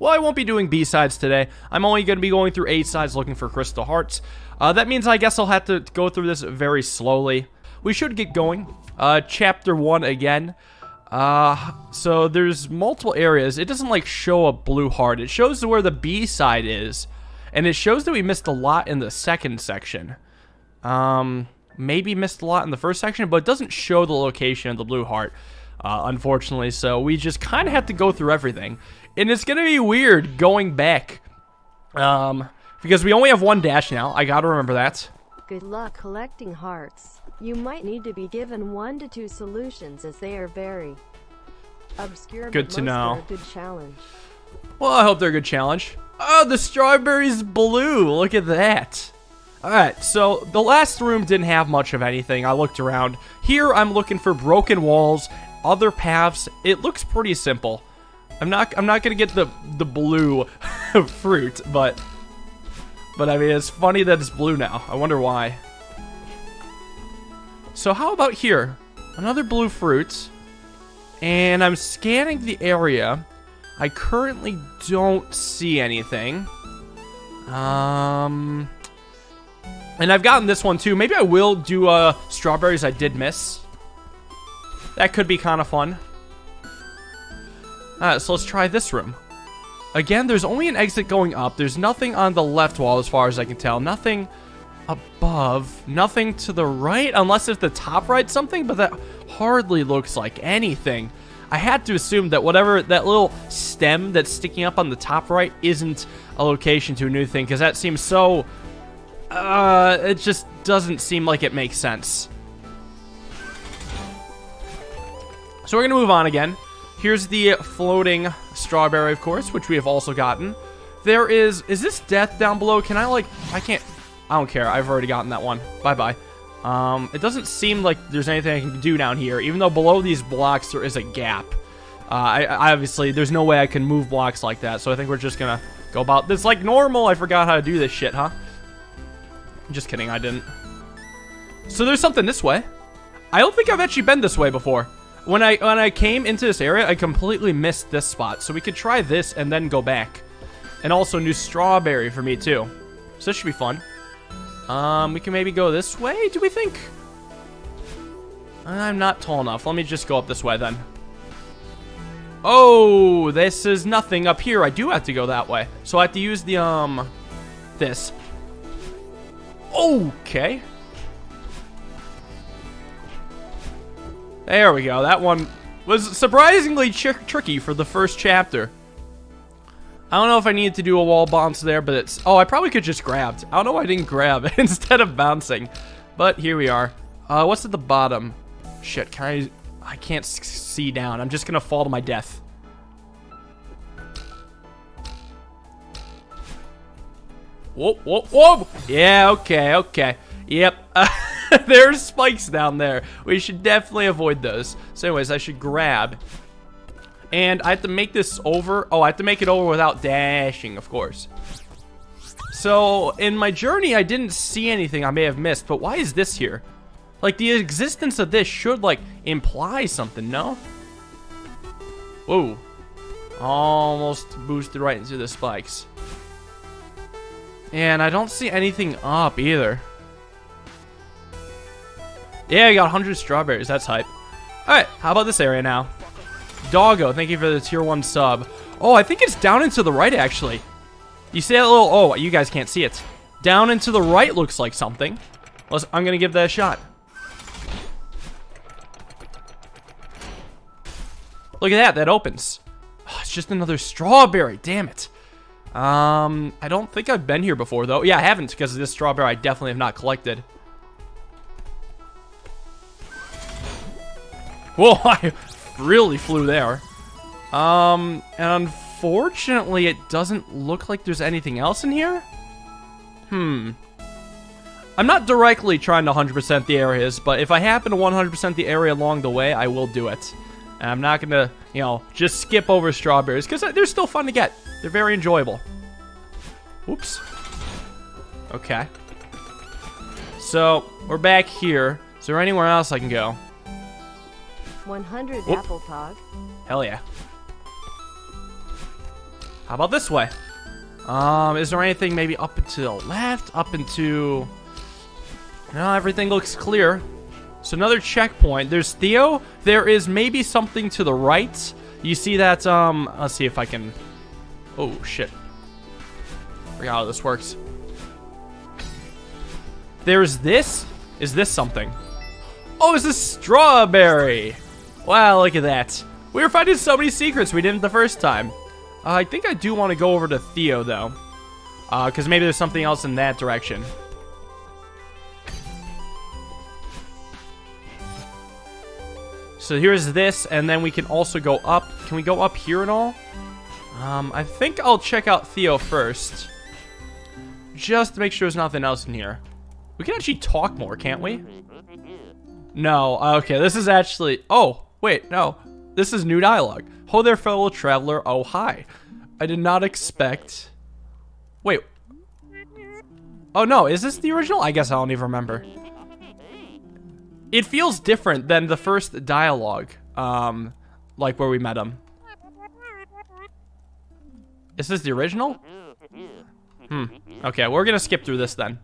Well, I won't be doing B-sides today. I'm only going to be going through A-sides looking for Crystal Hearts. Uh, that means I guess I'll have to go through this very slowly. We should get going. Uh, chapter 1 again. Uh, so there's multiple areas. It doesn't, like, show a blue heart. It shows where the B-side is. And it shows that we missed a lot in the second section. Um, maybe missed a lot in the first section, but it doesn't show the location of the blue heart, uh, unfortunately. So we just kind of have to go through everything. And it's going to be weird going back. Um, because we only have one dash now. I got to remember that. Good luck collecting hearts. You might need to be given one to two solutions as they are very obscure Good to know. good challenge. Well, I hope they're a good challenge. Oh, the strawberry's blue. Look at that. Alright, so the last room didn't have much of anything. I looked around. Here, I'm looking for broken walls, other paths. It looks pretty simple. I'm not I'm not gonna get the the blue fruit, but but I mean it's funny that it's blue now. I wonder why. So how about here? Another blue fruit. And I'm scanning the area. I currently don't see anything. Um, and I've gotten this one too. Maybe I will do uh, strawberries I did miss. That could be kind of fun. Alright, so let's try this room. Again, there's only an exit going up. There's nothing on the left wall as far as I can tell. Nothing above. Nothing to the right, unless it's the top right something, but that hardly looks like anything. I had to assume that whatever that little stem that's sticking up on the top right isn't a location to a new thing, because that seems so... Uh, it just doesn't seem like it makes sense. So we're going to move on again. Here's the floating strawberry, of course, which we have also gotten. There is... Is this death down below? Can I, like... I can't... I don't care. I've already gotten that one. Bye-bye. Um, it doesn't seem like there's anything I can do down here, even though below these blocks there is a gap. Uh, I, I obviously, there's no way I can move blocks like that, so I think we're just gonna go about this like normal. I forgot how to do this shit, huh? Just kidding, I didn't. So there's something this way. I don't think I've actually been this way before. When I when I came into this area, I completely missed this spot. So we could try this and then go back. And also new strawberry for me too. So this should be fun. Um, we can maybe go this way, do we think? I'm not tall enough. Let me just go up this way then. Oh, this is nothing up here. I do have to go that way. So I have to use the, um, this. Okay. There we go. That one was surprisingly tr tricky for the first chapter. I don't know if I needed to do a wall bounce there, but it's... Oh, I probably could just grabbed. I don't know why I didn't grab instead of bouncing. But here we are. Uh, what's at the bottom? Shit, can I... I can't see down. I'm just gonna fall to my death. Whoa, whoa, whoa! Yeah, okay, okay. Yep. Uh, there's spikes down there. We should definitely avoid those. So anyways, I should grab. And I have to make this over. Oh, I have to make it over without dashing, of course. So, in my journey, I didn't see anything I may have missed. But why is this here? Like, the existence of this should, like, imply something, no? Whoa. Almost boosted right into the spikes. And I don't see anything up either. Yeah, I got 100 strawberries. That's hype. Alright, how about this area now? Doggo, thank you for the tier 1 sub. Oh, I think it's down into the right, actually. You see that little... Oh, you guys can't see it. Down into the right looks like something. Let's, I'm going to give that a shot. Look at that. That opens. Oh, it's just another strawberry. Damn it. Um, I don't think I've been here before, though. Yeah, I haven't, because this strawberry I definitely have not collected. Whoa, I really flew there. Um, and unfortunately, it doesn't look like there's anything else in here. Hmm. I'm not directly trying to 100% the areas, but if I happen to 100% the area along the way, I will do it. And I'm not going to, you know, just skip over strawberries, because they're still fun to get. They're very enjoyable. Oops. Okay. So, we're back here. Is there anywhere else I can go? 100 Whoop. apple pog. Hell yeah. How about this way? Um, is there anything maybe up into the left? Up into... No, everything looks clear. So another checkpoint. There's Theo. There is maybe something to the right. You see that, um, let's see if I can... Oh, shit. Forgot how this works. There's this. Is this something? Oh, it's a strawberry. Wow, look at that. We were finding so many secrets we didn't the first time. Uh, I think I do want to go over to Theo, though. Because uh, maybe there's something else in that direction. So here's this, and then we can also go up. Can we go up here at all? Um, I think I'll check out Theo first. Just to make sure there's nothing else in here. We can actually talk more, can't we? No. Okay, this is actually... Oh, wait, no. This is new dialogue. Ho there, fellow traveler. Oh, hi. I did not expect... Wait. Oh, no. Is this the original? I guess I don't even remember. It feels different than the first dialogue. Um, like where we met him. Is this the original? Hmm. Okay, we're gonna skip through this then.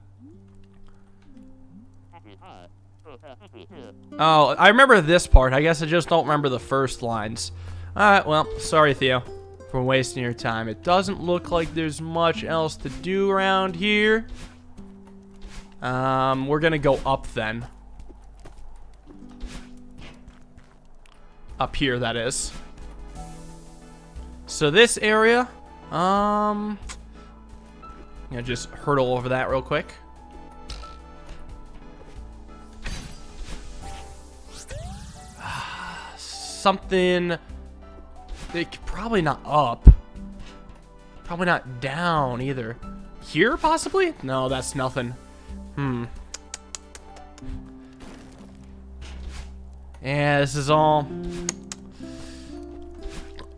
Oh, I remember this part. I guess I just don't remember the first lines. Alright, well, sorry, Theo, for wasting your time. It doesn't look like there's much else to do around here. Um, we're gonna go up then. Up here, that is. So this area, um, I'm gonna just hurdle over that real quick. Something, like, probably not up. Probably not down either. Here, possibly? No, that's nothing. Hmm. Yeah, this is all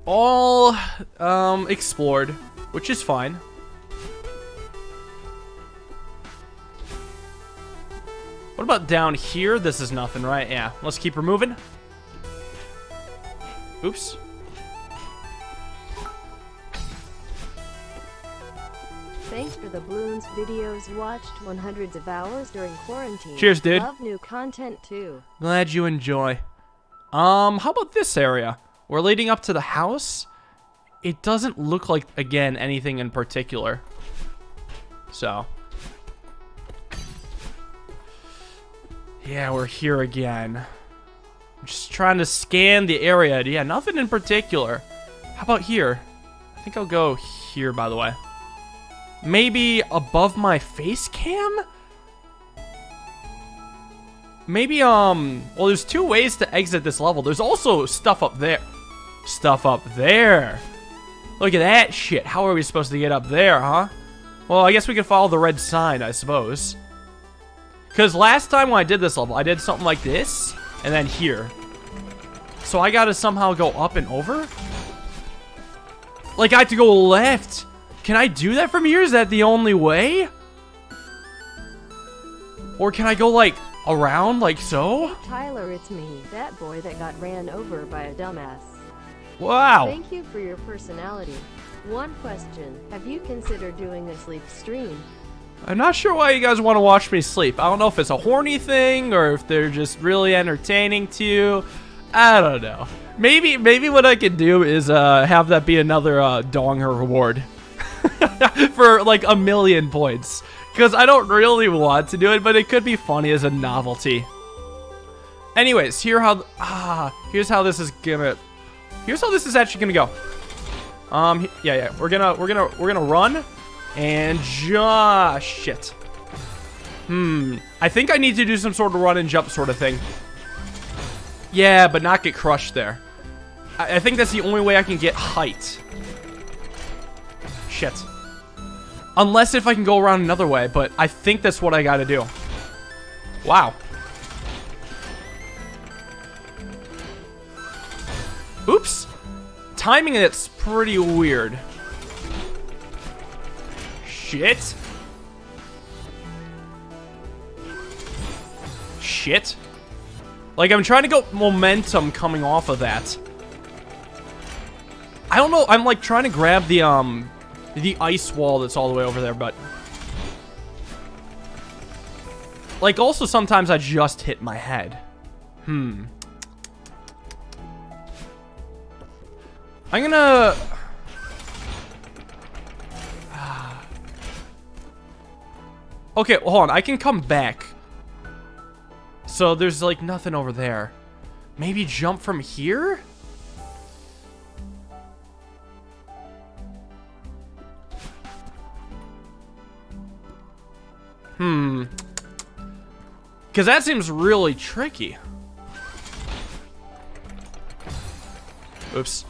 all um, explored, which is fine. What about down here? This is nothing, right? Yeah, let's keep removing. Oops. Thanks for the balloons videos watched one hundreds of hours during quarantine. Cheers, dude. Love new content too. Glad you enjoy. Um, how about this area? We're leading up to the house. It doesn't look like, again, anything in particular. So. Yeah, we're here again. Just trying to scan the area. Yeah, nothing in particular. How about here? I think I'll go here, by the way. Maybe above my face cam? Maybe, um, well, there's two ways to exit this level. There's also stuff up there. Stuff up there. Look at that shit. How are we supposed to get up there, huh? Well, I guess we can follow the red sign, I suppose. Because last time when I did this level, I did something like this, and then here. So I gotta somehow go up and over? Like, I have to go left. Can I do that from here? Is that the only way? Or can I go, like, around, like so? Tyler, it's me, that boy that got ran over by a dumbass. Wow. Thank you for your personality. One question, have you considered doing a sleep stream? I'm not sure why you guys want to watch me sleep. I don't know if it's a horny thing or if they're just really entertaining to you. I don't know. Maybe maybe what I could do is uh, have that be another uh, Donger reward for like a million points. Because I don't really want to do it, but it could be funny as a novelty. Anyways, here how ah here's how this is gonna here's how this is actually gonna go. Um yeah yeah we're gonna we're gonna we're gonna run and just shit. Hmm. I think I need to do some sort of run and jump sort of thing. Yeah, but not get crushed there. I, I think that's the only way I can get height. Shit. Unless if I can go around another way, but I think that's what I gotta do. Wow. Oops. Timing it's pretty weird. Shit. Shit. Like, I'm trying to get momentum coming off of that. I don't know. I'm like trying to grab the um the ice wall that's all the way over there, but like also sometimes I just hit my head. Hmm. I'm gonna Okay, hold on. I can come back. So there's like nothing over there. Maybe jump from here? Hmm. Because that seems really tricky. Oops.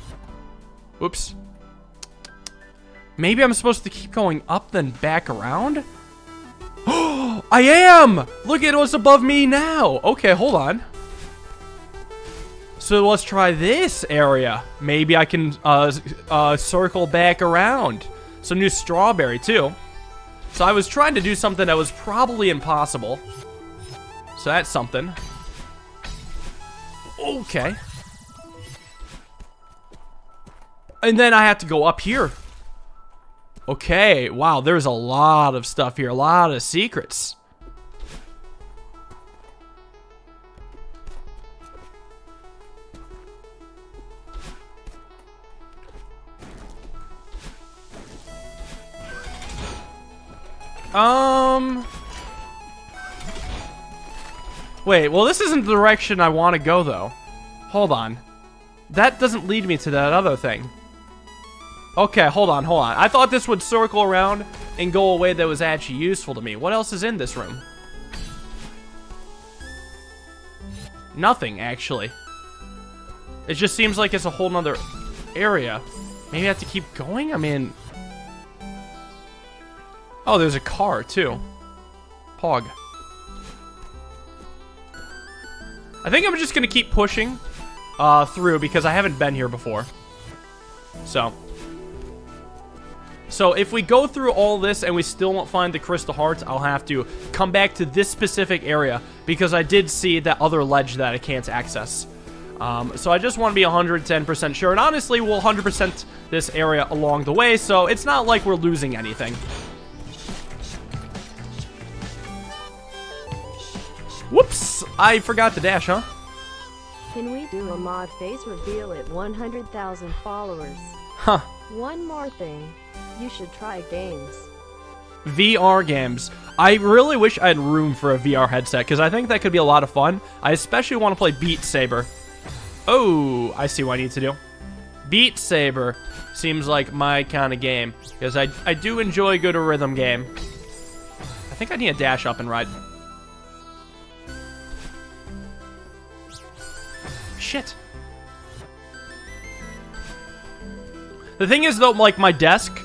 Oops. Maybe I'm supposed to keep going up then back around? I am! Look at what's above me now. Okay, hold on. So let's try this area. Maybe I can uh, uh, circle back around. Some new strawberry, too. So I was trying to do something that was probably impossible. So that's something. Okay. And then I have to go up here. Okay, wow, there's a lot of stuff here. A lot of secrets. Um... Wait, well this isn't the direction I want to go though. Hold on. That doesn't lead me to that other thing. Okay, hold on, hold on. I thought this would circle around and go away that was actually useful to me. What else is in this room? Nothing, actually. It just seems like it's a whole nother area. Maybe I have to keep going? I mean... Oh, there's a car, too. Pog. I think I'm just going to keep pushing uh, through because I haven't been here before. So. So if we go through all this and we still won't find the crystal hearts, I'll have to come back to this specific area because I did see that other ledge that I can't access. Um, so I just want to be 110% sure. And honestly, we'll 100% this area along the way, so it's not like we're losing anything. Whoops! I forgot to dash, huh? Can we do a mod face reveal at 100,000 followers? Huh. One more thing. You should try games. VR games. I really wish I had room for a VR headset, because I think that could be a lot of fun. I especially want to play Beat Saber. Oh, I see what I need to do. Beat Saber seems like my kind of game, because I, I do enjoy a good rhythm game. I think I need a dash up and ride. Shit. The thing is, though, like, my desk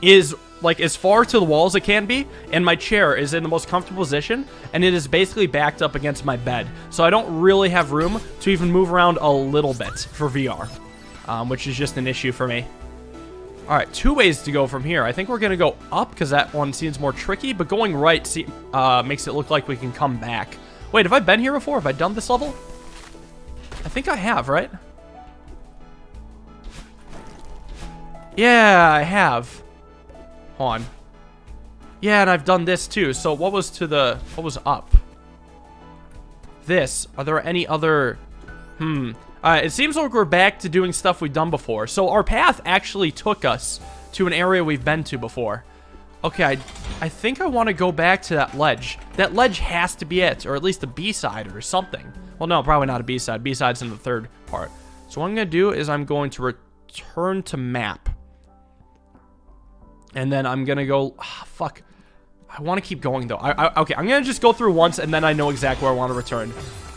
is, like, as far to the wall as it can be, and my chair is in the most comfortable position, and it is basically backed up against my bed. So I don't really have room to even move around a little bit for VR, um, which is just an issue for me. All right, two ways to go from here. I think we're going to go up because that one seems more tricky, but going right see, uh, makes it look like we can come back. Wait, have I been here before? Have I done this level? I think I have, right? Yeah, I have. Hold on. Yeah, and I've done this too. So what was to the... What was up? This. Are there any other... Hmm. Uh, it seems like we're back to doing stuff we've done before. So our path actually took us to an area we've been to before. Okay, I, I think I want to go back to that ledge. That ledge has to be it, or at least the B-side or something. Well, no, probably not a B-side. B-side's in the third part. So what I'm going to do is I'm going to return to map. And then I'm going to go... Ah, fuck. I want to keep going, though. I, I, okay, I'm going to just go through once, and then I know exactly where I want to return.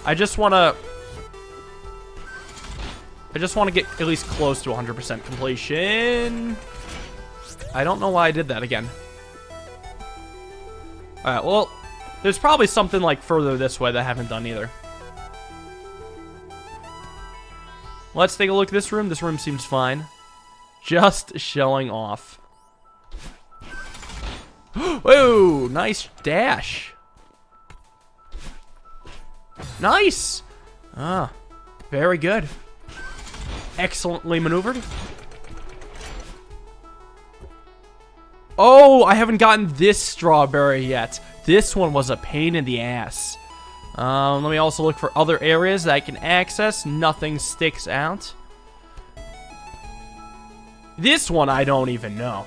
I just want to... I just want to get at least close to 100% completion. I don't know why I did that again. Alright, well, there's probably something like further this way that I haven't done either. Let's take a look at this room. This room seems fine. Just showing off. Whoa! Nice dash. Nice! Ah, very good. Excellently maneuvered. Oh, I haven't gotten this strawberry yet. This one was a pain in the ass. Um, let me also look for other areas that I can access. Nothing sticks out. This one I don't even know.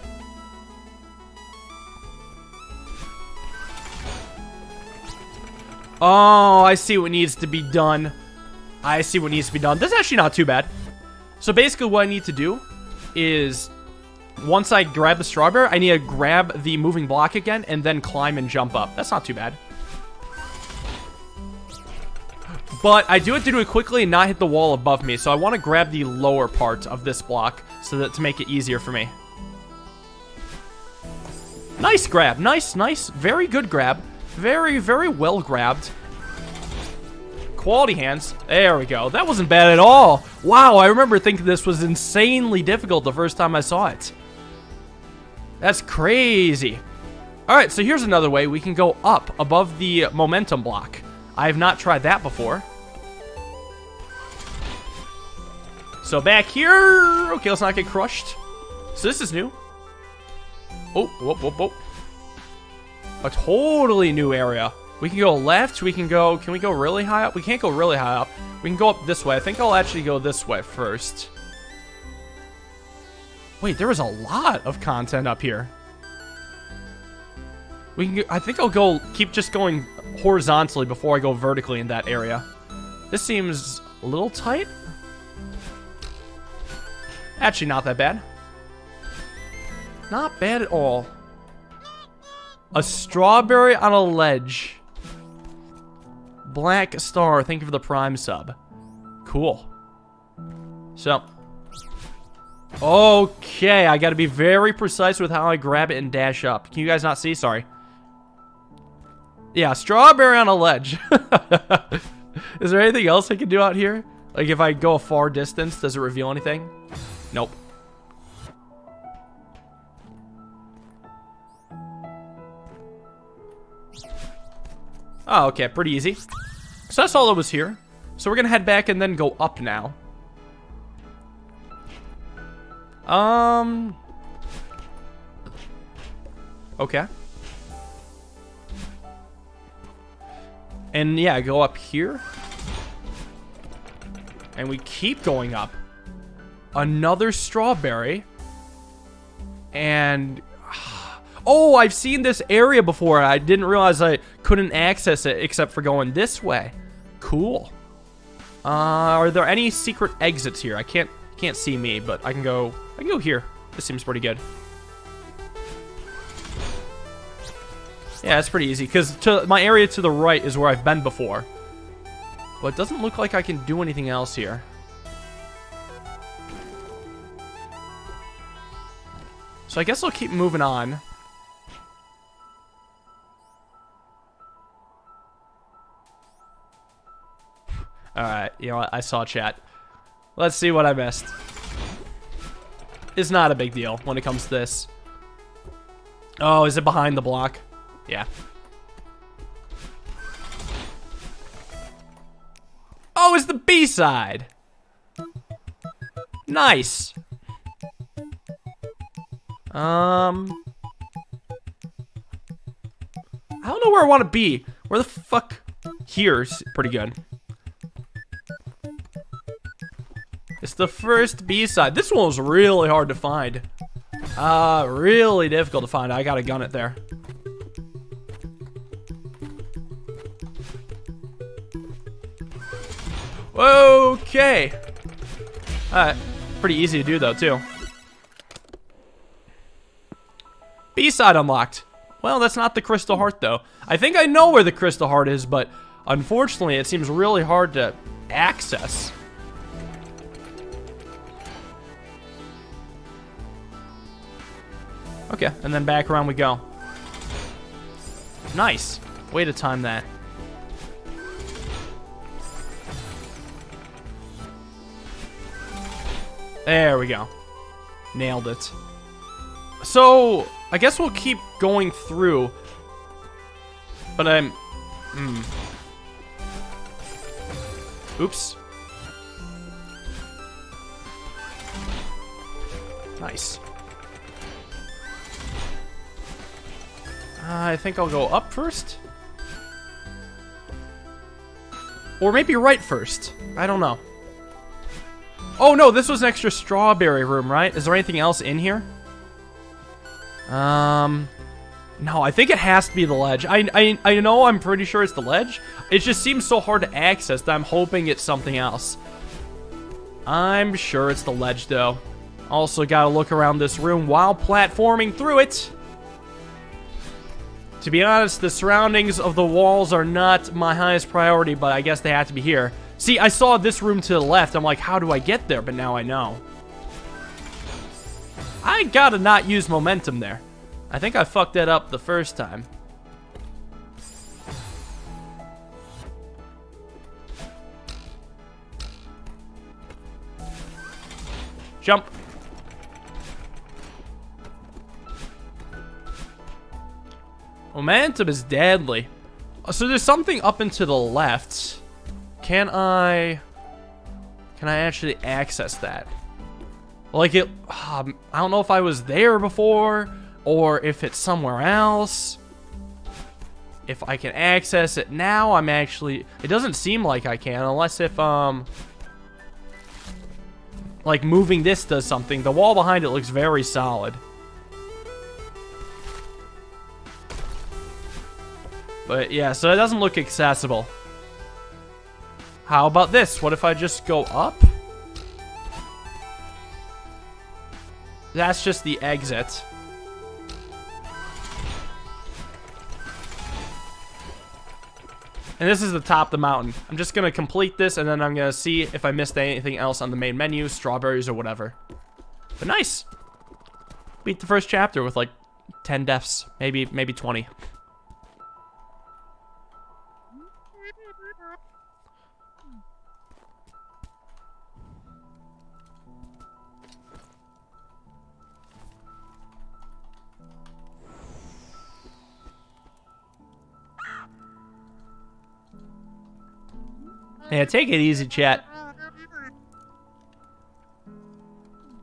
Oh, I see what needs to be done. I see what needs to be done. This is actually not too bad. So basically what I need to do is once I grab the strawberry, I need to grab the moving block again and then climb and jump up. That's not too bad. But I do have to do it quickly and not hit the wall above me. So I want to grab the lower part of this block so that to make it easier for me. Nice grab. Nice, nice. Very good grab. Very, very well grabbed. Quality hands. There we go. That wasn't bad at all. Wow, I remember thinking this was insanely difficult the first time I saw it. That's crazy. All right, so here's another way we can go up above the momentum block. I have not tried that before. So back here, okay, let's not get crushed. So this is new. Oh, whoop, whoop, whoop. A totally new area. We can go left, we can go, can we go really high up? We can't go really high up. We can go up this way. I think I'll actually go this way first. Wait, there was a lot of content up here. We can, I think I'll go, keep just going horizontally before I go vertically in that area. This seems a little tight. Actually, not that bad. Not bad at all. A strawberry on a ledge. Black Star, thank you for the Prime sub. Cool. So. Okay, I gotta be very precise with how I grab it and dash up. Can you guys not see? Sorry. Yeah, strawberry on a ledge. Is there anything else I can do out here? Like if I go a far distance, does it reveal anything? Nope. Oh, okay, pretty easy. So that's all that was here. So we're gonna head back and then go up now. Um... Okay. And yeah, go up here. And we keep going up. Another strawberry. And Oh, I've seen this area before. I didn't realize I couldn't access it except for going this way. Cool. Uh, are there any secret exits here? I can't can't see me, but I can go I can go here. This seems pretty good. Yeah, it's pretty easy because to my area to the right is where I've been before. But it doesn't look like I can do anything else here. So I guess I'll keep moving on. Alright, you know what? I saw chat. Let's see what I missed. It's not a big deal when it comes to this. Oh, is it behind the block? Yeah. Oh, it's the B-side. Nice. Um... I don't know where I want to be. Where the fuck? Here's pretty good. It's the first B-side. This one was really hard to find. Uh, really difficult to find. I gotta gun it there. Okay. Alright. Pretty easy to do, though, too. B-side unlocked. Well, that's not the Crystal Heart, though. I think I know where the Crystal Heart is, but unfortunately, it seems really hard to access. Okay, and then back around we go. Nice. Way to time that. There we go. Nailed it. So, I guess we'll keep going through. But I'm... Hmm. Oops. Nice. I think I'll go up first. Or maybe right first. I don't know. Oh no, this was an extra strawberry room, right? Is there anything else in here? Um, no, I think it has to be the ledge. I, I, I know I'm pretty sure it's the ledge. It just seems so hard to access that I'm hoping it's something else. I'm sure it's the ledge, though. Also gotta look around this room while platforming through it. To be honest, the surroundings of the walls are not my highest priority, but I guess they have to be here. See, I saw this room to the left. I'm like, how do I get there? But now I know. I gotta not use momentum there. I think I fucked that up the first time. Jump. Momentum is deadly. Uh, so there's something up and to the left. Can I... Can I actually access that? Like it... Um, I don't know if I was there before or if it's somewhere else. If I can access it now, I'm actually... It doesn't seem like I can unless if... um like moving this does something. The wall behind it looks very solid. But yeah, so it doesn't look accessible. How about this? What if I just go up? That's just the exit. And this is the top of the mountain. I'm just going to complete this, and then I'm going to see if I missed anything else on the main menu, strawberries or whatever. But nice. Beat the first chapter with like 10 deaths, maybe maybe 20. Yeah, take it easy, chat.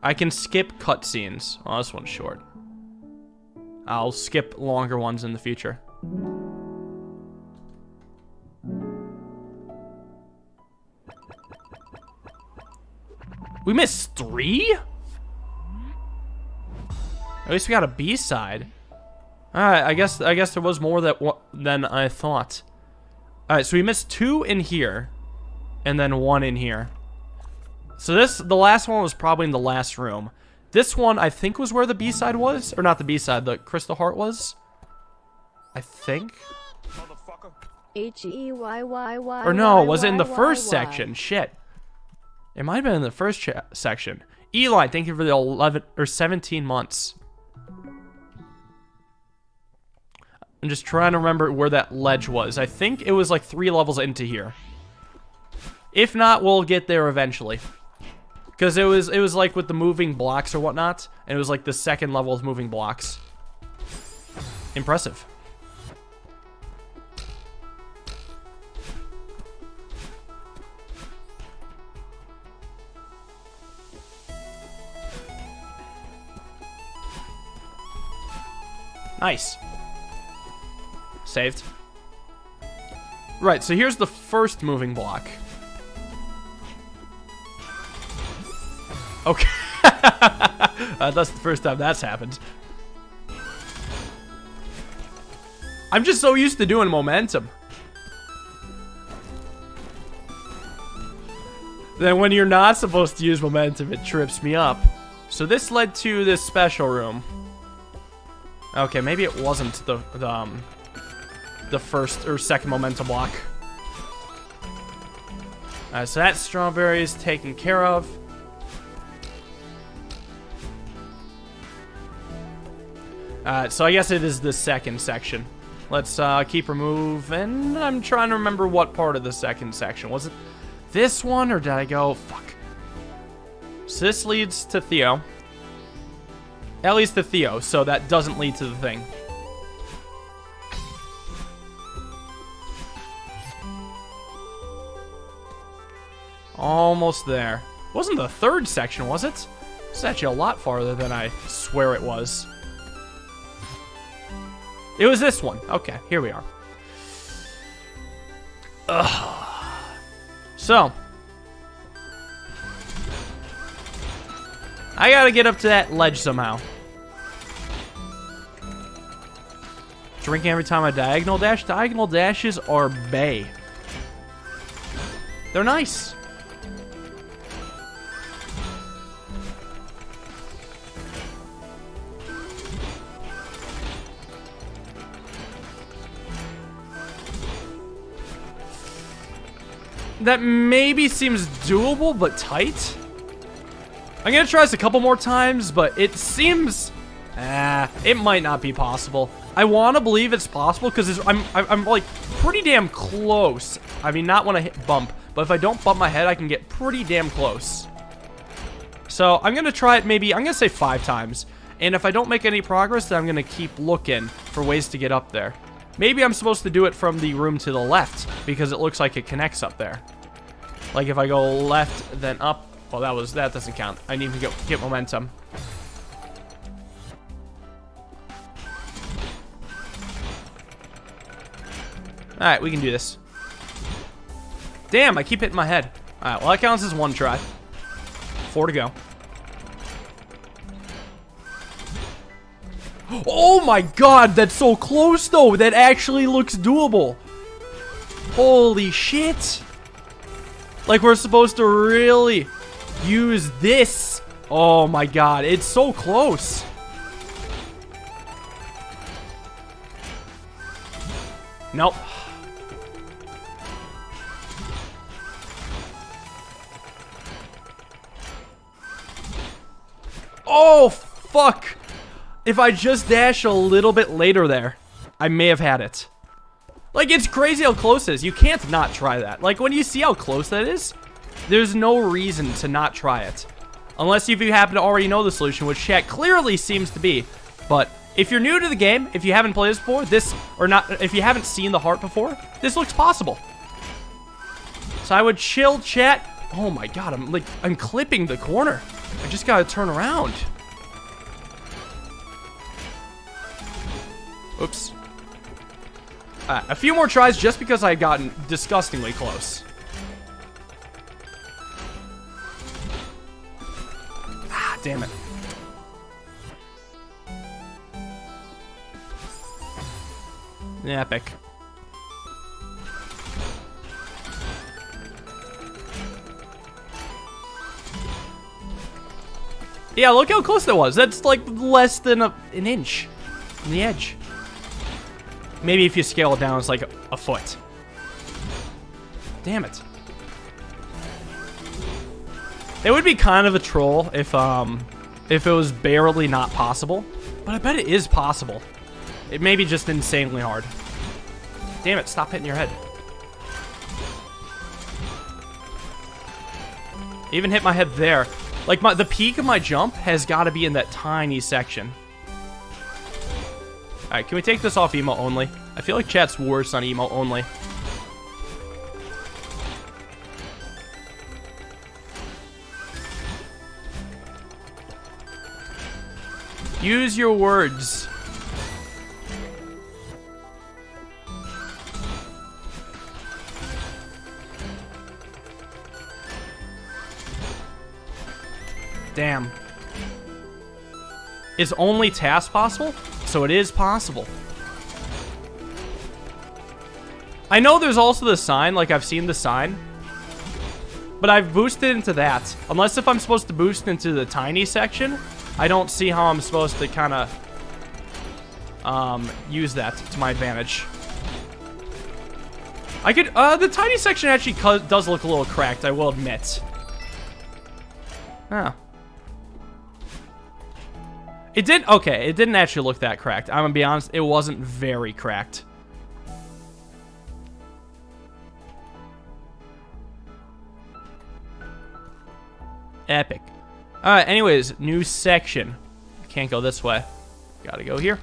I can skip cutscenes. Oh, this one's short. I'll skip longer ones in the future. We missed three? At least we got a B-side. Alright, I guess I guess there was more that than I thought. Alright, so we missed two in here and then one in here. So this, the last one was probably in the last room. This one, I think, was where the B-side was. Or not the B-side, the Crystal Heart was. I think. H E Y Y Y. Or no, was it in the first section? Shit. It might have been in the first section. Eli, thank you for the 11 or 17 months. I'm just trying to remember where that ledge was. I think it was like three levels into here. If not, we'll get there eventually. Because it was it was like with the moving blocks or whatnot, and it was like the second level of moving blocks. Impressive. Nice. Saved. Right, so here's the first moving block. Okay. uh, that's the first time that's happened. I'm just so used to doing momentum. Then when you're not supposed to use momentum, it trips me up. So this led to this special room. Okay, maybe it wasn't the, the, um, the first or second momentum block. Alright, so that strawberry is taken care of. Uh, so I guess it is the second section. Let's uh, keep removing. I'm trying to remember what part of the second section. Was it this one or did I go? Fuck. So this leads to Theo. Leads to Theo, so that doesn't lead to the thing. Almost there. Wasn't the third section, was it? It's actually a lot farther than I swear it was. It was this one. Okay, here we are. Ugh. So. I gotta get up to that ledge somehow. Drinking every time I diagonal dash. Diagonal dashes are bay. They're nice. That maybe seems doable, but tight. I'm gonna try this a couple more times, but it seems... Ah, it might not be possible. I want to believe it's possible because I'm, I'm, like pretty damn close. I mean, not when I hit bump, but if I don't bump my head, I can get pretty damn close. So I'm to try it maybe, I'm to say five times. And if I don't make any progress, then I'm going to keep looking for ways to get up there. Maybe I'm supposed to do it from the room to the left because it looks like it connects up there. Like if I go left, then up. Well, that was that doesn't count. I need to get, get momentum. Alright, we can do this. Damn, I keep hitting my head. Alright, well that counts as one try. Four to go. Oh my god, that's so close though. That actually looks doable. Holy shit. Like we're supposed to really use this. Oh my god, it's so close. Nope. Oh, fuck. If I just dash a little bit later there, I may have had it. Like, it's crazy how close it is. You can't not try that. Like, when you see how close that is, there's no reason to not try it. Unless if you happen to already know the solution, which chat clearly seems to be. But if you're new to the game, if you haven't played this before, this, or not, if you haven't seen the heart before, this looks possible. So I would chill chat. Oh my god, I'm like, I'm clipping the corner. I just gotta turn around. Oops. Uh, a few more tries just because I had gotten disgustingly close. Ah, damn it. Epic. Yeah, look how close that was. That's like less than a, an inch from the edge. Maybe if you scale it down, it's like a, foot. Damn it. It would be kind of a troll if um if it was barely not possible. But I bet it is possible. It may be just insanely hard. Damn it, stop hitting your head. Even hit my head there. Like, my, the peak of my jump has got to be in that tiny section. Alright, can we take this off emo only? I feel like chat's worse on emo only. Use your words. Damn. Is only task possible? So it is possible. I know there's also the sign, like I've seen the sign. But I've boosted into that. Unless if I'm supposed to boost into the tiny section, I don't see how I'm supposed to kind of um, use that to my advantage. I could, uh, the tiny section actually does look a little cracked, I will admit. Oh. It did, okay, it didn't actually look that cracked. I'm gonna be honest, it wasn't very cracked. Epic. Alright, anyways, new section. Can't go this way. Gotta go here.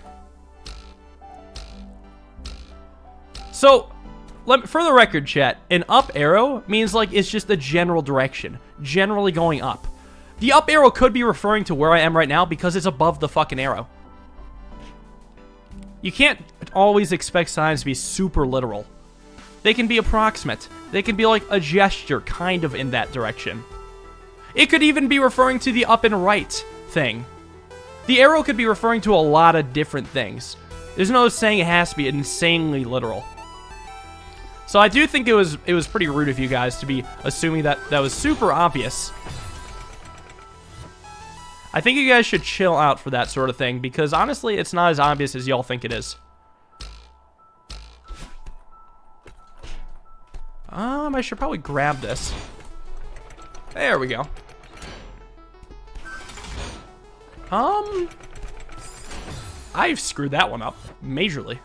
So, let, for the record, chat, an up arrow means like it's just a general direction. Generally going up. The up arrow could be referring to where I am right now because it's above the fucking arrow. You can't always expect signs to be super literal. They can be approximate. They can be like a gesture, kind of in that direction. It could even be referring to the up and right thing. The arrow could be referring to a lot of different things. There's no saying it has to be insanely literal. So I do think it was it was pretty rude of you guys to be assuming that that was super obvious. I think you guys should chill out for that sort of thing because honestly, it's not as obvious as y'all think it is. Um, I should probably grab this. There we go. Um, I've screwed that one up majorly.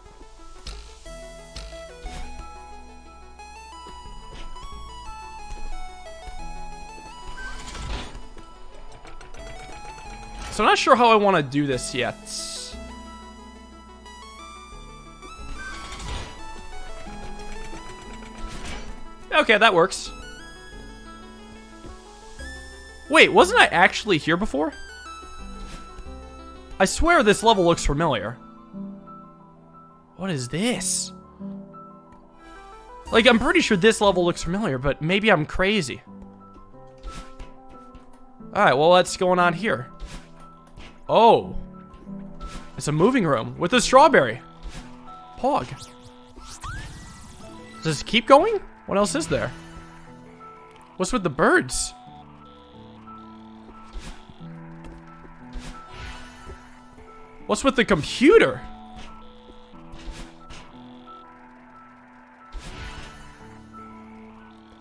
So I'm not sure how I want to do this yet. Okay, that works. Wait, wasn't I actually here before? I swear this level looks familiar. What is this? Like, I'm pretty sure this level looks familiar, but maybe I'm crazy. Alright, well, what's going on here? Oh. It's a moving room with a strawberry. Pog. Does this keep going? What else is there? What's with the birds? What's with the computer?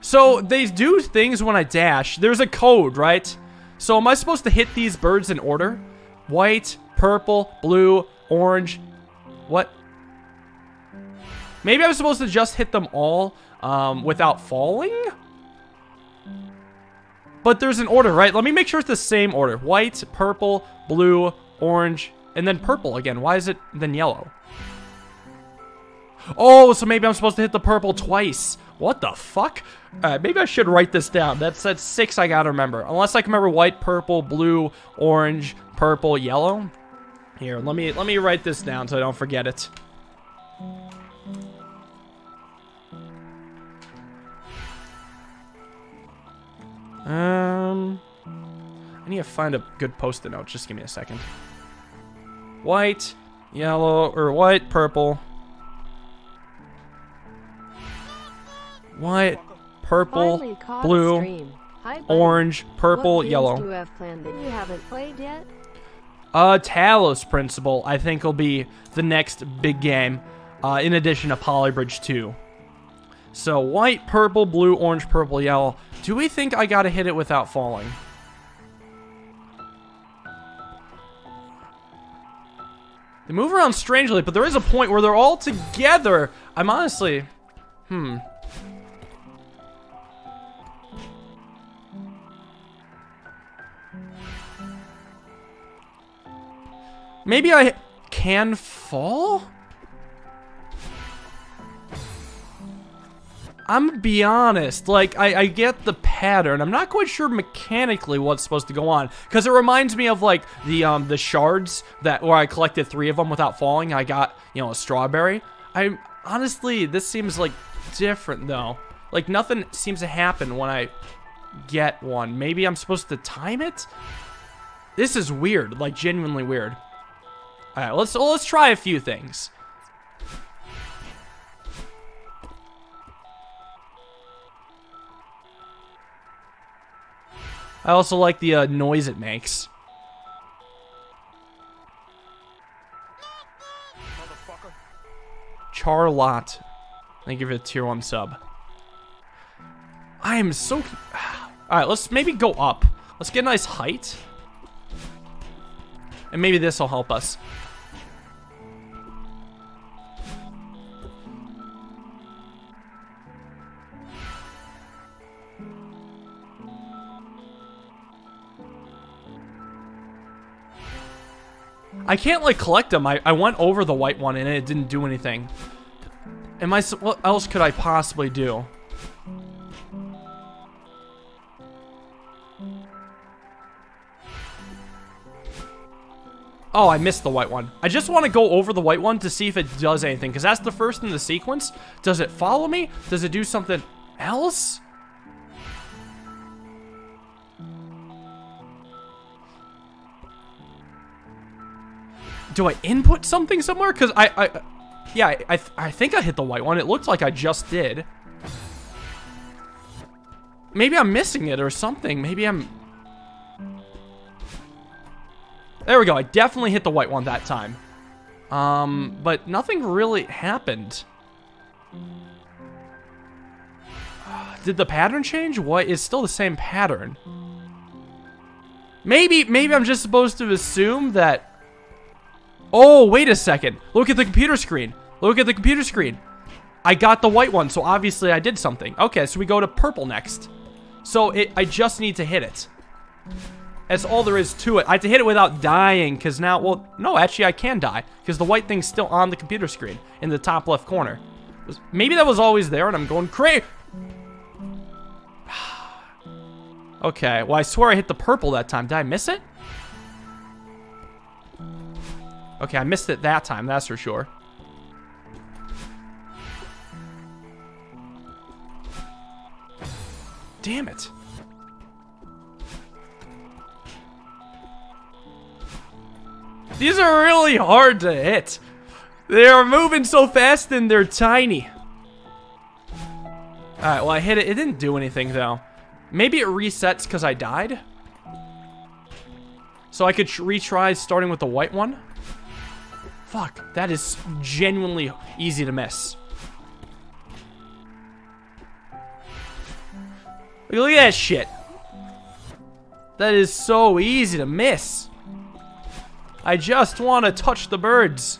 So they do things when I dash. There's a code, right? So am I supposed to hit these birds in order? White, purple, blue, orange. What? Maybe I was supposed to just hit them all um, without falling? But there's an order, right? Let me make sure it's the same order. White, purple, blue, orange, and then purple again. Why is it then yellow? Oh, so maybe I'm supposed to hit the purple twice. What the fuck? Uh, maybe I should write this down. That's that's six I gotta remember. Unless I can remember white, purple, blue, orange, purple, yellow. Here, let me let me write this down so I don't forget it. Um, I need to find a good post-it note. Just give me a second. White, yellow, or white, purple. White, purple, blue, orange, purple, yellow. Do you have planned that you haven't played yet? Uh, Talos Principle, I think, will be the next big game, uh, in addition to Poly Bridge 2. So, white, purple, blue, orange, purple, yellow. Do we think I gotta hit it without falling? They move around strangely, but there is a point where they're all together. I'm honestly... Hmm. Maybe I can fall? I'm gonna be honest, like, I, I get the pattern. I'm not quite sure mechanically what's supposed to go on. Because it reminds me of, like, the, um, the shards that, where I collected three of them without falling. I got, you know, a strawberry. I, honestly, this seems, like, different, though. Like, nothing seems to happen when I get one. Maybe I'm supposed to time it? This is weird, like, genuinely weird. Alright, let's, well, let's try a few things. I also like the uh, noise it makes. Charlotte. Thank you for the tier 1 sub. I am so... Alright, let's maybe go up. Let's get a nice height. And maybe this will help us. I can't, like, collect them. I, I went over the white one and it didn't do anything. Am I... What else could I possibly do? Oh, I missed the white one. I just want to go over the white one to see if it does anything, because that's the first in the sequence. Does it follow me? Does it do something else? Do I input something somewhere? Because I, I, yeah, I, I, I think I hit the white one. It looked like I just did. Maybe I'm missing it or something. Maybe I'm... There we go. I definitely hit the white one that time. Um, but nothing really happened. Did the pattern change? What? It's still the same pattern. Maybe, maybe I'm just supposed to assume that... Oh, wait a second. Look at the computer screen. Look at the computer screen. I got the white one, so obviously I did something. Okay, so we go to purple next. So it, I just need to hit it. That's all there is to it. I have to hit it without dying, because now, well, no, actually I can die, because the white thing's still on the computer screen in the top left corner. Maybe that was always there, and I'm going crazy. okay, well, I swear I hit the purple that time. Did I miss it? Okay, I missed it that time, that's for sure. Damn it. These are really hard to hit. They are moving so fast and they're tiny. Alright, well I hit it. It didn't do anything though. Maybe it resets because I died? So I could retry starting with the white one? Fuck, that is genuinely easy to miss. Look at that shit. That is so easy to miss. I just want to touch the birds.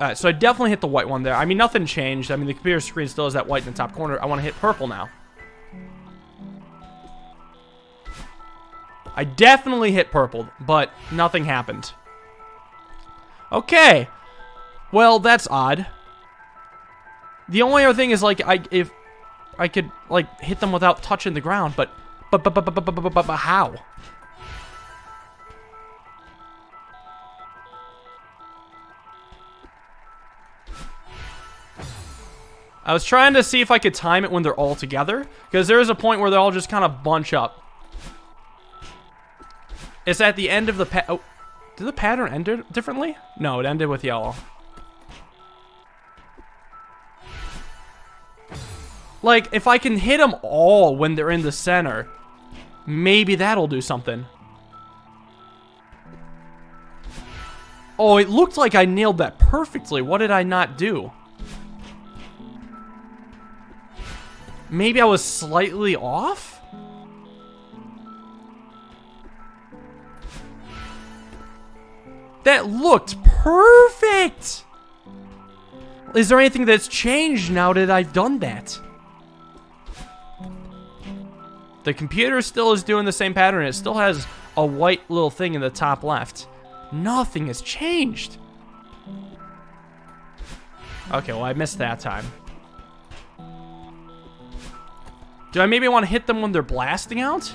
Alright, so I definitely hit the white one there. I mean, nothing changed. I mean, the computer screen still has that white in the top corner. I want to hit purple now. I definitely hit purple, but nothing happened. Okay. Well, that's odd. The only other thing is like I if I could like hit them without touching the ground, but but but but but but but, but, but how? I was trying to see if I could time it when they're all together, because there is a point where they all just kind of bunch up. It's at the end of the pa- oh, did the pattern end differently? No, it ended with yellow. Like, if I can hit them all when they're in the center, maybe that'll do something. Oh, it looked like I nailed that perfectly. What did I not do? Maybe I was slightly off? That looked perfect! Is there anything that's changed now that I've done that? The computer still is doing the same pattern. It still has a white little thing in the top left. Nothing has changed. Okay, well, I missed that time. Do I maybe want to hit them when they're blasting out?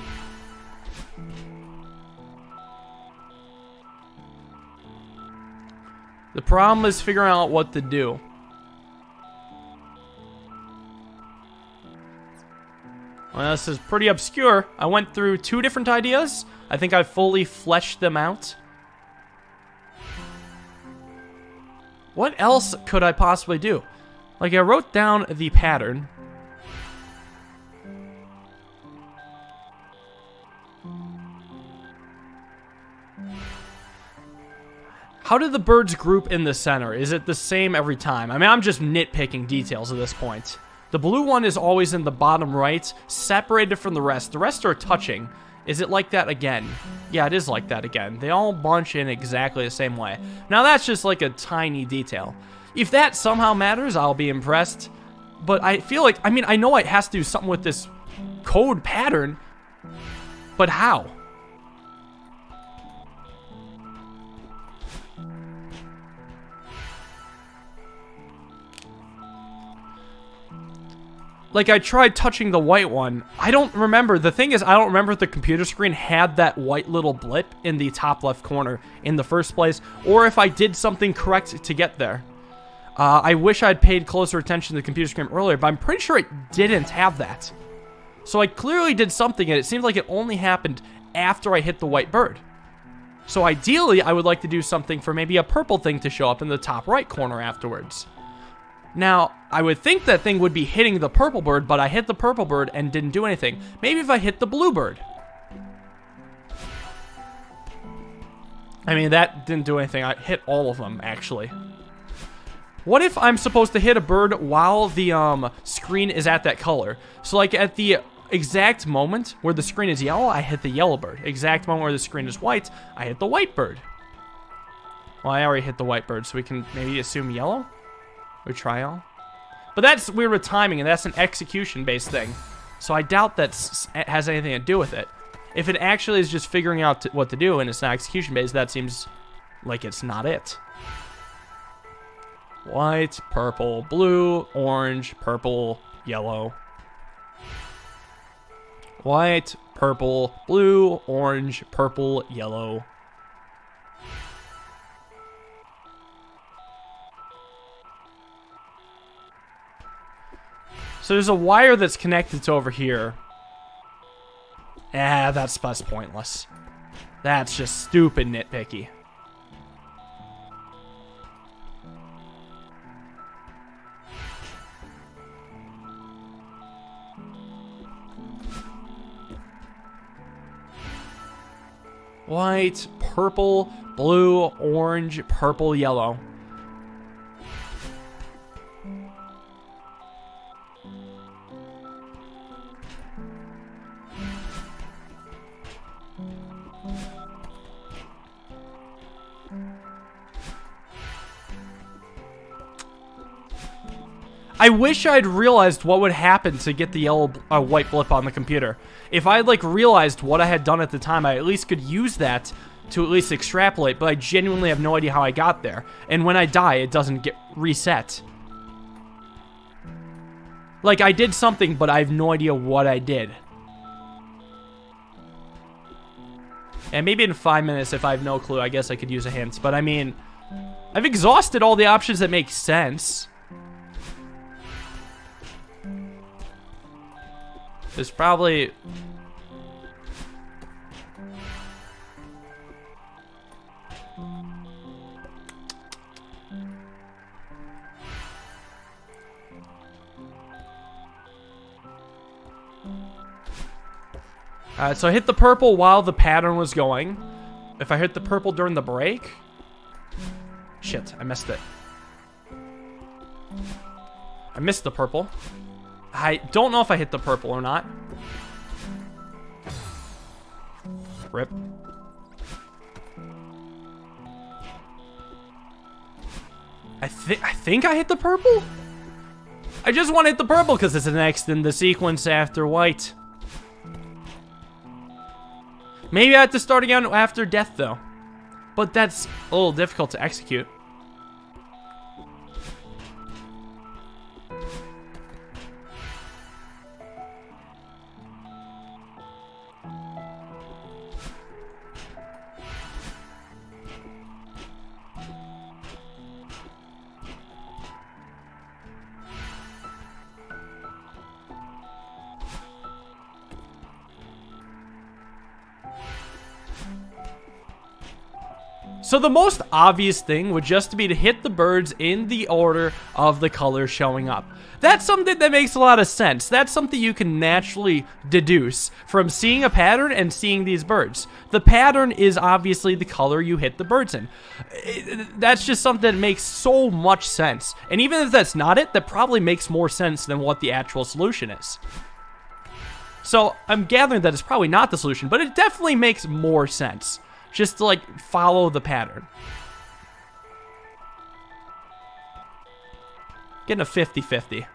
The problem is figuring out what to do. Well, this is pretty obscure. I went through two different ideas. I think I fully fleshed them out. What else could I possibly do? Like, I wrote down the pattern. How did the birds group in the center? Is it the same every time? I mean, I'm just nitpicking details at this point. The blue one is always in the bottom right, separated from the rest. The rest are touching. Is it like that again? Yeah, it is like that again. They all bunch in exactly the same way. Now that's just like a tiny detail. If that somehow matters, I'll be impressed. But I feel like, I mean, I know it has to do something with this code pattern, but how? Like I tried touching the white one. I don't remember. The thing is, I don't remember if the computer screen had that white little blip in the top left corner in the first place, or if I did something correct to get there. Uh, I wish I'd paid closer attention to the computer screen earlier, but I'm pretty sure it didn't have that. So I clearly did something, and it seems like it only happened after I hit the white bird. So ideally, I would like to do something for maybe a purple thing to show up in the top right corner afterwards. Now, I would think that thing would be hitting the purple bird, but I hit the purple bird and didn't do anything. Maybe if I hit the blue bird. I mean, that didn't do anything. I hit all of them, actually. What if I'm supposed to hit a bird while the um, screen is at that color? So like at the exact moment where the screen is yellow, I hit the yellow bird. Exact moment where the screen is white, I hit the white bird. Well, I already hit the white bird, so we can maybe assume yellow? Or try all? But that's weird with timing, and that's an execution-based thing. So I doubt that has anything to do with it. If it actually is just figuring out what to do and it's not execution-based, that seems like it's not it. White, purple, blue, orange, purple, yellow. White, purple, blue, orange, purple, yellow. So there's a wire that's connected to over here. Ah, that's, that's pointless. That's just stupid nitpicky. White, purple, blue, orange, purple, yellow. I wish I'd realized what would happen to get the yellow, uh, white blip on the computer. If I had, like, realized what I had done at the time, I at least could use that to at least extrapolate, but I genuinely have no idea how I got there. And when I die, it doesn't get reset. Like, I did something, but I have no idea what I did. And maybe in five minutes, if I have no clue, I guess I could use a hint. But I mean, I've exhausted all the options that make sense. There's probably... Alright, so I hit the purple while the pattern was going. If I hit the purple during the break... Shit, I missed it. I missed the purple. I don't know if I hit the purple or not. Rip. I think I think I hit the purple. I just want to hit the purple because it's the next in the sequence after white. Maybe I have to start again after death though. But that's a little difficult to execute. So the most obvious thing would just be to hit the birds in the order of the colors showing up. That's something that makes a lot of sense. That's something you can naturally deduce from seeing a pattern and seeing these birds. The pattern is obviously the color you hit the birds in. That's just something that makes so much sense. And even if that's not it, that probably makes more sense than what the actual solution is. So I'm gathering that it's probably not the solution, but it definitely makes more sense just to like follow the pattern. Getting a 50-50.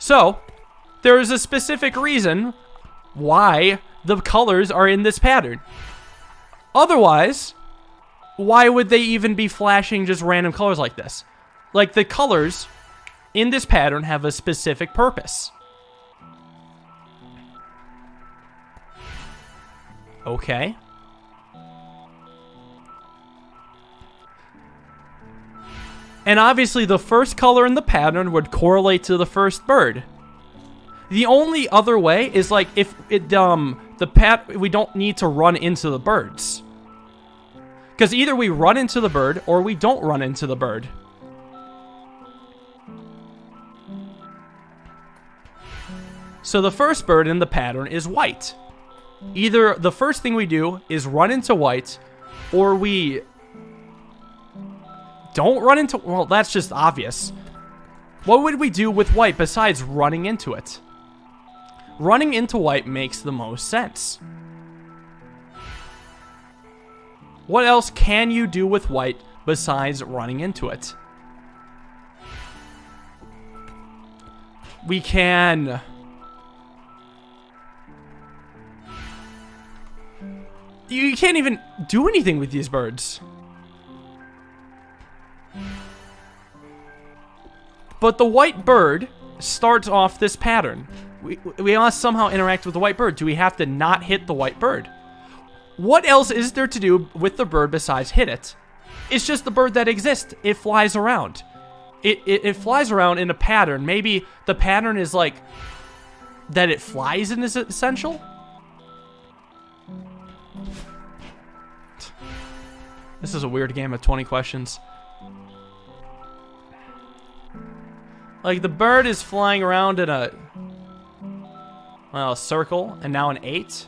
So, there is a specific reason why the colors are in this pattern. Otherwise, why would they even be flashing just random colors like this? Like the colors in this pattern have a specific purpose. Okay. And obviously the first color in the pattern would correlate to the first bird. The only other way is like if it um the pat we don't need to run into the birds. Cuz either we run into the bird or we don't run into the bird. So the first bird in the pattern is white. Either the first thing we do is run into white or we don't run into well that's just obvious. What would we do with white besides running into it? running into white makes the most sense. What else can you do with white besides running into it? We can... You can't even do anything with these birds. But the white bird starts off this pattern. We, we must somehow interact with the white bird. Do we have to not hit the white bird? What else is there to do with the bird besides hit it? It's just the bird that exists. It flies around. It, it, it flies around in a pattern. Maybe the pattern is like that it flies in is essential? This is a weird game of 20 questions. Like the bird is flying around in a well, a circle, and now an 8.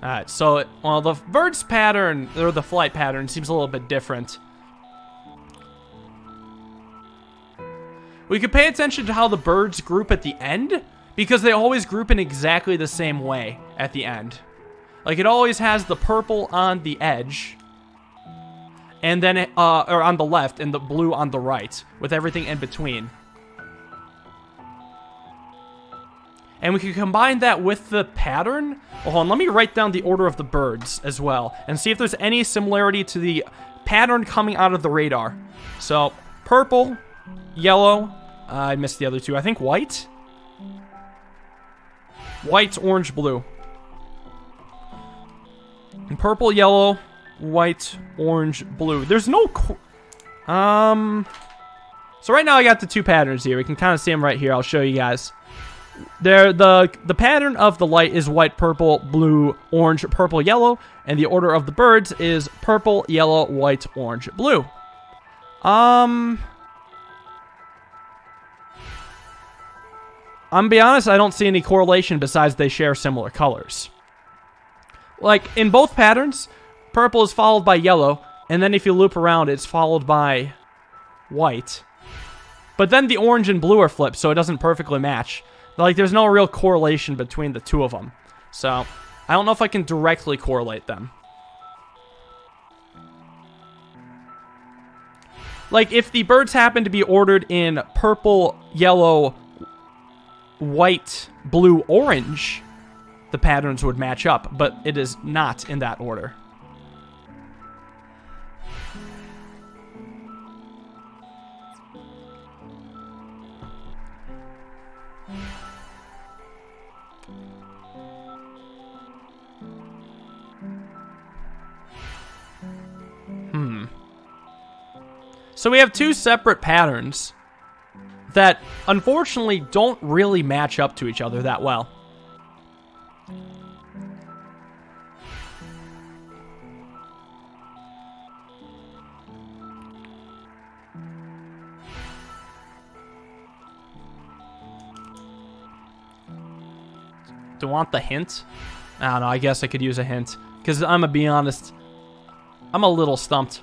Alright, so, well, the bird's pattern, or the flight pattern, seems a little bit different. We could pay attention to how the birds group at the end, because they always group in exactly the same way at the end. Like it always has the purple on the edge. And then, it, uh, or on the left, and the blue on the right, with everything in between. And we can combine that with the pattern. hold on, let me write down the order of the birds as well, and see if there's any similarity to the pattern coming out of the radar. So, purple, yellow, uh, I missed the other two, I think white? White, orange, blue. And Purple, yellow, white, orange, blue. There's no... Um... So right now I got the two patterns here. We can kind of see them right here. I'll show you guys. There, the the pattern of the light is white, purple, blue, orange, purple, yellow, and the order of the birds is purple, yellow, white, orange, blue. Um, I'm be honest, I don't see any correlation besides they share similar colors. Like, in both patterns, purple is followed by yellow, and then if you loop around, it's followed by white. But then the orange and blue are flipped, so it doesn't perfectly match. Like, there's no real correlation between the two of them. So, I don't know if I can directly correlate them. Like, if the birds happen to be ordered in purple, yellow, white, blue, orange, the patterns would match up, but it is not in that order. Hmm. So we have two separate patterns that unfortunately don't really match up to each other that well. Do want the hint? I don't know. I guess I could use a hint. Because I'm going to be honest. I'm a little stumped.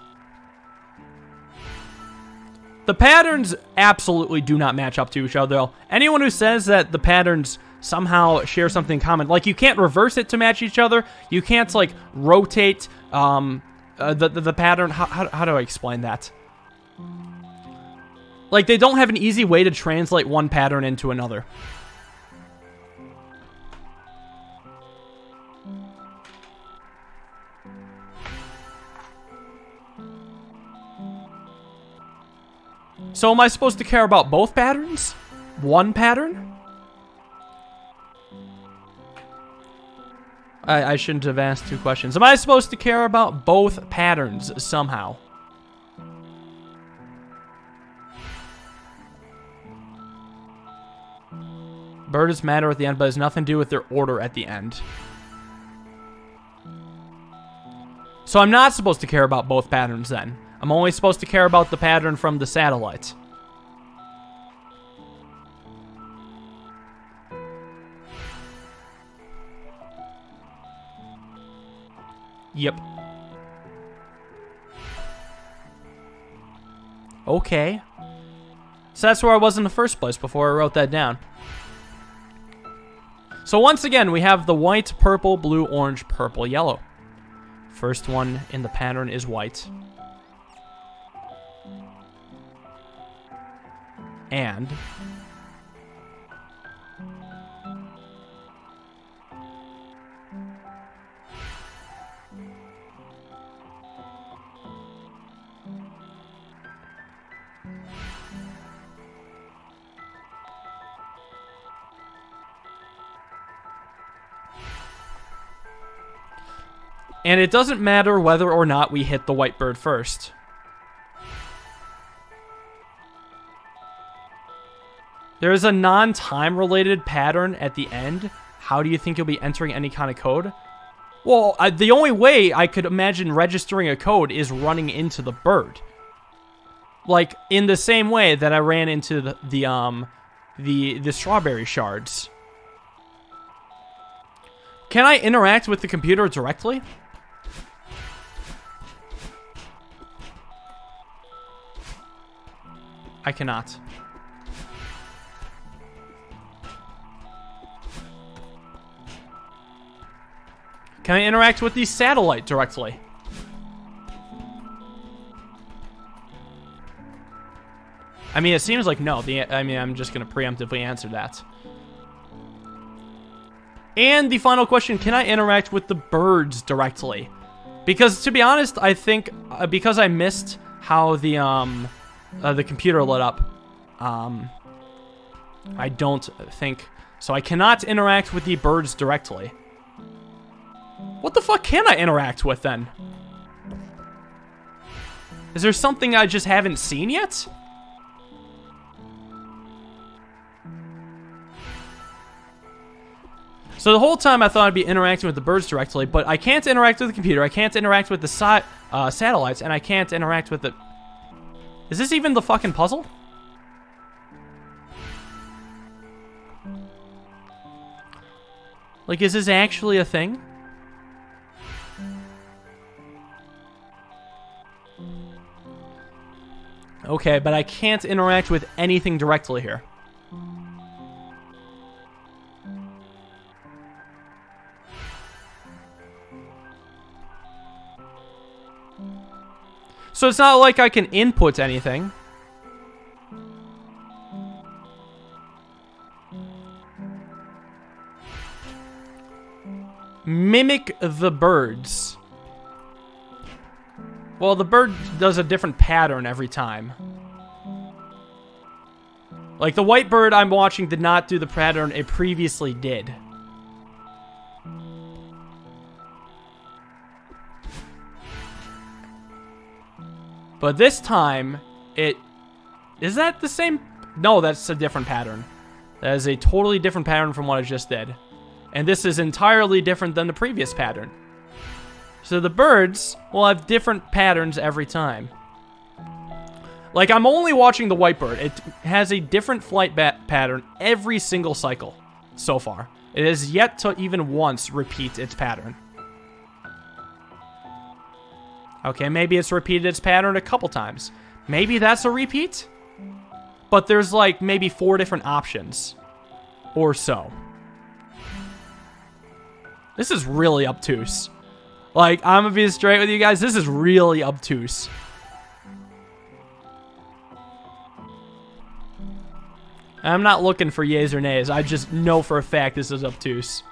The patterns absolutely do not match up to each other. Anyone who says that the patterns somehow share something common, like you can't reverse it to match each other. You can't like rotate um, uh, the, the, the pattern. How, how, how do I explain that? Like, they don't have an easy way to translate one pattern into another. So am I supposed to care about both patterns? One pattern? I, I shouldn't have asked two questions. Am I supposed to care about both patterns somehow? Birds matter at the end, but has nothing to do with their order at the end. So I'm not supposed to care about both patterns then. I'm only supposed to care about the pattern from the satellites. Yep. Okay. So that's where I was in the first place before I wrote that down. So once again, we have the white, purple, blue, orange, purple, yellow. First one in the pattern is white. And And it doesn't matter whether or not we hit the white bird first. There is a non-time related pattern at the end. How do you think you'll be entering any kind of code? Well, I, the only way I could imagine registering a code is running into the bird. Like, in the same way that I ran into the, the um, the, the strawberry shards. Can I interact with the computer directly? I cannot. Can I interact with the satellite directly? I mean, it seems like no. The I mean, I'm just going to preemptively answer that. And the final question, can I interact with the birds directly? Because to be honest, I think uh, because I missed how the um uh, the computer lit up, um I don't think so I cannot interact with the birds directly. What the fuck can I interact with then? Is there something I just haven't seen yet? So the whole time I thought I'd be interacting with the birds directly, but I can't interact with the computer, I can't interact with the si uh, satellites, and I can't interact with the... Is this even the fucking puzzle? Like, is this actually a thing? Okay, but I can't interact with anything directly here. So it's not like I can input anything. Mimic the birds. Well, the bird does a different pattern every time. Like, the white bird I'm watching did not do the pattern it previously did. But this time, it... Is that the same? No, that's a different pattern. That is a totally different pattern from what I just did. And this is entirely different than the previous pattern. So the birds will have different patterns every time. Like, I'm only watching the white bird. It has a different flight pattern every single cycle so far. It has yet to even once repeat its pattern. Okay, maybe it's repeated its pattern a couple times. Maybe that's a repeat? But there's like maybe four different options. Or so. This is really obtuse. Like, I'm gonna be straight with you guys. This is really obtuse. I'm not looking for yays or nays. I just know for a fact this is obtuse.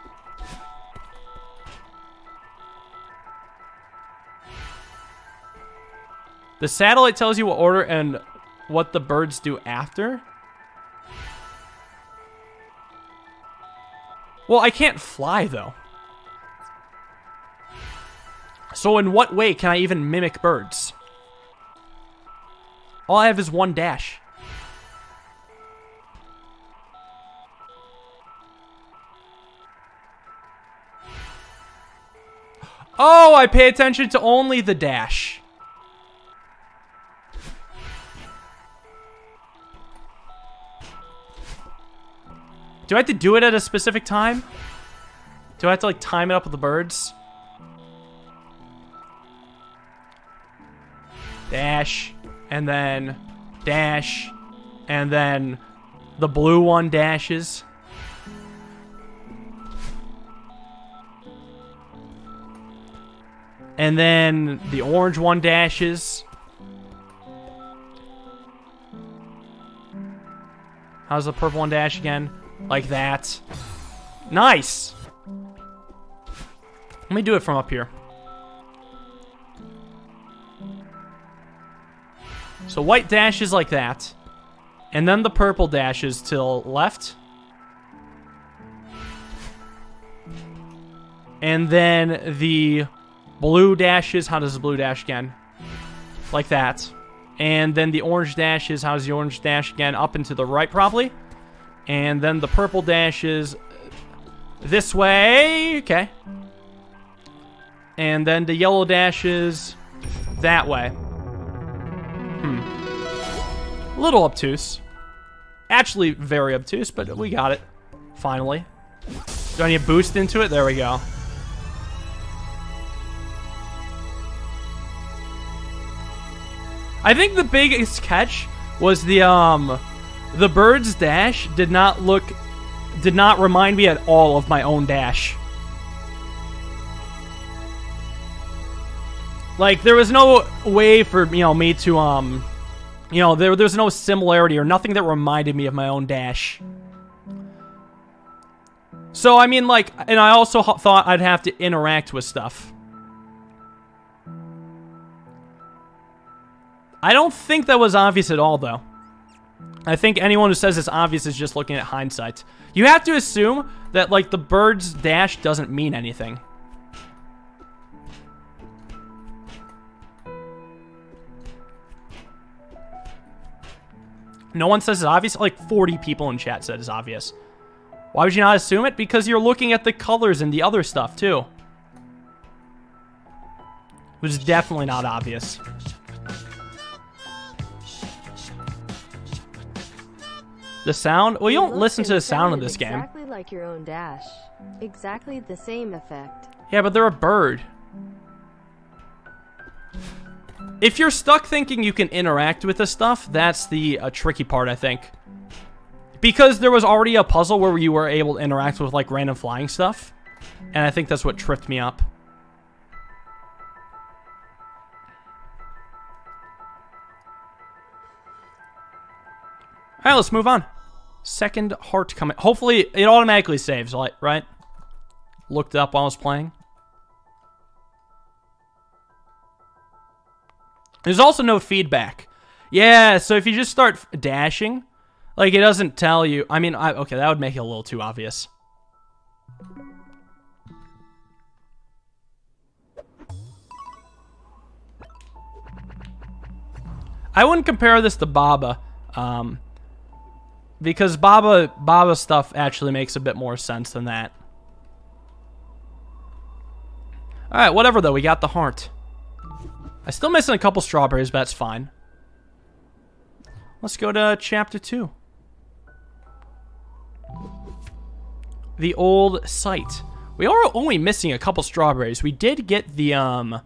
The satellite tells you what order and what the birds do after? Well, I can't fly, though. So in what way can I even mimic birds? All I have is one dash. Oh, I pay attention to only the dash. Do I have to do it at a specific time? Do I have to like time it up with the birds? Dash, and then dash, and then the blue one dashes. And then the orange one dashes. How's the purple one dash again? Like that. Nice! Let me do it from up here. So white dashes like that. And then the purple dashes till left. And then the blue dashes. How does the blue dash again? Like that. And then the orange dashes. How does the orange dash again? Up and to the right, probably. And then the purple dashes this way. Okay. And then the yellow dashes that way. A little obtuse. Actually, very obtuse, but we got it. Finally. Do I need a boost into it? There we go. I think the biggest catch was the, um, the bird's dash did not look, did not remind me at all of my own dash. Like, there was no way for, you know, me to, um, you know, there, there's no similarity or nothing that reminded me of my own dash. So, I mean, like, and I also thought I'd have to interact with stuff. I don't think that was obvious at all, though. I think anyone who says it's obvious is just looking at hindsight. You have to assume that, like, the bird's dash doesn't mean anything. No one says it's obvious. Like 40 people in chat said it's obvious. Why would you not assume it? Because you're looking at the colors and the other stuff too. Which is definitely not obvious. The sound? Well, you don't listen to the sound of this game. Exactly like your own dash. Exactly the same effect. Yeah, but they're a bird. If you're stuck thinking you can interact with the stuff, that's the uh, tricky part, I think. Because there was already a puzzle where you were able to interact with, like, random flying stuff. And I think that's what tripped me up. Alright, let's move on. Second heart coming. Hopefully, it automatically saves, right? Looked up while I was playing. There's also no feedback. Yeah, so if you just start dashing, like it doesn't tell you. I mean, I, okay, that would make it a little too obvious. I wouldn't compare this to Baba, um, because Baba Baba stuff actually makes a bit more sense than that. All right, whatever though, we got the heart. I'm still missing a couple strawberries, but that's fine. Let's go to chapter 2. The old site. We are only missing a couple strawberries. We did get the, um...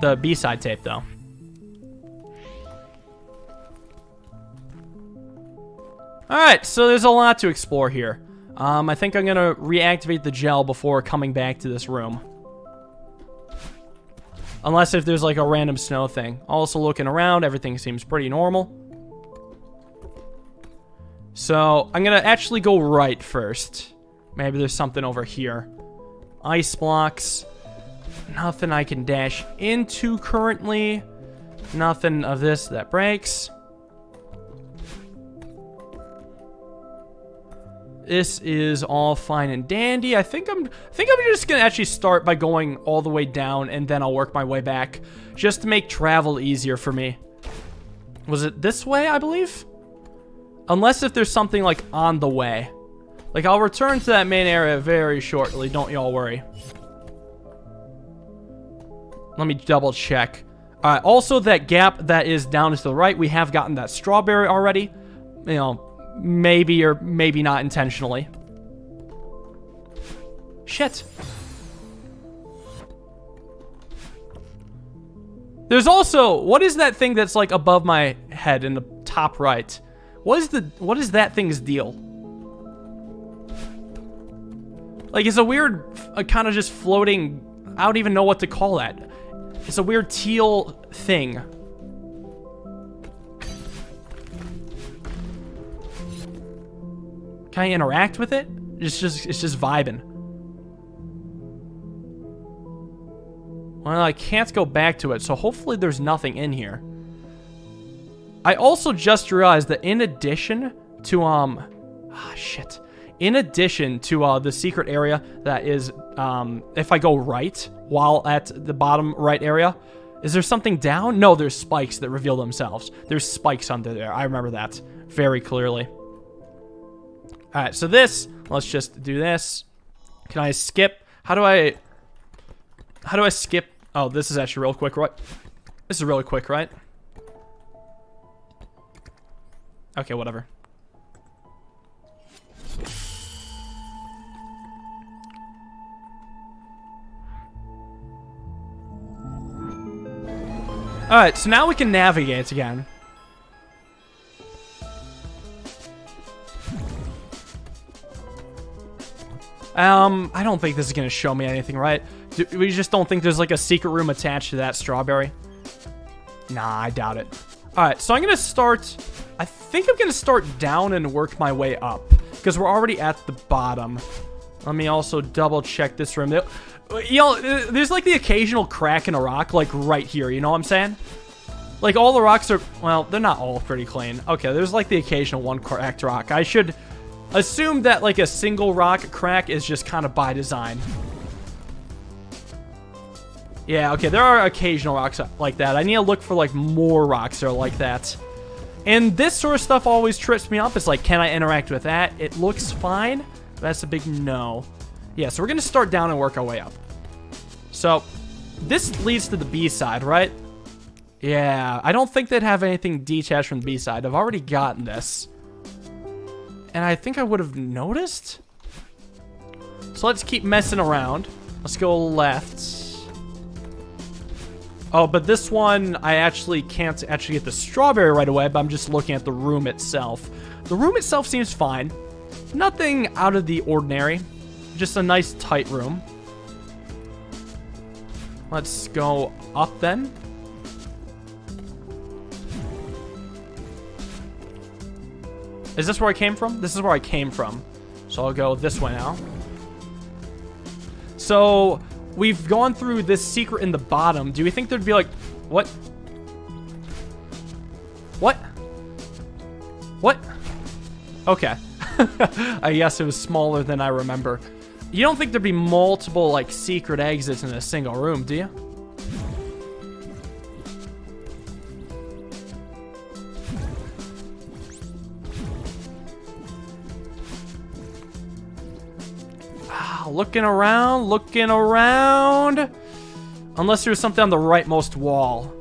The B-side tape, though. Alright, so there's a lot to explore here. Um, I think I'm going to reactivate the gel before coming back to this room. Unless if there's like a random snow thing. Also looking around, everything seems pretty normal. So I'm to actually go right first. Maybe there's something over here. Ice blocks. Nothing I can dash into currently. Nothing of this that breaks. This is all fine and dandy. I think I'm I think I'm just gonna actually start by going all the way down and then I'll work my way back. Just to make travel easier for me. Was it this way, I believe? Unless if there's something like on the way. Like I'll return to that main area very shortly, don't y'all worry. Let me double check. Alright, also that gap that is down to the right, we have gotten that strawberry already. You know, Maybe or maybe not intentionally. Shit. There's also, what is that thing that's like above my head in the top right? What is the, what is that thing's deal? Like, it's a weird, uh, kind of just floating, I don't even know what to call that. It's a weird teal thing. Can I interact with it? It's just it's just vibing. Well, I can't go back to it, so hopefully there's nothing in here. I also just realized that in addition to, um, ah, shit. In addition to uh, the secret area that is, um, if I go right while at the bottom right area, is there something down? No, there's spikes that reveal themselves. There's spikes under there. I remember that very clearly. All right, so this, let's just do this. Can I skip? How do I, how do I skip? Oh, this is actually real quick, right? This is really quick, right? Okay, whatever. Alright, so now we can navigate again. Um, I don't think this is going to show me anything, right? Do, we just don't think there's like a secret room attached to that strawberry. Nah, I doubt it. All right, so I'm going to start... I think I'm going to start down and work my way up. Because we're already at the bottom. Let me also double check this room. You know, there's like the occasional crack in a rock, like right here. You know what I'm saying? Like all the rocks are, well, they're not all pretty clean. Okay, there's like the occasional one cracked rock. I should Assume that like a single rock crack is just kind of by design. Yeah, okay, there are occasional rocks uh, like that. I need to look for like more rocks that are like that. And this sort of stuff always trips me up. It's like, can I interact with that? It looks fine. That's a big no. Yeah, so we're going to start down and work our way up. So, this leads to the B side, right? Yeah, I don't think they'd have anything detached from the B side. I've already gotten this and I think I would have noticed. So let's keep messing around. Let's go left. Oh, but this one, I actually can't actually get the strawberry right away, but I'm just looking at the room itself. The room itself seems fine. Nothing out of the ordinary. Just a nice tight room. Let's go up then. Is this where I came from? This is where I came from. So I'll go this way now. So we've gone through this secret in the bottom. Do we think there'd be like, what? What? What? Okay. I guess it was smaller than I remember. You don't think there'd be multiple like secret exits in a single room, do you? Looking around, looking around. Unless there's something on the rightmost wall.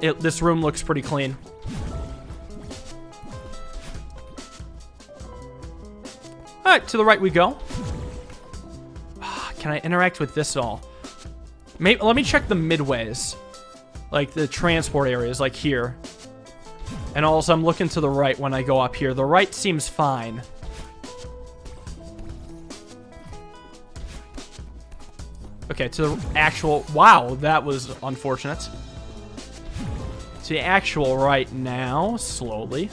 It, this room looks pretty clean. Alright, to the right we go. Can I interact with this all? Maybe, let me check the midways. Like the transport areas, like here. And also I'm looking to the right when I go up here. The right seems fine. Okay, to the actual... Wow, that was unfortunate. To the actual right now, slowly.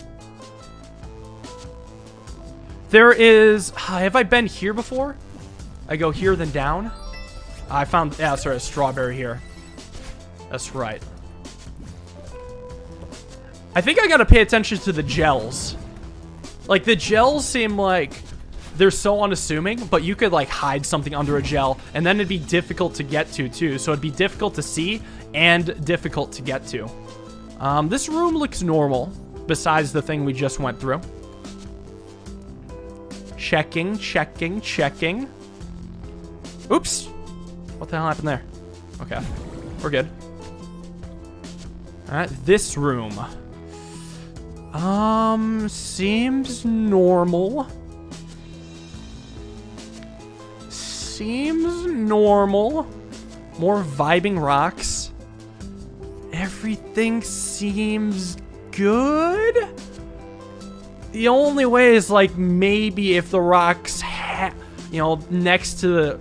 There is... Have I been here before? I go here, then down? I found... Yeah, sorry, a strawberry here. That's right. I think I gotta pay attention to the gels. Like, the gels seem like they're so unassuming, but you could, like, hide something under a gel, and then it'd be difficult to get to, too. So it'd be difficult to see and difficult to get to. Um, this room looks normal, besides the thing we just went through. Checking, checking, checking. Oops. What the hell happened there? Okay. We're good. Alright, this room. Um, seems normal. Seems normal. More vibing rocks. Everything seems good? The only way is like maybe if the rocks, you know, next to the,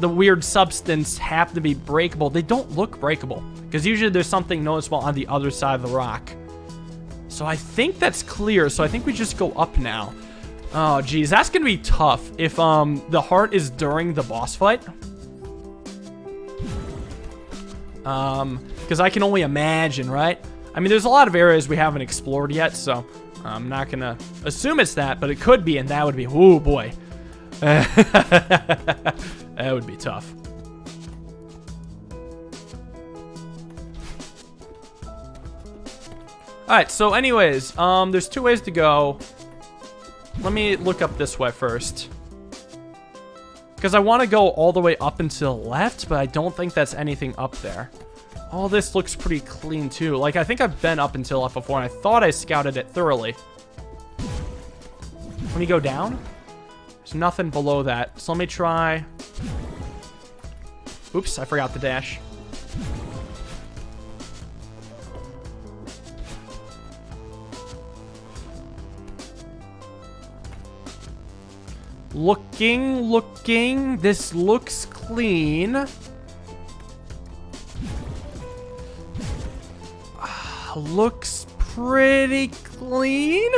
the weird substance happen to be breakable. They don't look breakable because usually there's something noticeable on the other side of the rock. So I think that's clear. So I think we just go up now. Oh, geez. That's going to be tough if um the heart is during the boss fight. Um, because I can only imagine, right? I mean, there's a lot of areas we haven't explored yet, so I'm not going to assume it's that, but it could be, and that would be, oh boy. that would be tough. Alright, so anyways, um, there's two ways to go. Let me look up this way first. Because I want to go all the way up and to the left, but I don't think that's anything up there. All this looks pretty clean, too. Like, I think I've been up until up before, and I thought I scouted it thoroughly. Let me go down. There's nothing below that. So let me try... Oops, I forgot the dash. Looking, looking. This looks clean. looks pretty clean.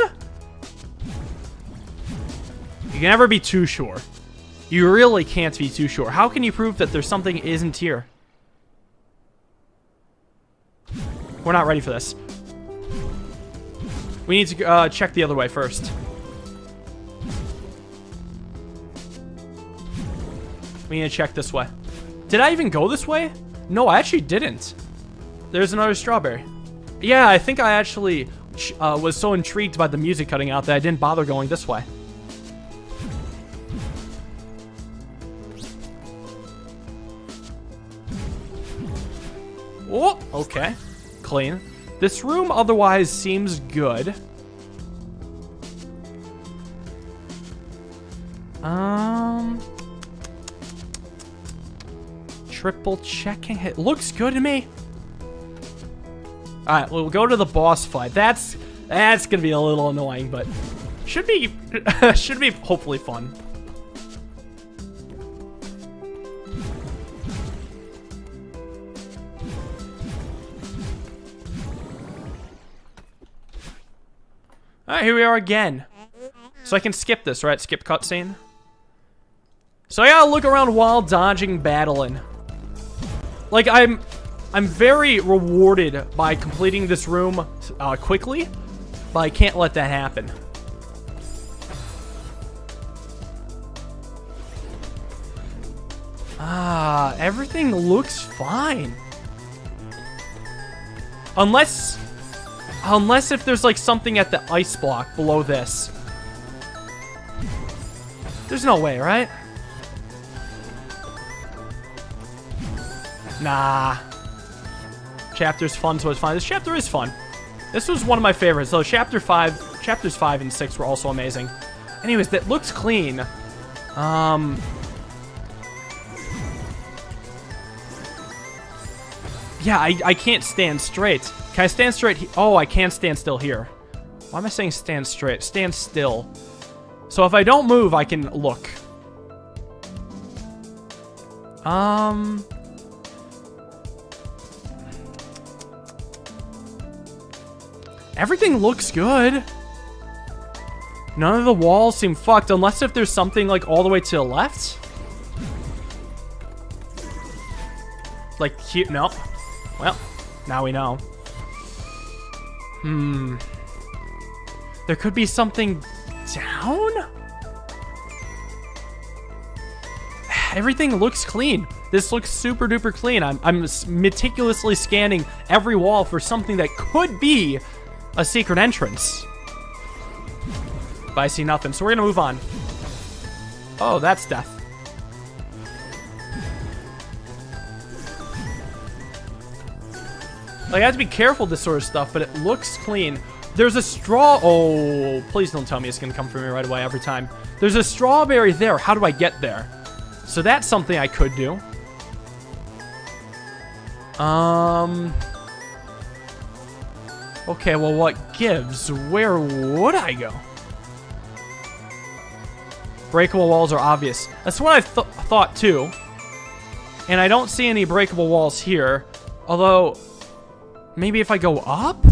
You can never be too sure. You really can't be too sure. How can you prove that there's something isn't here? We're not ready for this. We need to uh, check the other way first. We need to check this way. Did I even go this way? No, I actually didn't. There's another strawberry. Yeah, I think I actually uh, was so intrigued by the music cutting out that I didn't bother going this way. Oh, okay. Clean. This room otherwise seems good. Um... Triple checking. It looks good to me. All right, we'll go to the boss fight. That's that's gonna be a little annoying, but should be should be hopefully fun. All right, here we are again. So I can skip this, right? Skip cutscene. So I gotta look around while dodging, battling. Like, I'm I'm very rewarded by completing this room uh, quickly, but I can't let that happen. Ah, everything looks fine. Unless, unless if there's like something at the ice block below this. There's no way, right? Nah. Chapter's fun, so it's fine. This chapter is fun. This was one of my favorites. So chapter 5, chapters 5 and 6 were also amazing. Anyways, that looks clean. Um... Yeah, I, I can't stand straight. Can I stand straight? Oh, I can stand still here. Why am I saying stand straight? Stand still. So if I don't move, I can look. Um... Everything looks good. None of the walls seem fucked, unless if there's something like all the way to the left. Like here, no. Well, now we know. Hmm. There could be something down? Everything looks clean. This looks super duper clean. I'm, I'm meticulously scanning every wall for something that could be a secret entrance. But I see nothing, so we're gonna move on. Oh, that's death. Like, I have to be careful with this sort of stuff, but it looks clean. There's a straw... Oh, please don't tell me it's to come for me right away every time. There's a strawberry there. How do I get there? So that's something I could do. Um... Okay, well, what gives? Where would I go? Breakable walls are obvious. That's what I th thought, too. And I don't see any breakable walls here. Although, maybe if I go up?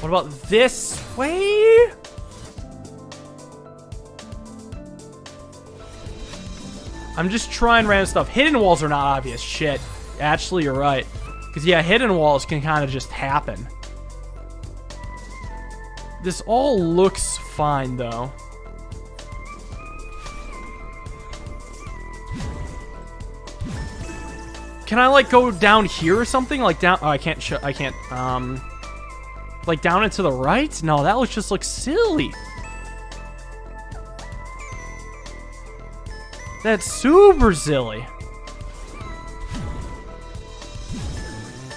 What about this way? I'm just trying random stuff. Hidden walls are not obvious. Shit. Actually, you're right. Because, yeah, hidden walls can kind of just happen. This all looks fine, though. Can I, like, go down here or something? Like, down... Oh, I can't... I can't, um... Like, down and to the right? No, that looks just looks silly. That's super silly.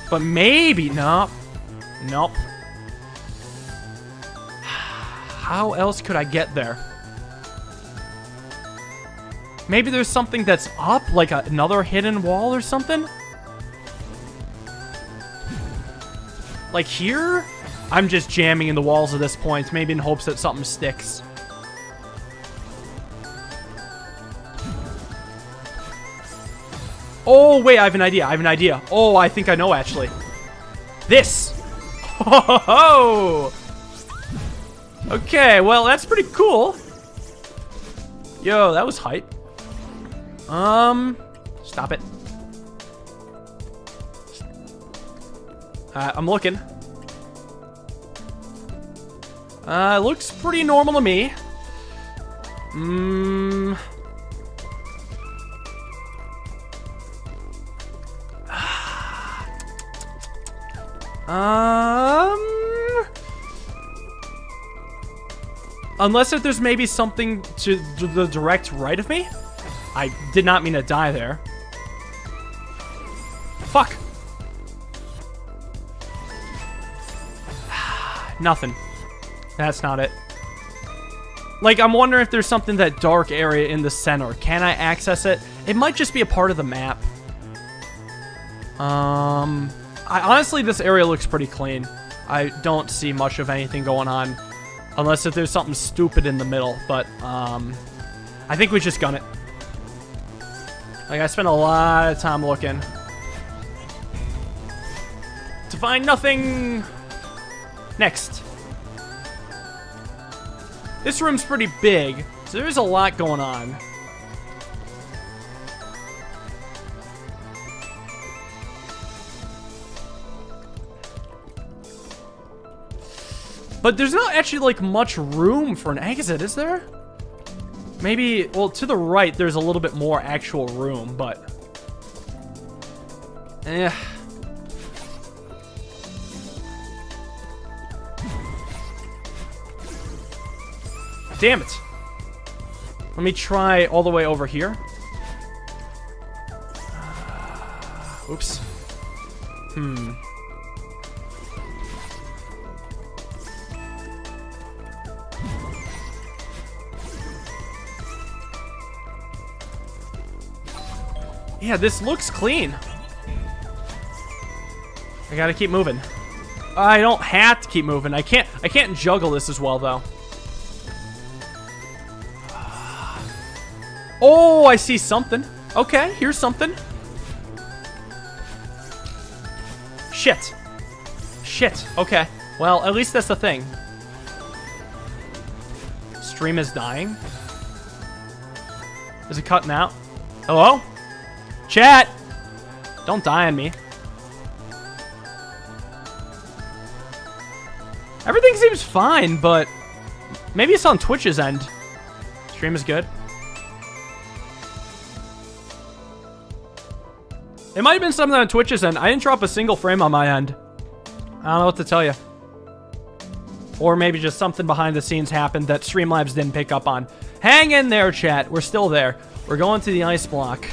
But maybe, not. Nope. How else could I get there? Maybe there's something that's up, like a, another hidden wall or something? Like here? I'm just jamming in the walls at this point, maybe in hopes that something sticks. Oh, wait, I have an idea. I have an idea. Oh, I think I know, actually. This! Ho, ho, ho! Okay, well, that's pretty cool. Yo, that was hype. Um, stop it. Uh, I'm looking. Uh, looks pretty normal to me. Mmm... Um... Unless if there's maybe something to the direct right of me? I did not mean to die there. Fuck. Nothing. That's not it. Like, I'm wondering if there's something that dark area in the center. Can I access it? It might just be a part of the map. Um... I, honestly, this area looks pretty clean. I don't see much of anything going on. Unless if there's something stupid in the middle. But, um... I think we just gun it. Like, I spent a lot of time looking. To find nothing! Next. This room's pretty big, so there's a lot going on. But there's not actually, like, much room for an exit, is there? Maybe, well, to the right, there's a little bit more actual room, but... Eh. Damn it. Let me try all the way over here. Oops. Hmm. Yeah, this looks clean. I gotta keep moving. I don't have to keep moving. I can't I can't juggle this as well though. Oh, I see something. Okay, here's something. Shit. Shit. Okay. Well, at least that's the thing. Stream is dying. Is it cutting out? Hello? Chat! Don't die on me. Everything seems fine, but maybe it's on Twitch's end. Stream is good. It might have been something on Twitch's end. I didn't drop a single frame on my end. I don't know what to tell you. Or maybe just something behind the scenes happened that Streamlabs didn't pick up on. Hang in there, chat. We're still there. We're going to the ice block.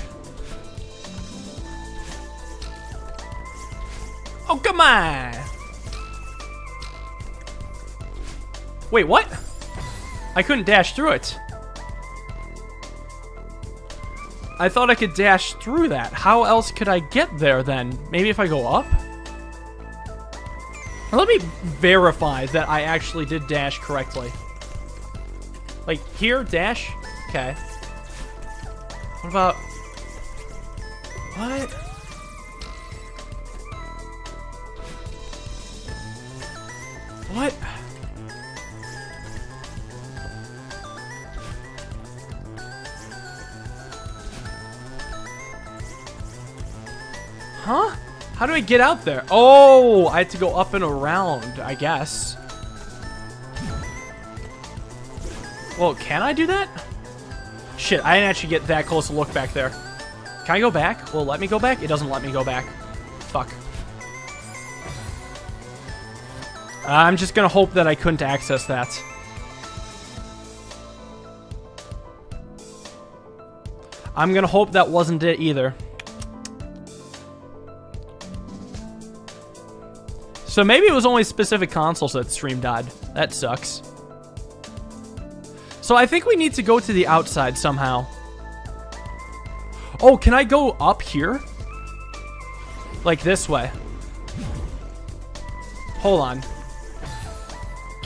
Oh, come on! Wait, what? I couldn't dash through it. I thought I could dash through that. How else could I get there then? Maybe if I go up? Let me verify that I actually did dash correctly. Like, here, dash? Okay. What about... What? What? Huh? How do I get out there? Oh, I had to go up and around, I guess. Well, can I do that? Shit, I didn't actually get that close to look back there. Can I go back? Will it let me go back? It doesn't let me go back. Fuck. Uh, I'm just gonna hope that I couldn't access that. I'm gonna hope that wasn't it either. So maybe it was only specific consoles that stream died. That sucks. So I think we need to go to the outside somehow. Oh, can I go up here? Like this way. Hold on.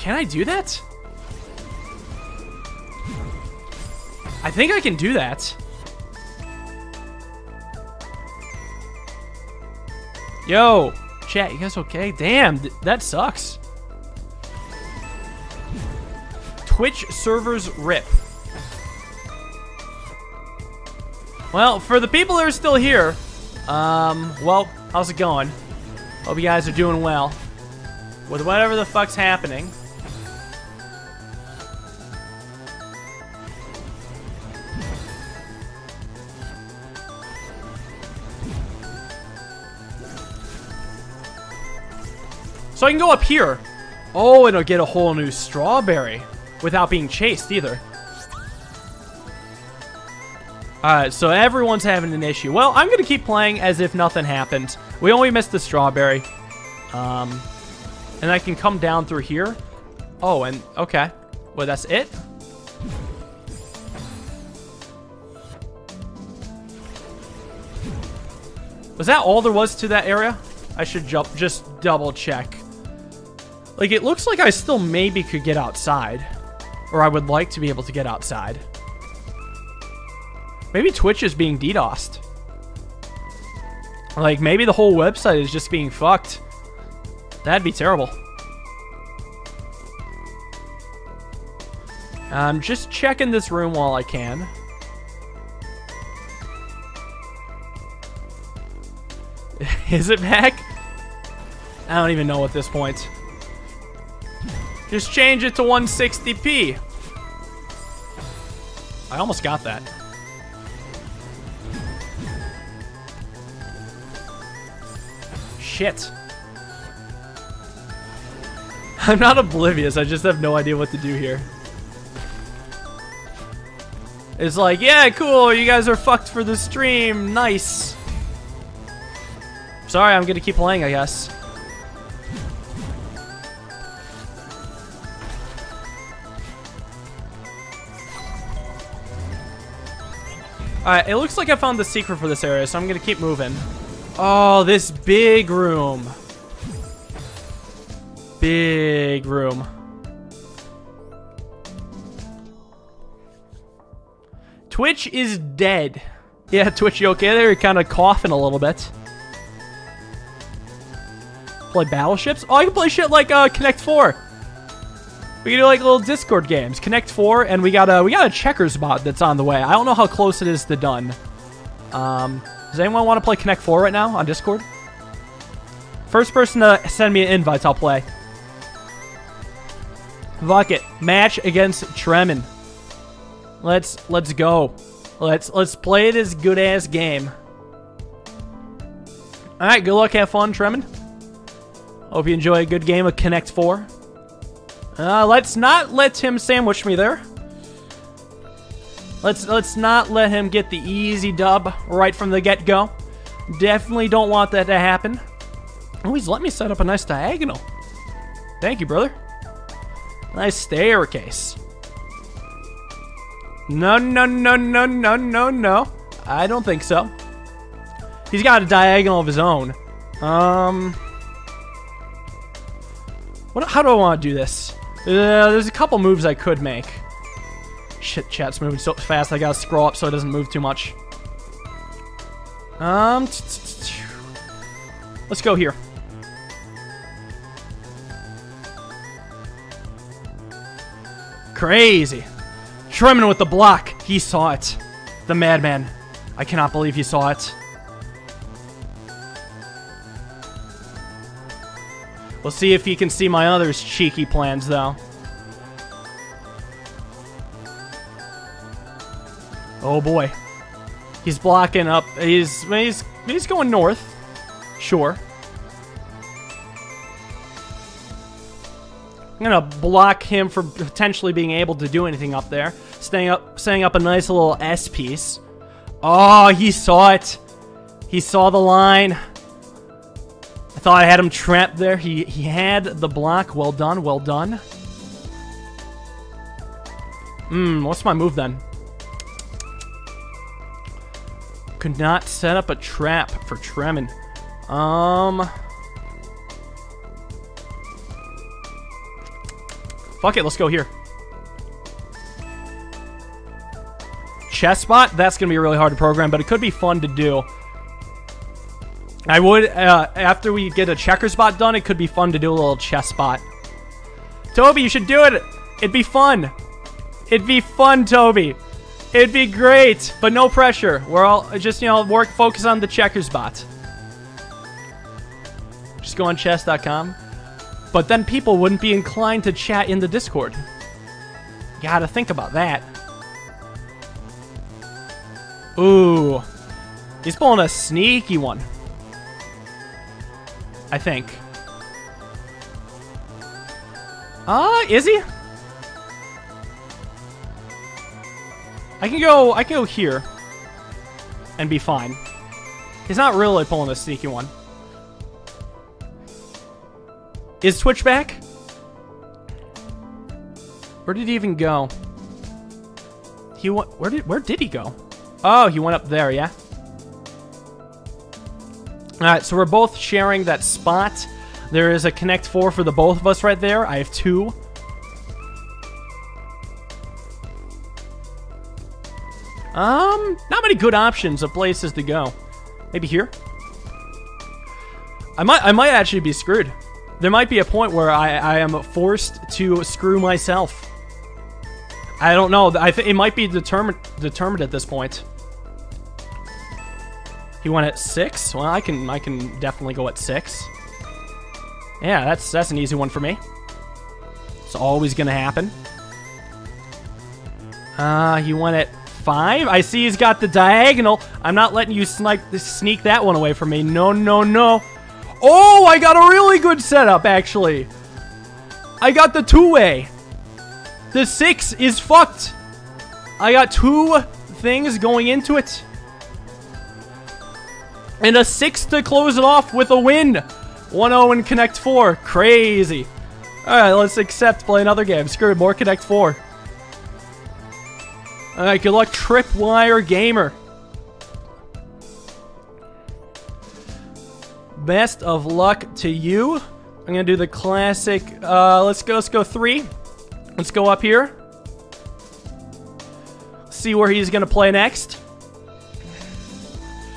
Can I do that? I think I can do that. Yo, chat, you guys okay? Damn, th that sucks. Twitch servers rip. Well, for the people that are still here, um, well, how's it going? Hope you guys are doing well. With whatever the fuck's happening. So I can go up here. Oh, and I'll get a whole new strawberry without being chased either. Alright, so everyone's having an issue. Well, I'm going to keep playing as if nothing happened. We only missed the strawberry. Um, and I can come down through here. Oh, and okay. Well, that's it? Was that all there was to that area? I should jump, just double check. Like, it looks like I still maybe could get outside. Or I would like to be able to get outside. Maybe Twitch is being DDoSed. Like, maybe the whole website is just being fucked. That'd be terrible. I'm just checking this room while I can. is it back? I don't even know at this point. Just change it to 160p. I almost got that. Shit. I'm not oblivious, I just have no idea what to do here. It's like, yeah, cool, you guys are fucked for the stream, nice. Sorry, I'm gonna keep playing, I guess. Alright, it looks like I found the secret for this area, so I'm gonna keep moving. Oh, this big room. Big room. Twitch is dead. Yeah, Twitch, you okay there? You're kind of coughing a little bit. play battleships? Oh, I can play shit like uh, Connect 4. We can do like little Discord games. Connect 4, and we got a we got a checkers bot that's on the way. I don't know how close it is to done. Um, does anyone want to play Connect 4 right now on Discord? First person to send me an invite, I'll play. It. Match against Tremin. Let's let's go. Let's let's play this good ass game. Alright, good luck, have fun, Tremin. Hope you enjoy a good game of Connect 4. Uh, let's not let him sandwich me there. Let's let's not let him get the easy dub right from the get-go. Definitely don't want that to happen. Oh, he's let me set up a nice diagonal. Thank you, brother. Nice staircase. No, no, no, no, no, no, no. I don't think so. He's got a diagonal of his own. Um... What, how do I want to do this? Uh, there's a couple moves I could make. Shit, chat's moving so fast I gotta scroll up so it doesn't move too much. Um... Let's go here. Crazy. Tremin with the block. He saw it. The madman. I cannot believe he saw it. We'll see if he can see my other's cheeky plans, though. Oh boy. He's blocking up. He's he's he's going north. Sure. I'm gonna block him from potentially being able to do anything up there. Staying up, setting up a nice little S piece. Oh, he saw it. He saw the line. Thought I had him trapped there. He he had the block. Well done. Well done. Hmm. What's my move then? Could not set up a trap for Tremin. Um. Fuck it, let's go here. Chess spot? That's going to be really hard to program, but it could be fun to do. I would, uh, after we get a checker spot done, it could be fun to do a little chess spot. Toby, you should do it. It'd be fun. It'd be fun, Toby. It'd be great, but no pressure. We're all just, you know, work, focus on the checkers bot. Just go on chess.com. But then people wouldn't be inclined to chat in the Discord. Gotta think about that. Ooh. He's pulling a sneaky one. I think. Ah, uh, is he? I can go, I can go here. And be fine. He's not really pulling a sneaky one. Is Twitch back? Where did he even go? He went, where did, where did he go? Oh, he went up there, yeah? Alright, so we're both sharing that spot. There is a Connect 4 for the both of us right there. I have two. Um, not many good options of places to go. Maybe here? I might I might actually be screwed. There might be a point where I, I am forced to screw myself. I don't know. I think it might be determined determined at this point. He went at six. Well, I can I can definitely go at six. Yeah, that's that's an easy one for me. It's always gonna happen. Uh, he went at five. I see he's got the diagonal. I'm not letting you sneak sneak that one away from me. No, no, no. Oh, I got a really good setup, actually. I got the two-way. The six is fucked. I got two things going into it. And a six to close it off with a win. 1-0 in Connect 4. Crazy. Alright, let's accept play another game. Screw it, more Connect 4. Alright, good luck, Tripwire Gamer. Best of luck to you. I'm gonna do the classic. Uh, let's go. Let's go three. Let's go up here. See where he's gonna play next.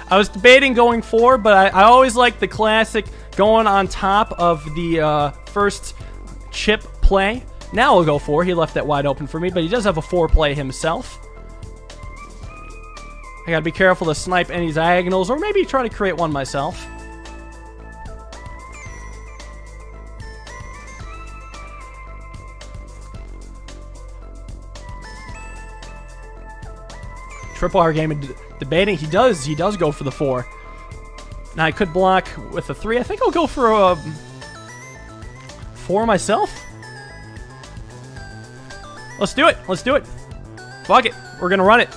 I was debating going four, but I, I always like the classic going on top of the uh, first chip play. Now I'll go four. He left that wide open for me, but he does have a four play himself. I gotta be careful to snipe any diagonals, or maybe try to create one myself. Tripwire game and debating. He does. He does go for the four. Now I could block with a three. I think I'll go for a four myself. Let's do it. Let's do it. Fuck it. We're gonna run it.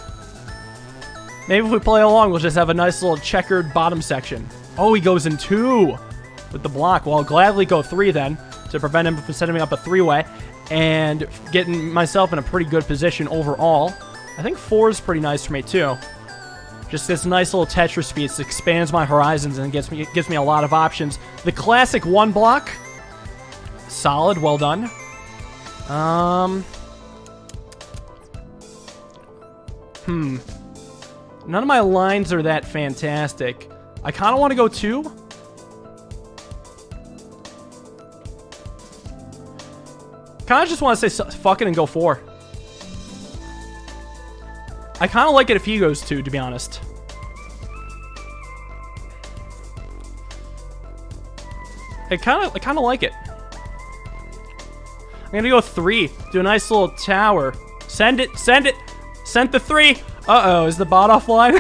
Maybe if we play along, we'll just have a nice little checkered bottom section. Oh, he goes in two with the block. Well, I'll gladly go three then to prevent him from setting me up a three-way and getting myself in a pretty good position overall. I think four is pretty nice for me too. Just this nice little Tetris piece expands my horizons and gives me gives me a lot of options. The classic one block, solid, well done. Um, hmm. None of my lines are that fantastic. I kind of want to go two. Kind of just want to say fuck it and go four. I kind of like it if he goes two, to be honest. I kind of, I kind of like it. I'm gonna go three. Do a nice little tower. Send it, send it. Sent the three. Uh-oh, is the bot offline?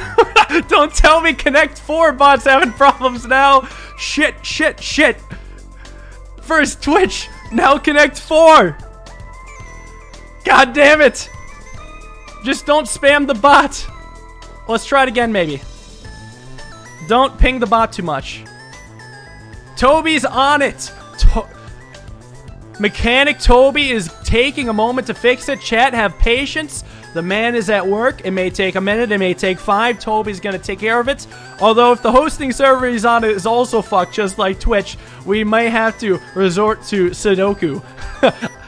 Don't tell me Connect 4 bot's having problems now. Shit, shit, shit. First Twitch, now Connect 4. God damn it. Just don't spam the bot. Let's try it again, maybe. Don't ping the bot too much. Toby's on it. To Mechanic Toby is taking a moment to fix it. Chat, have patience. The man is at work. It may take a minute. It may take five. Toby's going to take care of it. Although if the hosting server he's on is also fucked, just like Twitch, we may have to resort to Sudoku.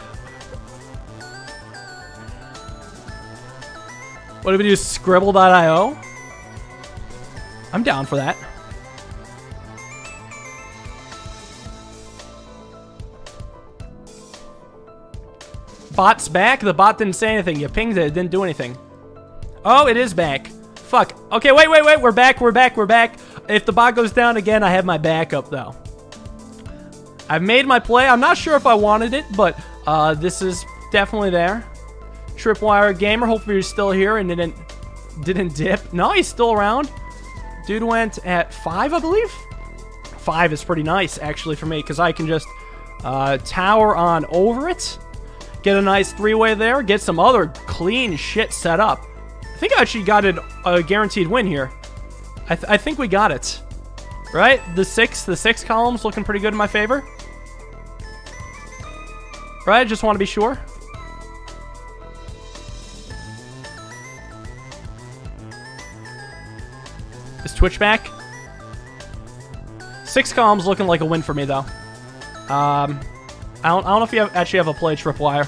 What do we do? Skribbl.io? I'm down for that. Bot's back? The bot didn't say anything. You pinged it. It didn't do anything. Oh, it is back. Fuck. Okay, wait, wait, wait. We're back. We're back. We're back. If the bot goes down again, I have my backup, though. I've made my play. I'm not sure if I wanted it, but uh, this is definitely there. Tripwire Gamer, hopefully you're still here and didn't didn't dip. No, he's still around. Dude went at five, I believe. Five is pretty nice, actually, for me, because I can just uh, tower on over it, get a nice three-way there, get some other clean shit set up. I think I actually got a guaranteed win here. I, th I think we got it. Right? The six, the six columns looking pretty good in my favor. Right? Just want to be sure. Is Twitch back? Six columns looking like a win for me, though. Um, I don't, I don't know if you have, actually have a play tripwire.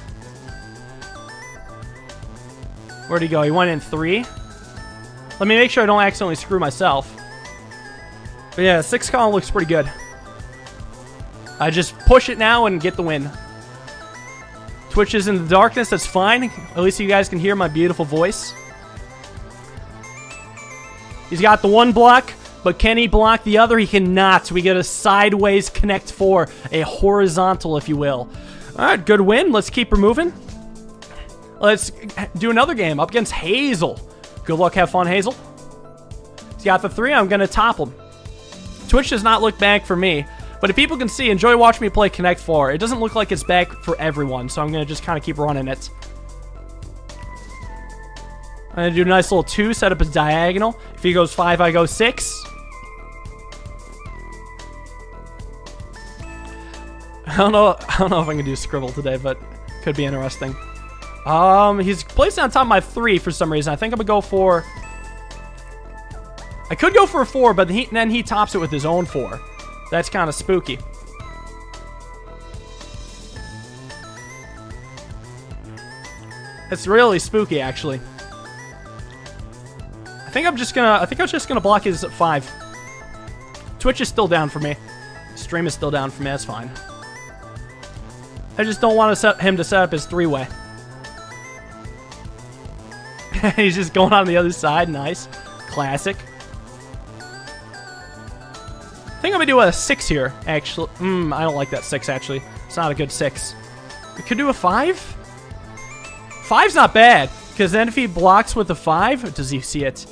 Where'd he go? He went in three. Let me make sure I don't accidentally screw myself. But yeah, six column looks pretty good. I just push it now and get the win. Twitch is in the darkness, that's fine. At least you guys can hear my beautiful voice. He's got the one block, but can he block the other? He cannot. We get a sideways connect four, a horizontal, if you will. All right, good win. Let's keep her moving. Let's do another game up against Hazel. Good luck, have fun, Hazel. He's got the three. I'm going to top him. Twitch does not look back for me. But if people can see, enjoy watching me play Connect 4. It doesn't look like it's back for everyone, so I'm going to just kind of keep running it. I'm going to do a nice little two, set up a diagonal. If he goes five, I go six. I don't know. I don't know if I can do scribble today, but could be interesting. Um, he's placed on top of my three for some reason. I think I'm gonna go for. I could go for a four, but he, then he tops it with his own four. That's kind of spooky. It's really spooky, actually think I'm just gonna, I think I'm just gonna block his five. Twitch is still down for me. Stream is still down for me. That's fine. I just don't want to set him to set up his three-way. He's just going on the other side. Nice. Classic. I think I'm to do a six here, actually. Mm, I don't like that six, actually. It's not a good six. We could do a five? Five's not bad, because then if he blocks with a five, does he see it?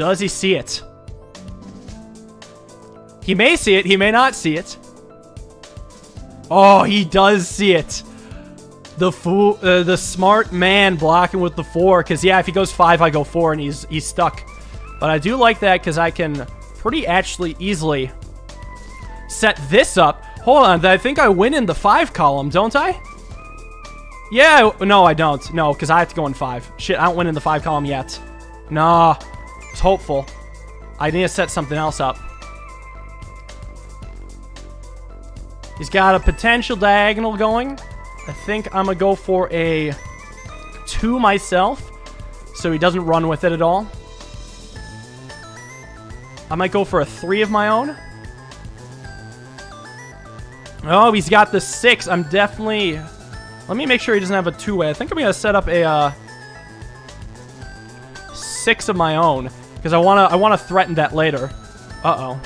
Does he see it? He may see it, he may not see it. Oh, he does see it. The fool, uh, the smart man blocking with the four. Because yeah, if he goes five, I go four, and he's he's stuck. But I do like that because I can pretty actually easily set this up. Hold on, I think I win in the five column, don't I? Yeah, no, I don't. No, because I have to go in five. Shit, I don't win in the five column yet. Nah, it's hopeful. I need to set something else up. He's got a potential diagonal going. I think I'm going to go for a 2 myself, so he doesn't run with it at all. I might go for a 3 of my own. Oh, he's got the 6. I'm definitely... Let me make sure he doesn't have a two-way. I think I'm going to set up a uh, 6 of my own, because I want to I wanna threaten that later. Uh-oh.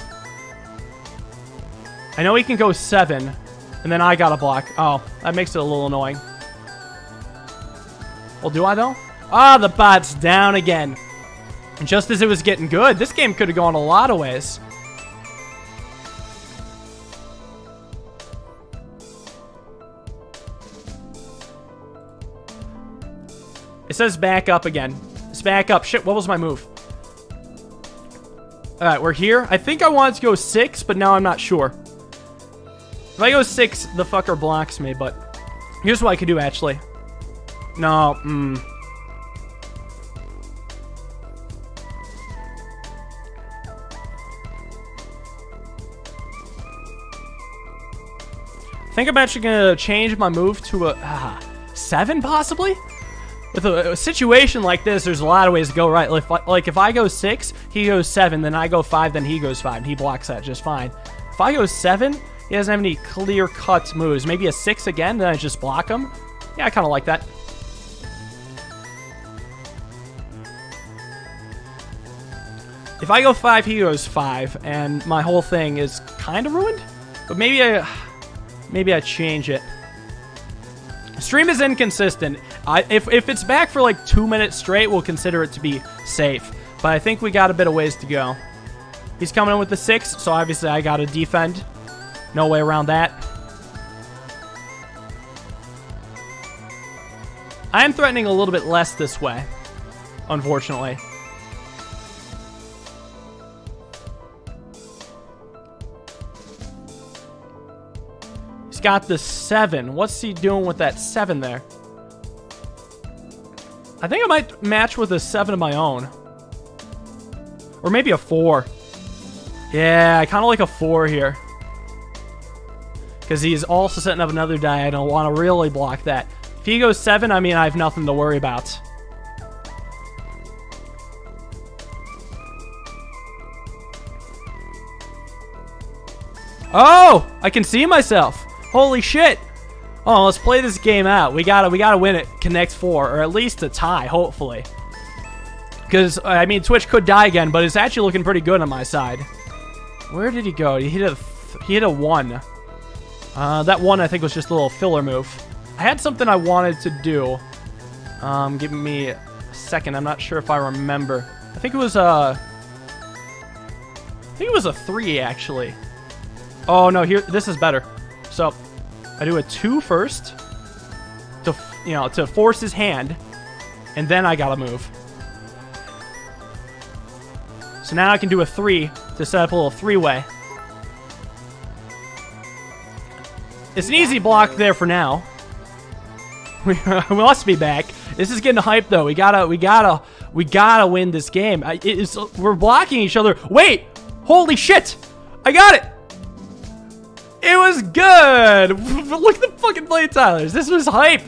I know he can go seven, and then I got a block. Oh, that makes it a little annoying. Well, do I, though? Ah, the bot's down again. Just as it was getting good, this game could have gone a lot of ways. It says back up again. It's back up. Shit, what was my move? Alright, we're here. I think I wanted to go six, but now I'm not sure. If I go six, the fucker blocks me, but here's what I could do, actually. No, mm. I think I'm actually going to change my move to a uh, seven, possibly? With a, a, situation like this, there's a lot of ways to go right. Like, like if I go six, he goes seven, then I go five, then he goes five, and he blocks that just fine. If I go seven, he doesn't have any clear-cut moves. Maybe a 6 again, then I just block him. Yeah, I kind of like that. If I go 5, he goes 5, and my whole thing is kind of ruined. But maybe I, maybe I change it. Stream is inconsistent. I, if, if it's back for like two minutes straight, we'll consider it to be safe. But I think we got a bit of ways to go. He's coming in with the 6, so obviously I got to defend. No way around that. I am threatening a little bit less this way, unfortunately. Got the 7. What's he doing with that 7 there? I think I might match with a 7 of my own. Or maybe a 4. Yeah, I kind of like a 4 here. Because he's also setting up another diagonal. Want to really block that. If he goes 7, I mean, I have nothing to worry about. Oh! I can see myself! Holy shit! Oh, let's play this game out. We gotta, we gotta win it. Connect 4, or at least a tie, hopefully. Because, I mean, Twitch could die again, but it's actually looking pretty good on my side. Where did he go? He hit a, he hit a 1. Uh, that one, I think, was just a little filler move. I had something I wanted to do. Um, give me a second. I'm not sure if I remember. I think it was a... Uh, think it was a 3, actually. Oh, no, here, this is better. So, I do a two first. To, you know, to force his hand. And then I gotta move. So now I can do a 3 to set up a little 3-way. It's an easy block there for now. We, must be back. This is getting hype though. We gotta, we gotta, we gotta win this game. I, we're blocking each other. Wait! Holy shit! I got it! It was good! Look at the fucking play Tylers. This was hype.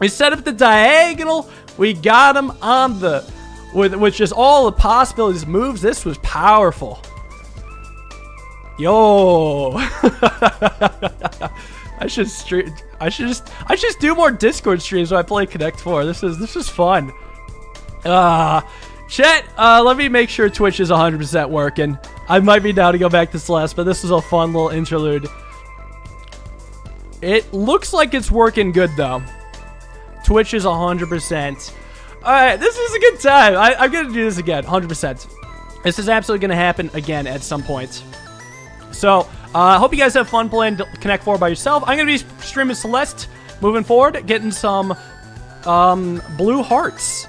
We set up the diagonal. We got him on the with, with just all the possibilities moves, this was powerful. Yo. I should stream. I should just. I should just do more Discord streams when I play Connect Four. This is this is fun. Ah, uh, chat. Uh, let me make sure Twitch is 100% working. I might be down to go back to Celeste, but this is a fun little interlude. It looks like it's working good though. Twitch is 100%. Alright, this is a good time. I, I'm going to do this again, 100%. This is absolutely going to happen again at some point. So, I uh, hope you guys have fun playing Connect 4 by yourself. I'm going to be streaming Celeste moving forward, getting some um, blue hearts.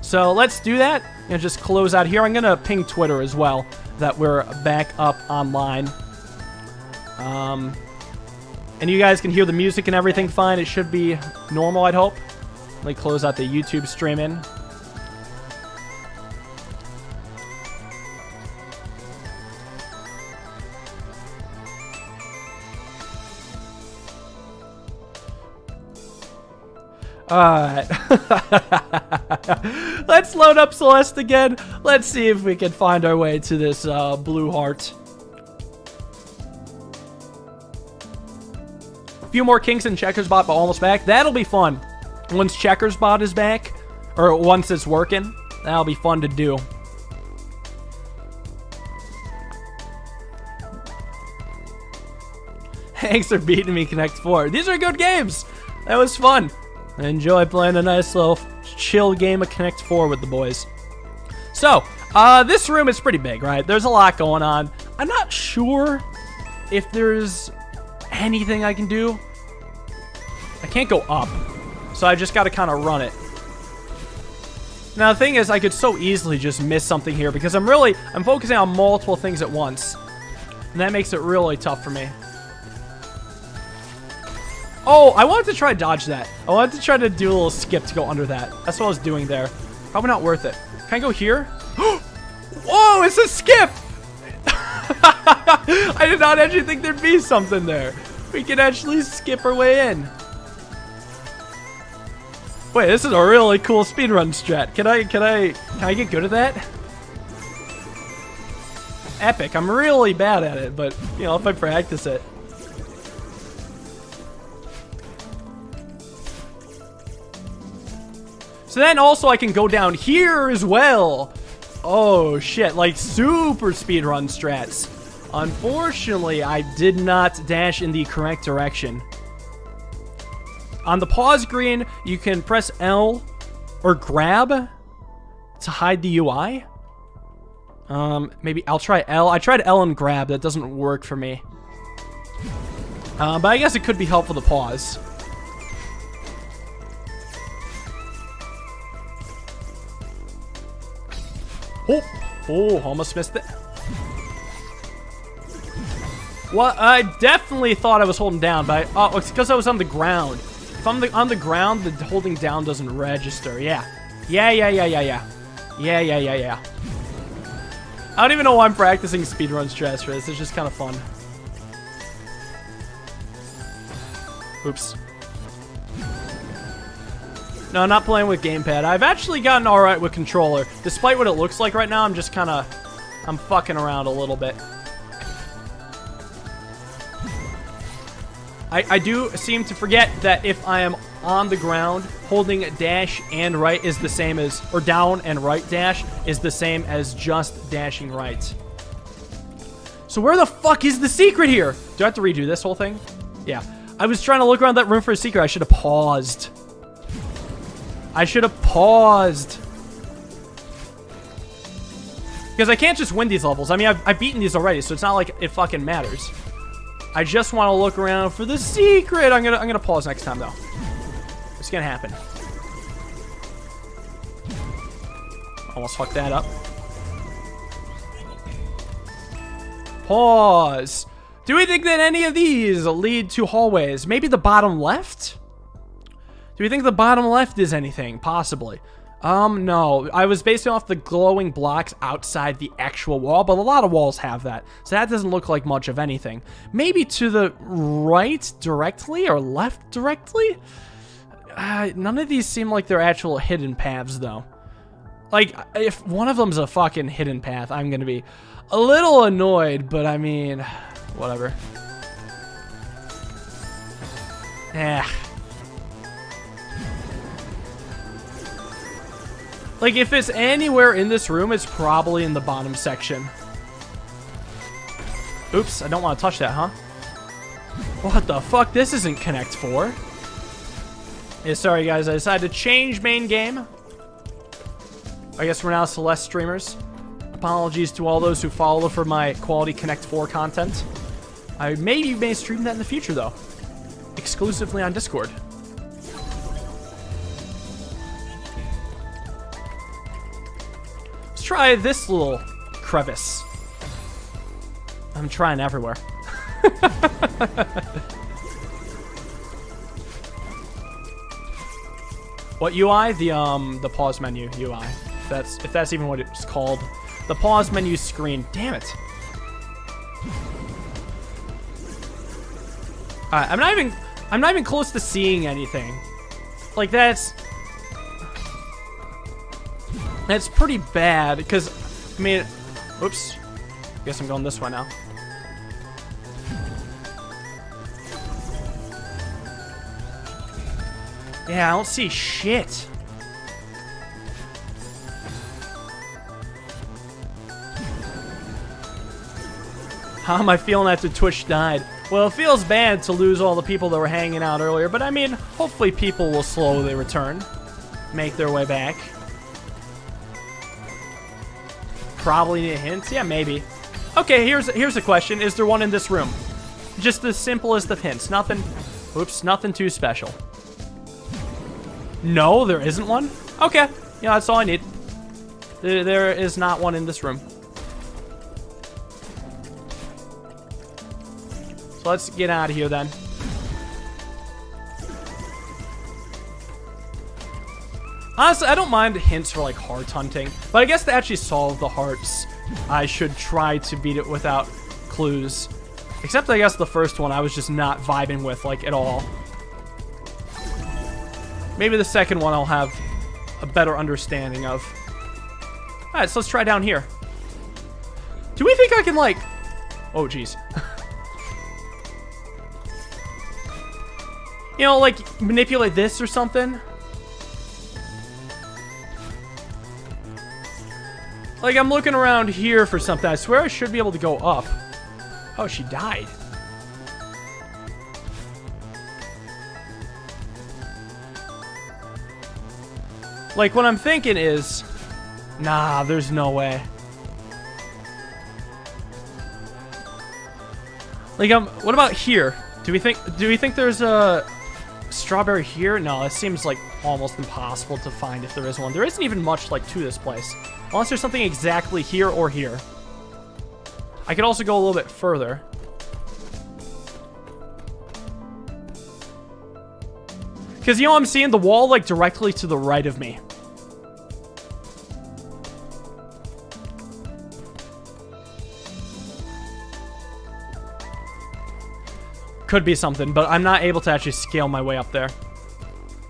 So let's do that and just close out here. I'm going to ping Twitter as well that we're back up online. Um, and you guys can hear the music and everything fine. It should be normal, I'd hope. Let me close out the YouTube stream in. Alright. Let's load up Celeste again. Let's see if we can find our way to this uh, blue heart. Few more Kings and Checkers bot, but almost back. That'll be fun. Once Checkers bot is back, or once it's working, that'll be fun to do. Thanks for beating me Connect 4. These are good games. That was fun. I enjoy playing a nice little chill game of Connect 4 with the boys. So, uh, this room is pretty big, right? There's a lot going on. I'm not sure if there's anything I can do. I can't go up, so I just got to kind of run it. Now, the thing is, I could so easily just miss something here because I'm really, I'm focusing on multiple things at once. And that makes it really tough for me. Oh, I wanted to try dodge that. I wanted to try to do a little skip to go under that. That's what I was doing there. Probably not worth it. Can I go here? Whoa, it's a skip! I did not actually think there'd be something there. We can actually skip our way in. Wait, this is a really cool speedrun strat. Can I, can I, can I get good at that? Epic. I'm really bad at it, but, you know, if I practice it. So then also I can go down here as well. Oh shit, like super speedrun strats. Unfortunately, I did not dash in the correct direction. On the pause screen, you can press L or grab to hide the UI. Um, maybe I'll try L. I tried L and grab. That doesn't work for me. Uh, but I guess it could be helpful to pause. Oh, oh, almost missed it. Well, I definitely thought I was holding down, but I, oh, it's because I was on the ground. If I'm the, on the ground, the holding down doesn't register. Yeah. Yeah, yeah, yeah, yeah, yeah. Yeah, yeah, yeah, yeah. I don't even know why I'm practicing speedrun stress for this. It's just kind of fun. Oops. No, I'm not playing with gamepad. I've actually gotten alright with controller. Despite what it looks like right now, I'm just kind of... I'm fucking around a little bit. I, I do seem to forget that if I am on the ground, holding dash and right is the same as... Or down and right dash is the same as just dashing right. So where the fuck is the secret here? Do I have to redo this whole thing? Yeah. I was trying to look around that room for a secret. I should have paused. I should have paused. Because I can't just win these levels. I mean, I've, I've beaten these already, so it's not like it fucking matters. I just want to look around for the secret. I'm gonna I'm gonna pause next time though. It's gonna happen. Almost fucked that up. Pause. Do we think that any of these lead to hallways? Maybe the bottom left? Do we think the bottom left is anything? Possibly. Um, no. I was basing off the glowing blocks outside the actual wall, but a lot of walls have that. So that doesn't look like much of anything. Maybe to the right directly or left directly? Uh, none of these seem like they're actual hidden paths, though. Like, if one of them's a fucking hidden path, I'm gonna be a little annoyed, but I mean, whatever. Eh. Like, if it's anywhere in this room, it's probably in the bottom section. Oops, I don't want to touch that, huh? What the fuck? This isn't Connect 4. Yeah, sorry guys, I decided to change main game. I guess we're now Celeste streamers. Apologies to all those who follow for my quality Connect 4 content. I maybe may stream that in the future though. Exclusively on Discord. Try this little crevice. I'm trying everywhere. what UI? The um the pause menu UI. If that's if that's even what it's called. The pause menu screen. Damn it. Alright, I'm not even I'm not even close to seeing anything. Like that's that's pretty bad because I mean oops. Guess I'm going this way now. Yeah, I don't see shit. How am I feeling after Twitch died? Well, it feels bad to lose all the people that were hanging out earlier, but I mean, hopefully people will slowly return. Make their way back. Probably need hints. Yeah, maybe. Okay, here's here's a question. Is there one in this room? Just the simplest of hints. Nothing... Oops, nothing too special. No, there isn't one? Okay. Yeah, that's all I need. There, there is not one in this room. So let's get out of here then. Honestly, I don't mind hints for like heart hunting, but I guess to actually solve the hearts, I should try to beat it without clues. Except I guess the first one I was just not vibing with like at all. Maybe the second one I'll have a better understanding of. Alright, so let's try down here. Do we think I can, like... Oh, jeez. you know, like, manipulate this or something? Like, I'm looking around here for something. I swear I should be able to go up. Oh, she died. Like, what I'm thinking is... Nah, there's no way. Like, um, what about here? Do we think, do we think there's a strawberry here? No, it seems like almost impossible to find if there is one. There isn't even much, like, to this place. Unless there's something exactly here or here. I could also go a little bit further. Because, you know, I'm seeing the wall, like, directly to the right of me. Could be something, but I'm not able to actually scale my way up there.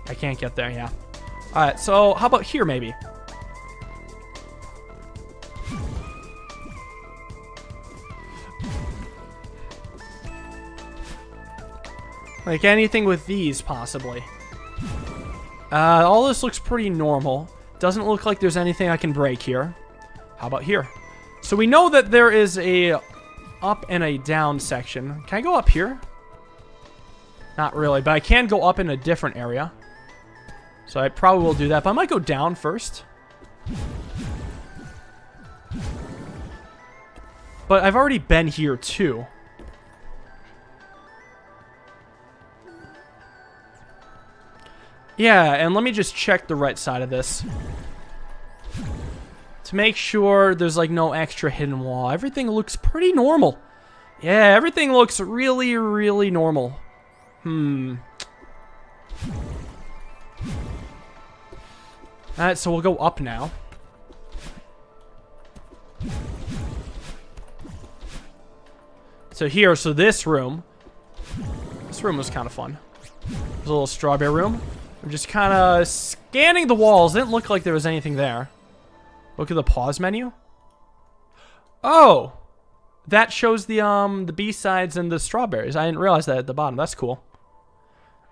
I can't get there, yeah. Alright, so how about here, maybe? Like anything with these, possibly. Uh, all this looks pretty normal. Doesn't look like there's anything I can break here. How about here? So we know that there is a up and a down section. Can I go up here? Not really, but I can go up in a different area. So I probably will do that, but I might go down first. But I've already been here too. Yeah, and let me just check the right side of this. To make sure there's like no extra hidden wall. Everything looks pretty normal. Yeah, everything looks really, really normal. Hmm. Alright, so we'll go up now. So here, so this room. This room was kind of fun. There's a little strawberry room. I'm just kind of scanning the walls. Didn't look like there was anything there. Look at the pause menu. Oh, that shows the um the B sides and the strawberries. I didn't realize that at the bottom. That's cool.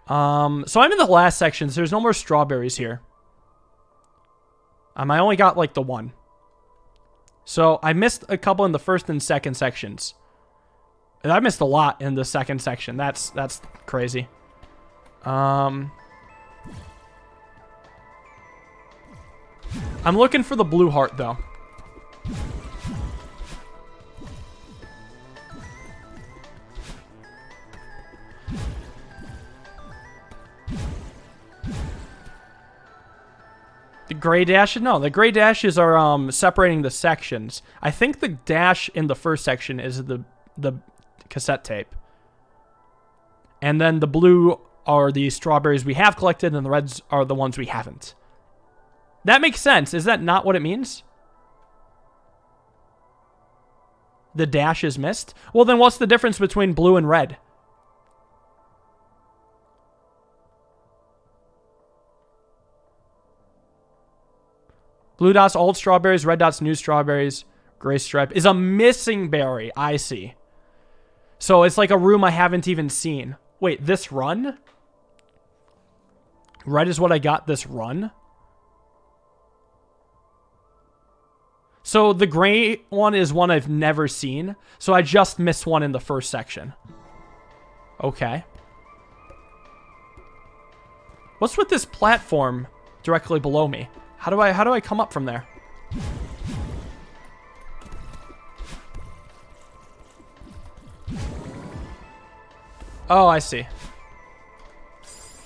Um, so I'm in the last sections. There's no more strawberries here. Um, I only got like the one. So I missed a couple in the first and second sections. And I missed a lot in the second section. That's that's crazy. Um, I'm looking for the blue heart though. The gray dashes? No, the gray dashes are um, separating the sections. I think the dash in the first section is the the cassette tape. And then the blue are the strawberries we have collected, and the reds are the ones we haven't. That makes sense. Is that not what it means? The dash is missed? Well, then what's the difference between blue and red? Blue dots, old strawberries. Red dots, new strawberries. Gray stripe is a missing berry. I see. So it's like a room I haven't even seen. Wait, this run? Red is what I got this run? So the gray one is one I've never seen. So I just missed one in the first section. Okay. What's with this platform directly below me? How do I how do I come up from there? Oh, I see.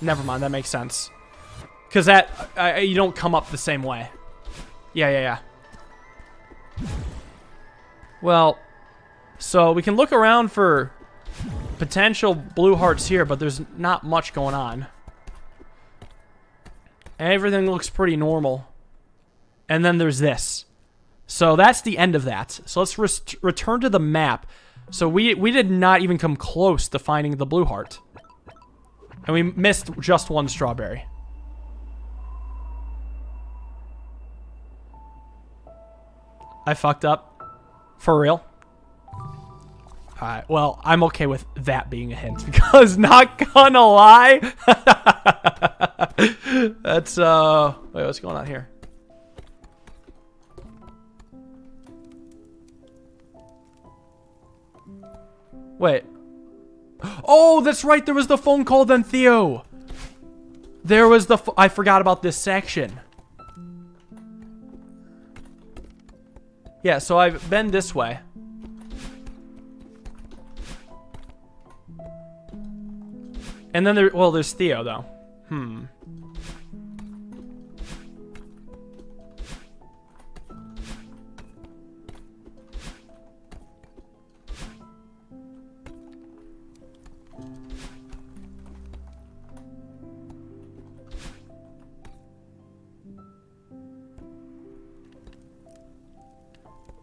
Never mind, that makes sense. Because that, uh, you don't come up the same way. Yeah, yeah, yeah. Well, so we can look around for potential blue hearts here, but there's not much going on. Everything looks pretty normal. And then there's this. So that's the end of that. So let's re return to the map. So we, we did not even come close to finding the blue heart. And we missed just one strawberry. I fucked up. For real. Alright, well, I'm okay with that being a hint. Because, not gonna lie... that's, uh... Wait, what's going on here? Wait. Oh, that's right. There was the phone call then, Theo. There was the... I forgot about this section. Yeah, so I've been this way. And then there... Well, there's Theo, though. Hmm.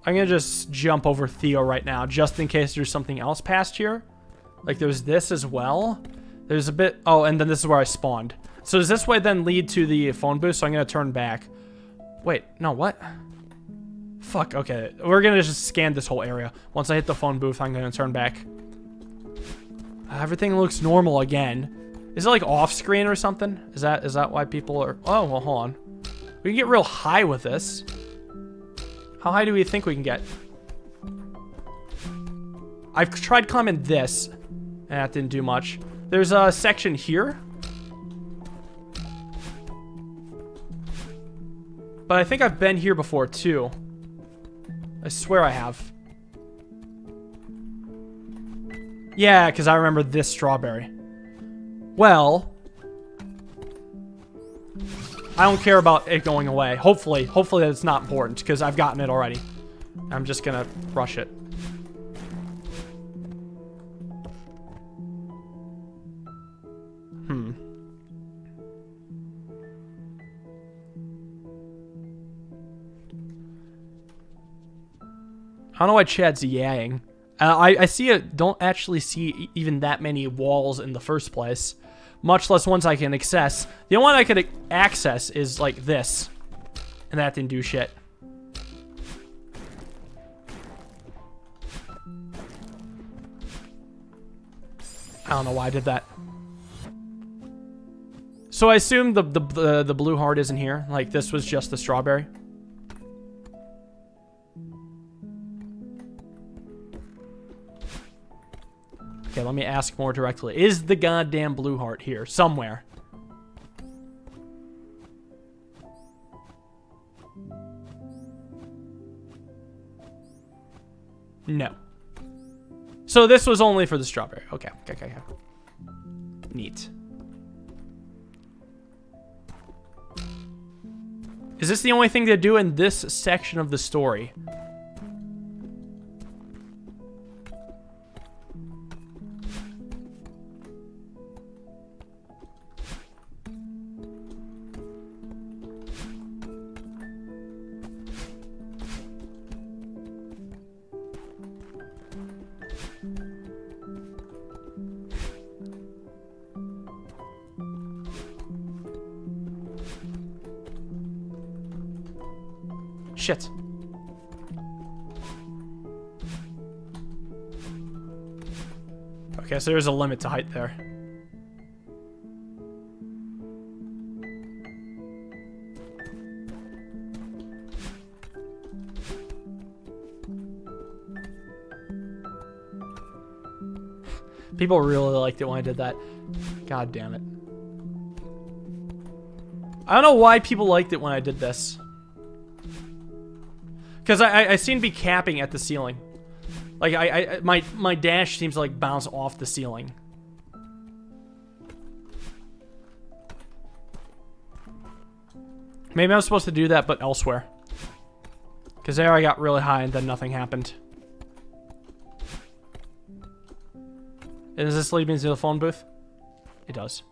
I'm gonna just jump over Theo right now, just in case there's something else past here. Like there's this as well. There's a bit, oh, and then this is where I spawned. So does this way then lead to the phone booth? So I'm gonna turn back. Wait, no, what? Fuck, okay. We're gonna just scan this whole area. Once I hit the phone booth, I'm gonna turn back. Everything looks normal again. Is it like off screen or something? Is that is that why people are, oh, well, hold on. We can get real high with this. How high do we think we can get? I've tried climbing this, and that didn't do much. There's a section here. But I think I've been here before, too. I swear I have. Yeah, because I remember this strawberry. Well, I don't care about it going away. Hopefully, hopefully it's not important because I've gotten it already. I'm just gonna rush it. Hmm. I don't know why Chad's yaying. Uh, I, I see it, don't actually see even that many walls in the first place much less ones I can access. The only one I could access is like this, and that didn't do shit. I don't know why I did that. So I assume the, the, the, the blue heart isn't here. Like, this was just the strawberry. Okay, let me ask more directly. Is the goddamn blue heart here? Somewhere. No. So this was only for the strawberry. Okay, okay, okay. okay. Neat. Is this the only thing to do in this section of the story? Shit. Okay, so there's a limit to height there. People really liked it when I did that. God damn it. I don't know why people liked it when I did this. Because I, I, seem to be capping at the ceiling. Like, I, I my, my dash seems to, like, bounce off the ceiling. Maybe I'm supposed to do that, but elsewhere. Because there I got really high and then nothing happened. Does this lead me to the phone booth? It does.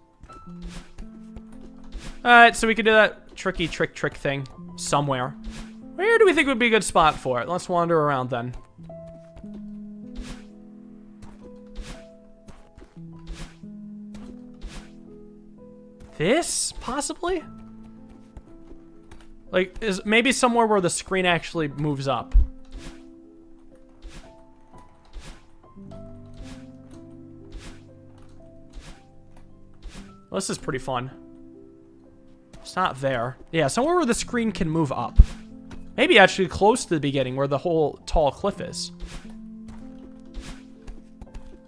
Alright, so we can do that tricky trick trick thing somewhere. We think would be a good spot for it? Let's wander around then. This, possibly? Like, is maybe somewhere where the screen actually moves up. This is pretty fun. It's not there. Yeah, somewhere where the screen can move up. Maybe actually close to the beginning where the whole tall cliff is.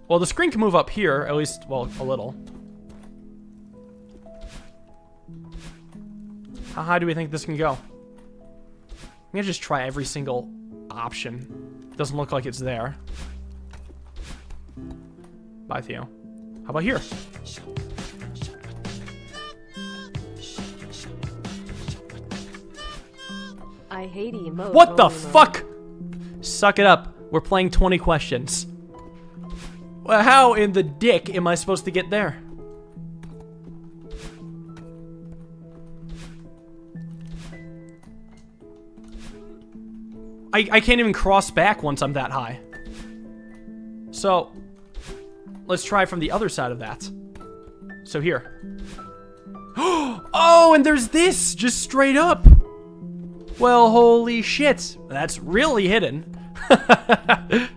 Well, the screen can move up here, at least, well, a little. How high do we think this can go? I'm gonna just try every single option. Doesn't look like it's there. Bye, Theo. How about here? I hate. What the fuck? Suck it up. We're playing 20 questions. Well, how in the dick am I supposed to get there? I, I can't even cross back once I'm that high. So, let's try from the other side of that. So here. oh, and there's this, just straight up. Well, holy shit. That's really hidden.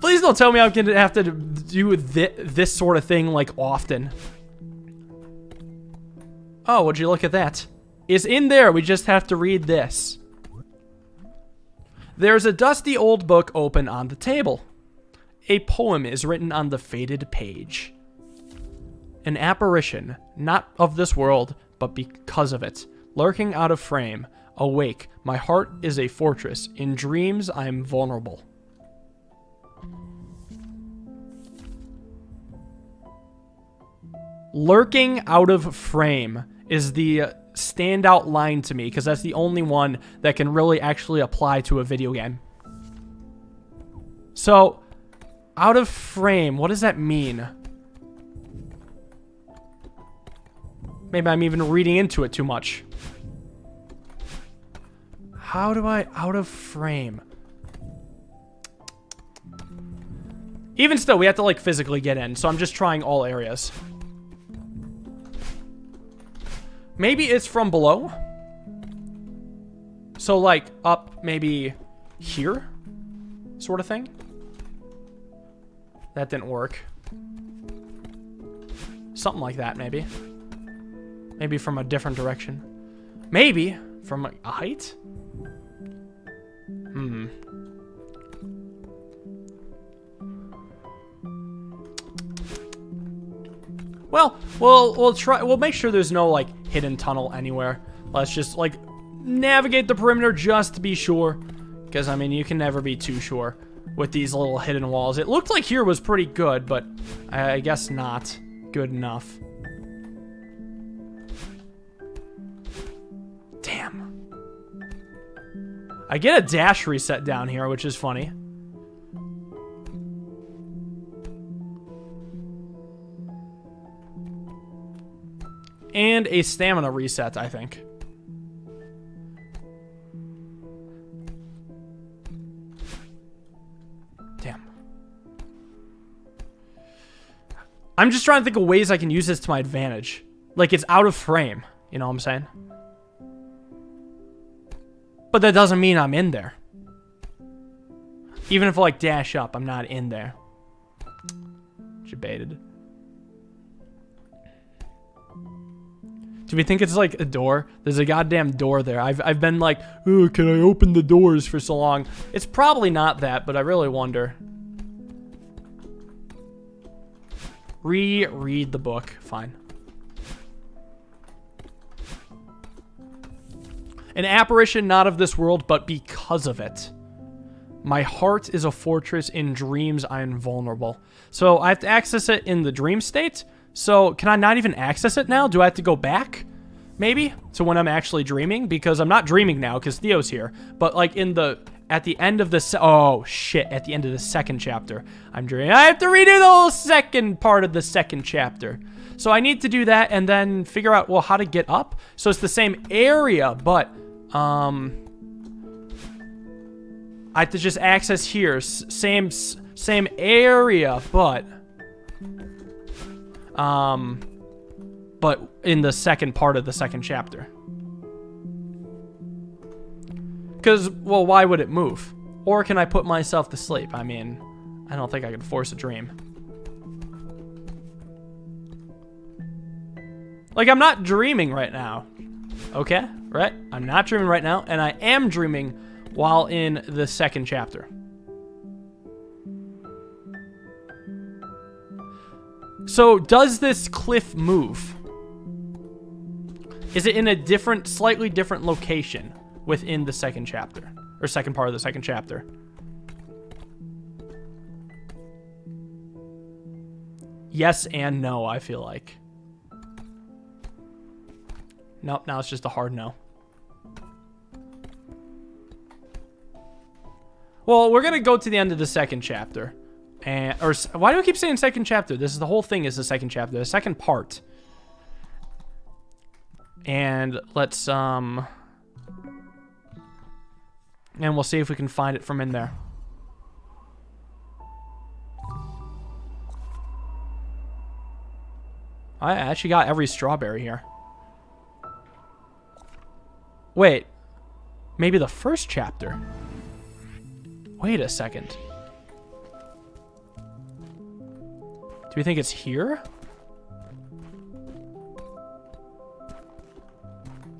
Please don't tell me I'm gonna have to do thi this sort of thing, like, often. Oh, would you look at that? Is in there, we just have to read this. There's a dusty old book open on the table. A poem is written on the faded page. An apparition, not of this world, but because of it, lurking out of frame, awake, my heart is a fortress. In dreams, I am vulnerable. Lurking out of frame is the standout line to me because that's the only one that can really actually apply to a video game. So, out of frame, what does that mean? Maybe I'm even reading into it too much. How do I out of frame? Even still, we have to like physically get in, so I'm just trying all areas. Maybe it's from below. So like up maybe here sort of thing. That didn't work. Something like that, maybe. Maybe from a different direction. Maybe from a, height? Hmm. Well, we'll we'll try. We'll make sure there's no like hidden tunnel anywhere. Let's just like navigate the perimeter just to be sure, because I mean you can never be too sure with these little hidden walls. It looked like here was pretty good, but I guess not good enough. Damn. I get a dash reset down here, which is funny. And a stamina reset, I think. Damn. I'm just trying to think of ways I can use this to my advantage. Like, it's out of frame. You know what I'm saying? But that doesn't mean I'm in there. Even if I, like, dash up, I'm not in there. Debated. Do we think it's like a door? There's a goddamn door there. I've, I've been like, oh, can I open the doors for so long? It's probably not that, but I really wonder. Reread the book. Fine. An apparition not of this world, but because of it. My heart is a fortress. In dreams, I am vulnerable. So I have to access it in the dream state. So can I not even access it now? Do I have to go back? Maybe to when I'm actually dreaming because I'm not dreaming now because Theo's here. But like in the at the end of the oh shit at the end of the second chapter I'm dreaming. I have to redo the whole second part of the second chapter. So I need to do that and then figure out well how to get up. So it's the same area, but um I have to just access here. same same area, but um, but in the second part of the second chapter. Because, well, why would it move? Or can I put myself to sleep? I mean, I don't think I could force a dream. Like, I'm not dreaming right now. Okay? Right? I'm not dreaming right now, and I am dreaming while in the second chapter. So does this cliff move? Is it in a different, slightly different location within the second chapter? Or second part of the second chapter? Yes and no, I feel like. Nope, now it's just a hard no. Well, we're going to go to the end of the second chapter. And, or, why do I keep saying second chapter? This is the whole thing is the second chapter, the second part. And let's, um... And we'll see if we can find it from in there. I actually got every strawberry here. Wait. Maybe the first chapter. Wait a second. Do we think it's here?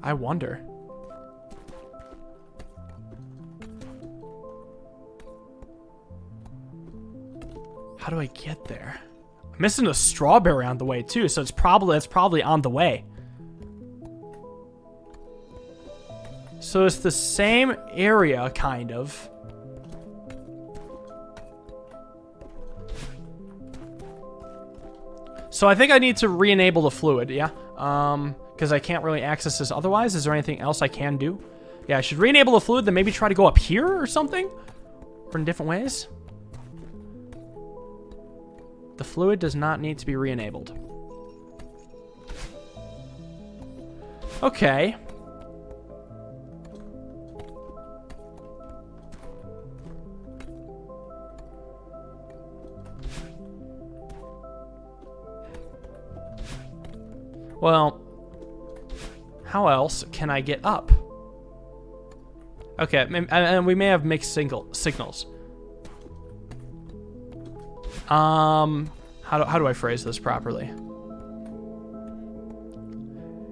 I wonder. How do I get there? I'm missing a strawberry on the way too, so it's probably it's probably on the way. So it's the same area, kind of. So I think I need to re-enable the fluid, yeah? Um, because I can't really access this otherwise. Is there anything else I can do? Yeah, I should re-enable the fluid, then maybe try to go up here or something? Or in different ways? The fluid does not need to be re-enabled. Okay. Well, how else can I get up? Okay, and we may have mixed single signals. Um, how do, how do I phrase this properly?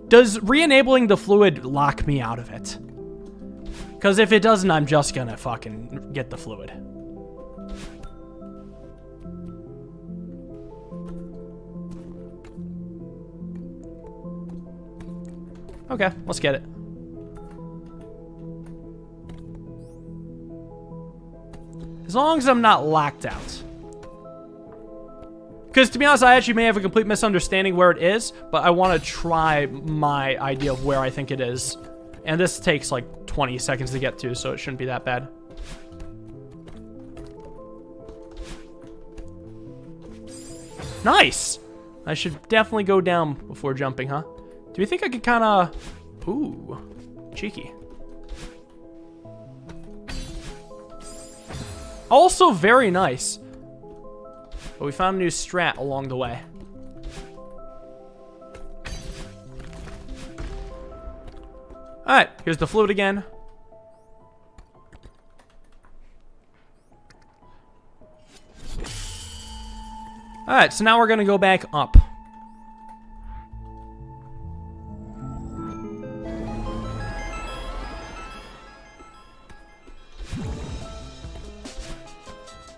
Does re-enabling the fluid lock me out of it? Because if it doesn't, I'm just gonna fucking get the fluid. Okay, let's get it. As long as I'm not locked out. Because to be honest, I actually may have a complete misunderstanding where it is, but I want to try my idea of where I think it is. And this takes like 20 seconds to get to, so it shouldn't be that bad. Nice! I should definitely go down before jumping, huh? Do you think I could kind of... Ooh, cheeky. Also very nice. But we found a new strat along the way. Alright, here's the fluid again. Alright, so now we're going to go back up.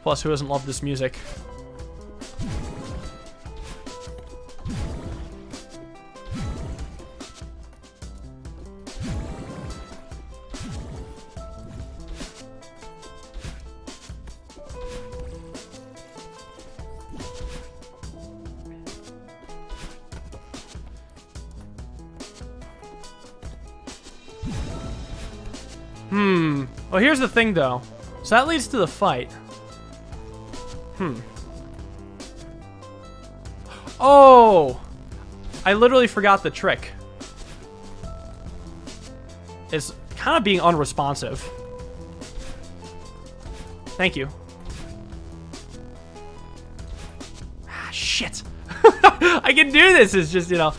Plus, who doesn't love this music? Hmm. Well, here's the thing, though. So that leads to the fight. Hmm. Oh! I literally forgot the trick. It's kind of being unresponsive. Thank you. Ah, shit. I can do this. It's just, you know,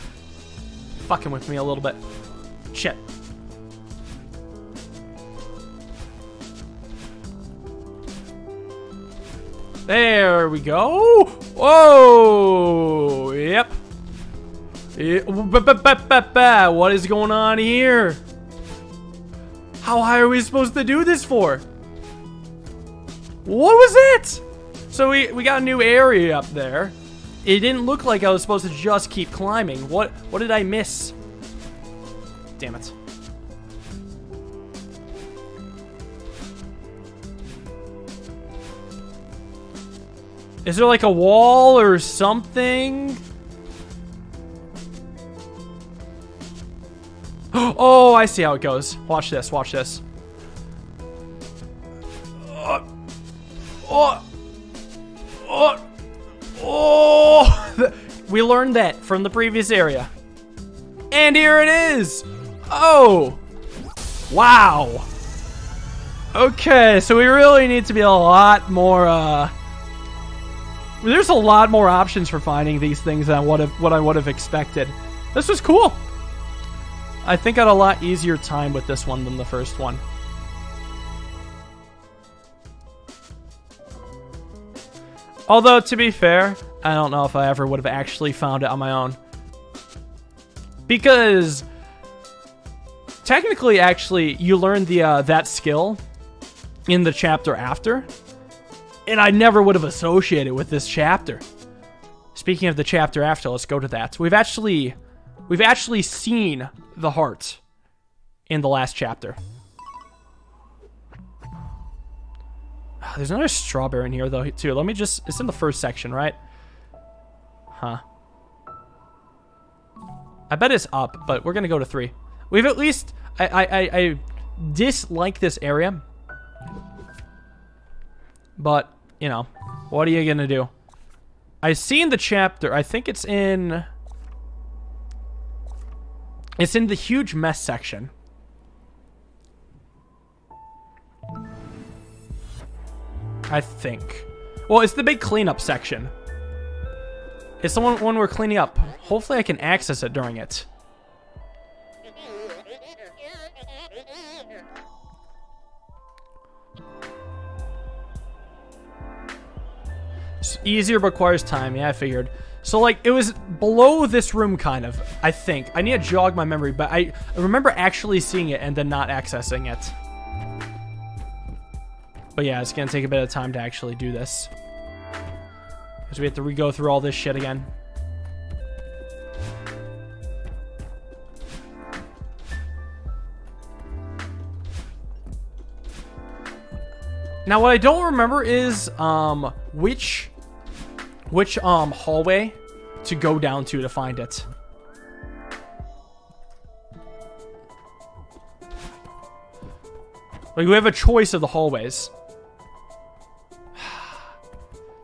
fucking with me a little bit. Shit. There we go. Whoa. Yep. What is going on here? How high are we supposed to do this for? What was it? So we, we got a new area up there. It didn't look like I was supposed to just keep climbing. What what did I miss? Damn it. Is there like a wall or something? Oh, I see how it goes. Watch this, watch this. Oh, oh, oh. We learned that from the previous area. And here it is. Oh, wow. Okay, so we really need to be a lot more, uh, there's a lot more options for finding these things than what, what I would have expected. This was cool. I think I had a lot easier time with this one than the first one. Although, to be fair, I don't know if I ever would have actually found it on my own. Because, technically, actually, you learn the uh, that skill in the chapter after and I never would have associated with this chapter. Speaking of the chapter after, let's go to that. We've actually we've actually seen the heart in the last chapter. There's another strawberry in here though too. Let me just it's in the first section, right? Huh. I bet it's up, but we're gonna go to three. We've at least I I, I, I dislike this area. But you know, what are you gonna do? I've seen the chapter. I think it's in... It's in the huge mess section. I think. Well, it's the big cleanup section. It's the one when we're cleaning up. Hopefully I can access it during it. Easier requires time. Yeah, I figured. So, like, it was below this room, kind of, I think. I need to jog my memory, but I remember actually seeing it and then not accessing it. But yeah, it's to take a bit of time to actually do this. Because we have to re-go through all this shit again. Now, what I don't remember is um, which which um hallway to go down to to find it. Like we have a choice of the hallways.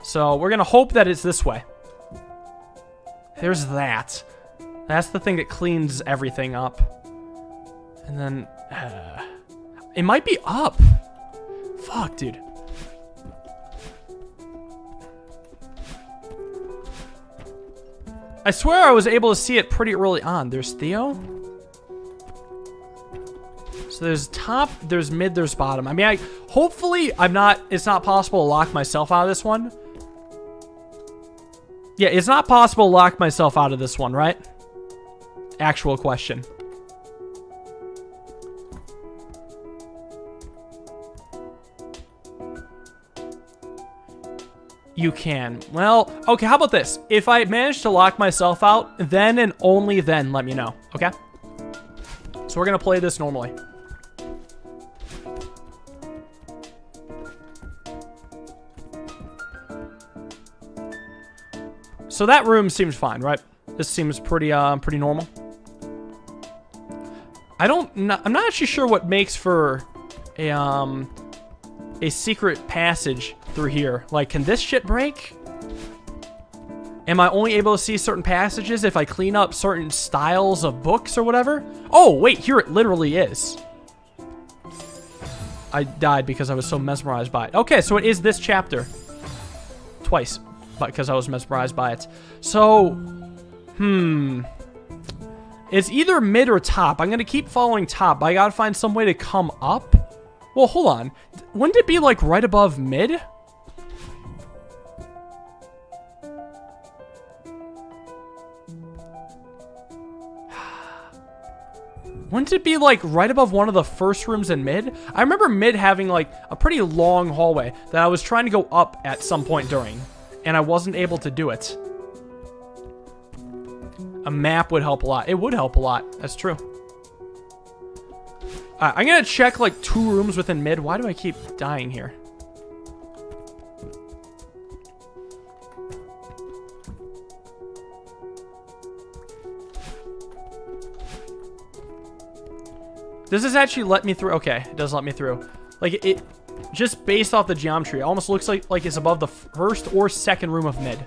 So we're gonna hope that it's this way. There's that. That's the thing that cleans everything up. And then uh, it might be up. Fuck, dude. I swear I was able to see it pretty early on. There's Theo. So there's top, there's mid, there's bottom. I mean, I hopefully I'm not, it's not possible to lock myself out of this one. Yeah, it's not possible to lock myself out of this one, right? Actual question. You can. Well, okay, how about this? If I manage to lock myself out, then and only then let me know, okay? So we're gonna play this normally. So that room seems fine, right? This seems pretty, uh, pretty normal. I don't, I'm not actually sure what makes for a, um, a secret passage through here. Like, can this shit break? Am I only able to see certain passages if I clean up certain styles of books or whatever? Oh, wait, here it literally is. I died because I was so mesmerized by it. Okay, so it is this chapter. Twice, because I was mesmerized by it. So, hmm. It's either mid or top. I'm going to keep following top, I got to find some way to come up. Well, hold on. Wouldn't it be like right above mid? Wouldn't it be like right above one of the first rooms in mid? I remember mid having like a pretty long hallway that I was trying to go up at some point during, and I wasn't able to do it. A map would help a lot. It would help a lot. That's true. Uh, I'm gonna check like two rooms within mid. Why do I keep dying here? Does this actually let me through? Okay, it does let me through. Like, it, just based off the geometry, almost looks like, like it's above the first or second room of mid.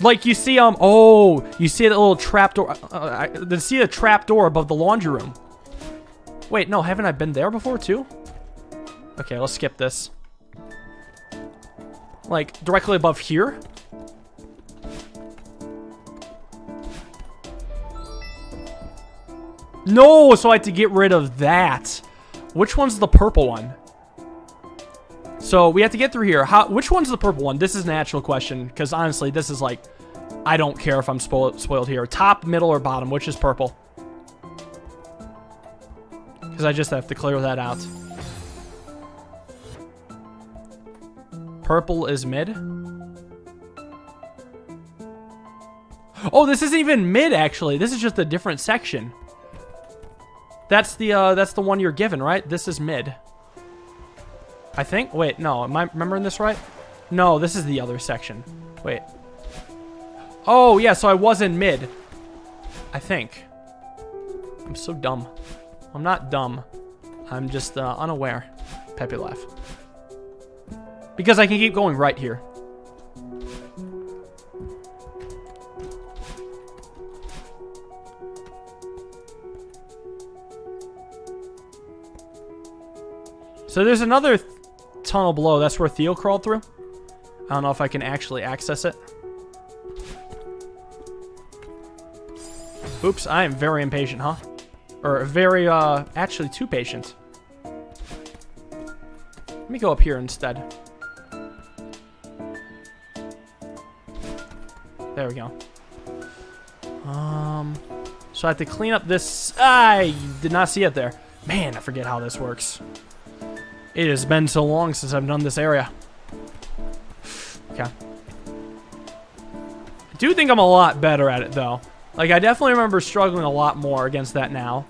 Like, you see, um, oh, you see that little trap door. uh, I see a trap door above the laundry room. Wait, no, haven't I been there before, too? Okay, let's skip this. Like, directly above here? No, so I had to get rid of that. Which one's the purple one? So we have to get through here. How? Which one's the purple one? This is an actual question, because honestly, this is like, I don't care if I'm spoiled, spoiled here. Top, middle, or bottom, which is purple? Because I just have to clear that out. Purple is mid. Oh, this isn't even mid, actually. This is just a different section. That's the uh, that's the one you're given, right? This is mid. I think. Wait, no. Am I remembering this right? No, this is the other section. Wait. Oh, yeah, so I was in mid. I think. I'm so dumb. I'm not dumb. I'm just uh, unaware. Peppy laugh. Because I can keep going right here. So there's another th tunnel below. That's where Theo crawled through. I don't know if I can actually access it. Oops, I am very impatient, huh? Or very, uh, actually too patient. Let me go up here instead. There we go. Um, so I have to clean up this. I did not see it there. Man, I forget how this works. It has been so long since I've done this area. Okay. I do think I'm a lot better at it, though. Like, I definitely remember struggling a lot more against that now.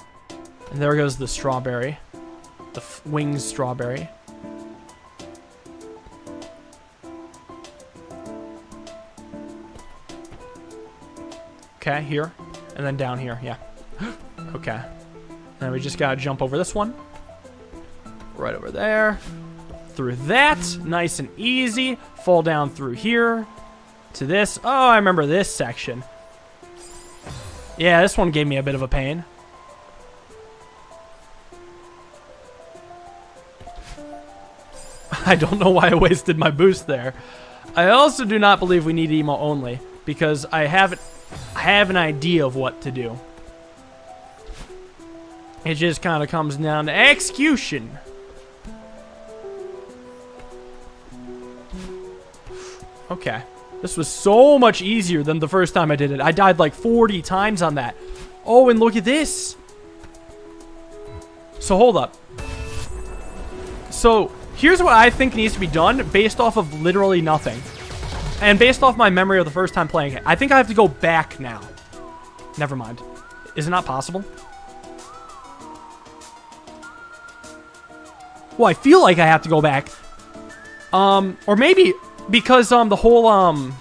And there goes the strawberry. The wings strawberry. Okay, here. And then down here, yeah. okay. Then we just gotta jump over this one. Right over there. Through that. Nice and easy. Fall down through here. To this. Oh, I remember this section. Yeah, this one gave me a bit of a pain. I don't know why I wasted my boost there. I also do not believe we need emo only because I have I have an idea of what to do. It just kind of comes down to execution. Okay. This was so much easier than the first time I did it. I died like 40 times on that. Oh, and look at this. So hold up. So here's what I think needs to be done based off of literally nothing. And based off my memory of the first time playing it. I think I have to go back now. Never mind. Is it not possible? Well, I feel like I have to go back. Um, or maybe because um the whole um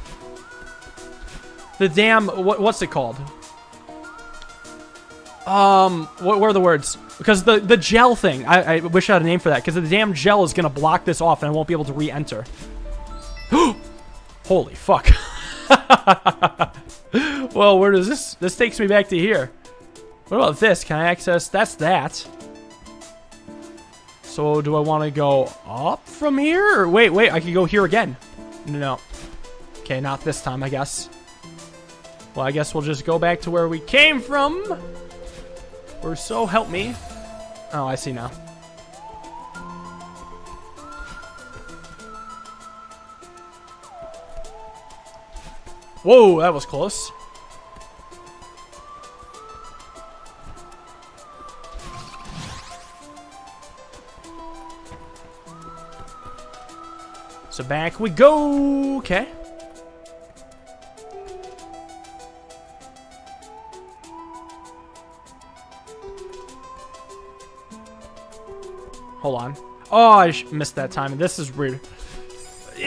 the damn what what's it called? Um, what were the words? Because the the gel thing, I, I wish I had a name for that. Because the damn gel is gonna block this off, and I won't be able to re-enter. Holy fuck! well, where does this? This takes me back to here. What about this? Can I access? That's that. So do I want to go up from here? Or wait, wait, I can go here again. No. Okay, not this time, I guess. Well, I guess we'll just go back to where we came from. Or so help me. Oh, I see now. Whoa, that was close. So back we go. Okay. Hold on. Oh, I missed that time. This is weird.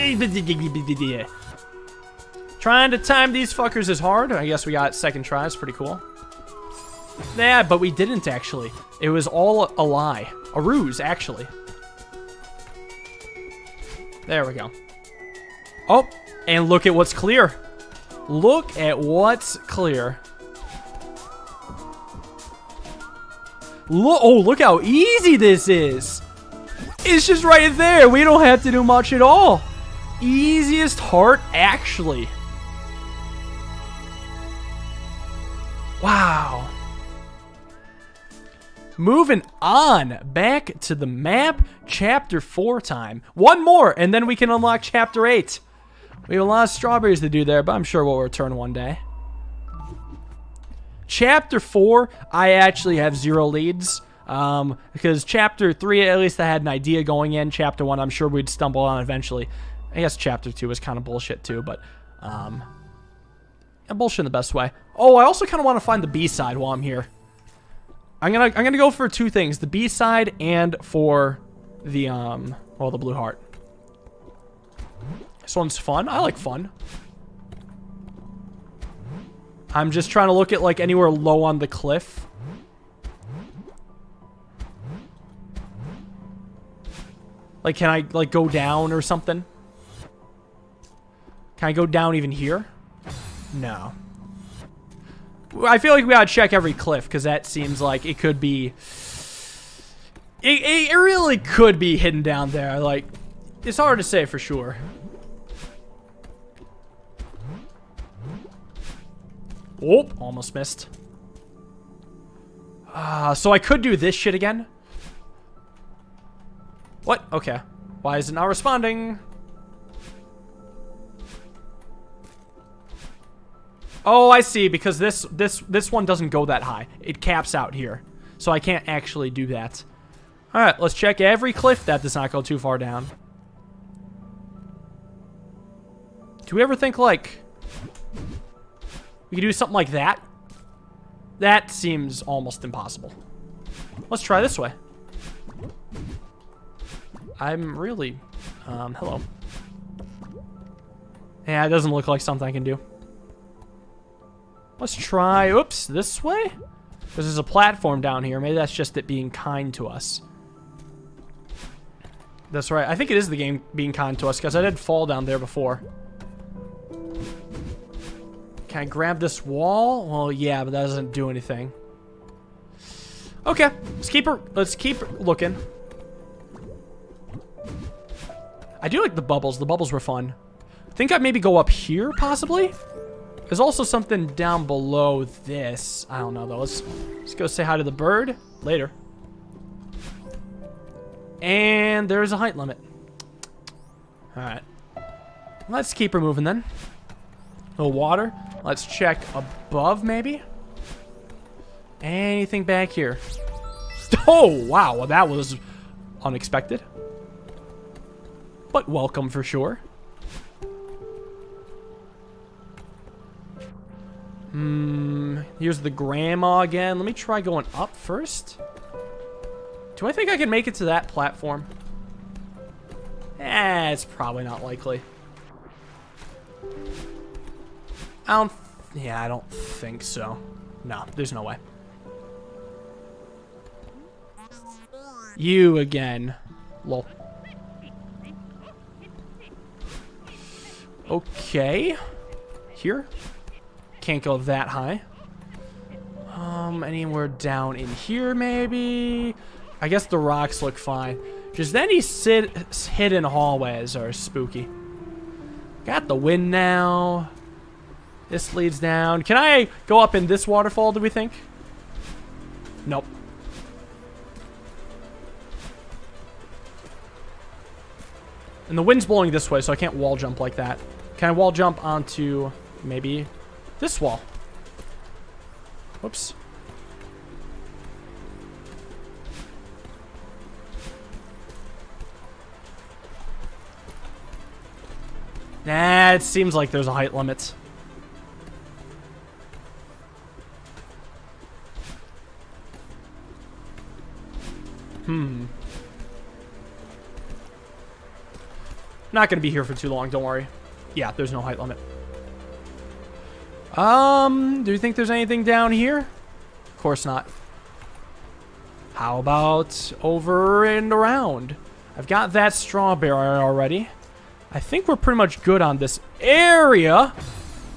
Trying to time these fuckers is hard. I guess we got second try. It's pretty cool. Yeah, but we didn't actually. It was all a lie. A ruse, actually. There we go. Oh, and look at what's clear. Look at what's clear. Look, oh, look how easy this is. It's just right there. We don't have to do much at all. Easiest heart, actually. Wow. Moving on, back to the map, chapter 4 time. One more, and then we can unlock chapter 8. We have a lot of strawberries to do there, but I'm sure we'll return one day. Chapter 4, I actually have zero leads. Um, because chapter 3, at least I had an idea going in. Chapter 1, I'm sure we'd stumble on eventually. I guess chapter 2 was kind of bullshit too, but... Um, bullshit in the best way. Oh, I also kind of want to find the B-side while I'm here. I'm gonna I'm gonna go for two things: the B side and for the um well the blue heart. This one's fun. I like fun. I'm just trying to look at like anywhere low on the cliff. Like, can I like go down or something? Can I go down even here? No. I feel like we gotta check every cliff because that seems like it could be. It, it really could be hidden down there. Like, it's hard to say for sure. Oh, almost missed. Uh, so I could do this shit again. What? Okay. Why is it not responding? Oh, I see. Because this this this one doesn't go that high. It caps out here, so I can't actually do that. All right, let's check every cliff that does not go too far down. Do we ever think like we could do something like that? That seems almost impossible. Let's try this way. I'm really, um, hello. Yeah, it doesn't look like something I can do. Let's try, oops, this way? Because there's a platform down here. Maybe that's just it being kind to us. That's right. I think it is the game being kind to us because I did fall down there before. Can I grab this wall? Well, yeah, but that doesn't do anything. Okay, let's keep her. Let's keep looking. I do like the bubbles. The bubbles were fun. I think I'd maybe go up here, possibly. There's also something down below this. I don't know, though. Let's, let's go say hi to the bird. Later. And there's a height limit. Alright. Let's keep her moving, then. Little water. Let's check above, maybe. Anything back here? Oh, wow. Well, that was unexpected. But welcome for sure. Hmm, here's the grandma again. Let me try going up first. Do I think I can make it to that platform? Eh, it's probably not likely. I don't... Yeah, I don't think so. No, there's no way. You again. Lol. Okay. Here? Can't go that high. Um, anywhere down in here, maybe? I guess the rocks look fine. Just any sit hidden hallways are spooky. Got the wind now. This leads down. Can I go up in this waterfall, do we think? Nope. And the wind's blowing this way, so I can't wall jump like that. Can I wall jump onto maybe this wall? Whoops. Nah, it seems like there's a height limit. Hmm. Not to be here for too long, don't worry. Yeah, there's no height limit. Um, do you think there's anything down here? Of course not. How about over and around? I've got that strawberry already. I think we're pretty much good on this area.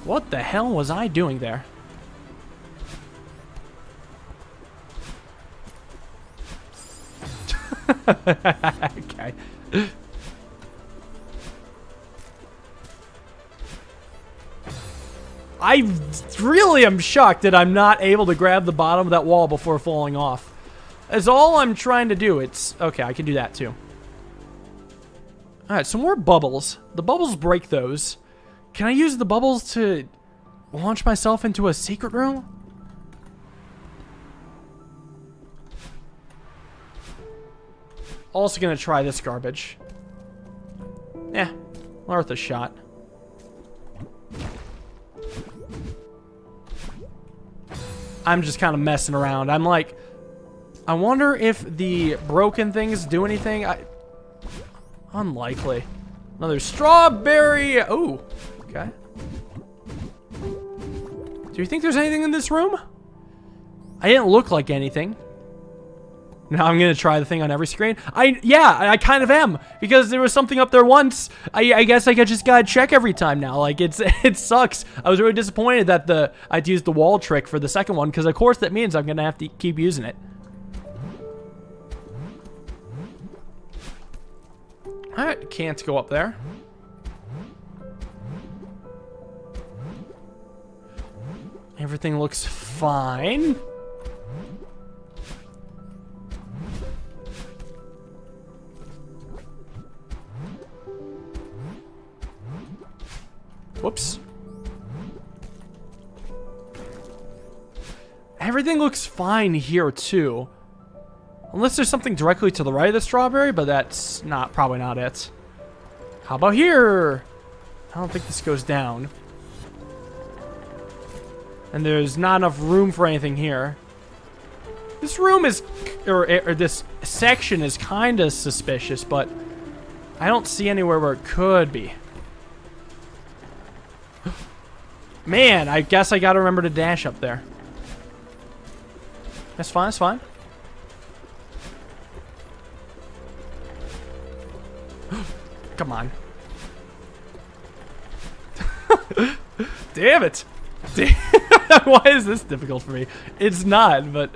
What the hell was I doing there? okay. I really am shocked that I'm not able to grab the bottom of that wall before falling off. That's all I'm trying to do. It's... Okay, I can do that too. Alright, some more bubbles. The bubbles break those. Can I use the bubbles to launch myself into a secret room? Also gonna try this garbage. Yeah, worth a shot. I'm just kind of messing around. I'm like, I wonder if the broken things do anything. I, unlikely. Another strawberry. Oh, okay. Do you think there's anything in this room? I didn't look like anything. Now I'm gonna try the thing on every screen. I yeah, I kind of am because there was something up there once. I, I guess I just gotta check every time now. Like it's it sucks. I was really disappointed that the I'd used the wall trick for the second one because of course that means I'm gonna have to keep using it. I can't go up there. Everything looks fine. Whoops. everything looks fine here too. Unless there's something directly to the right of the strawberry, but that's not probably not it. How about here? I don't think this goes down. And there's not enough room for anything here. This room is, or, or this section is kind of suspicious, but I don't see anywhere where it could be. Man, I guess I gotta remember to dash up there. That's fine, that's fine. Come on. Damn it. Damn. Why is this difficult for me? It's not, but...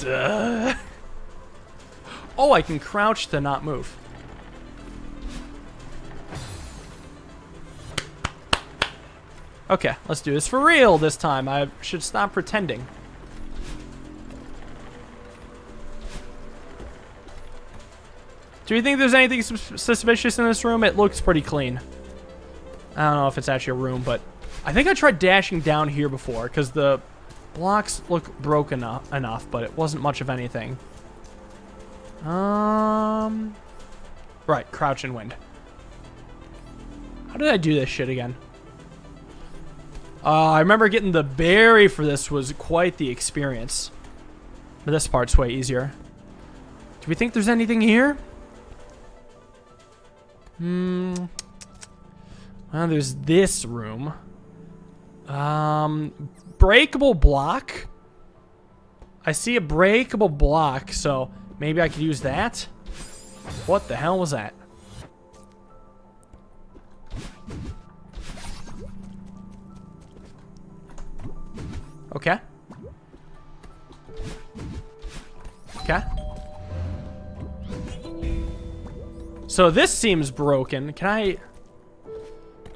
Duh. Oh, I can crouch to not move. Okay, let's do this for real this time. I should stop pretending. Do you think there's anything suspicious in this room? It looks pretty clean. I don't know if it's actually a room, but I think I tried dashing down here before because the blocks look broken enough, but it wasn't much of anything. Um, right, crouch and wind. How did I do this shit again? Uh, I remember getting the berry for this was quite the experience. But this part's way easier. Do we think there's anything here? Hmm. Well, there's this room. Um, breakable block. I see a breakable block, so maybe I could use that. What the hell was that? Okay. Okay. So this seems broken. Can I...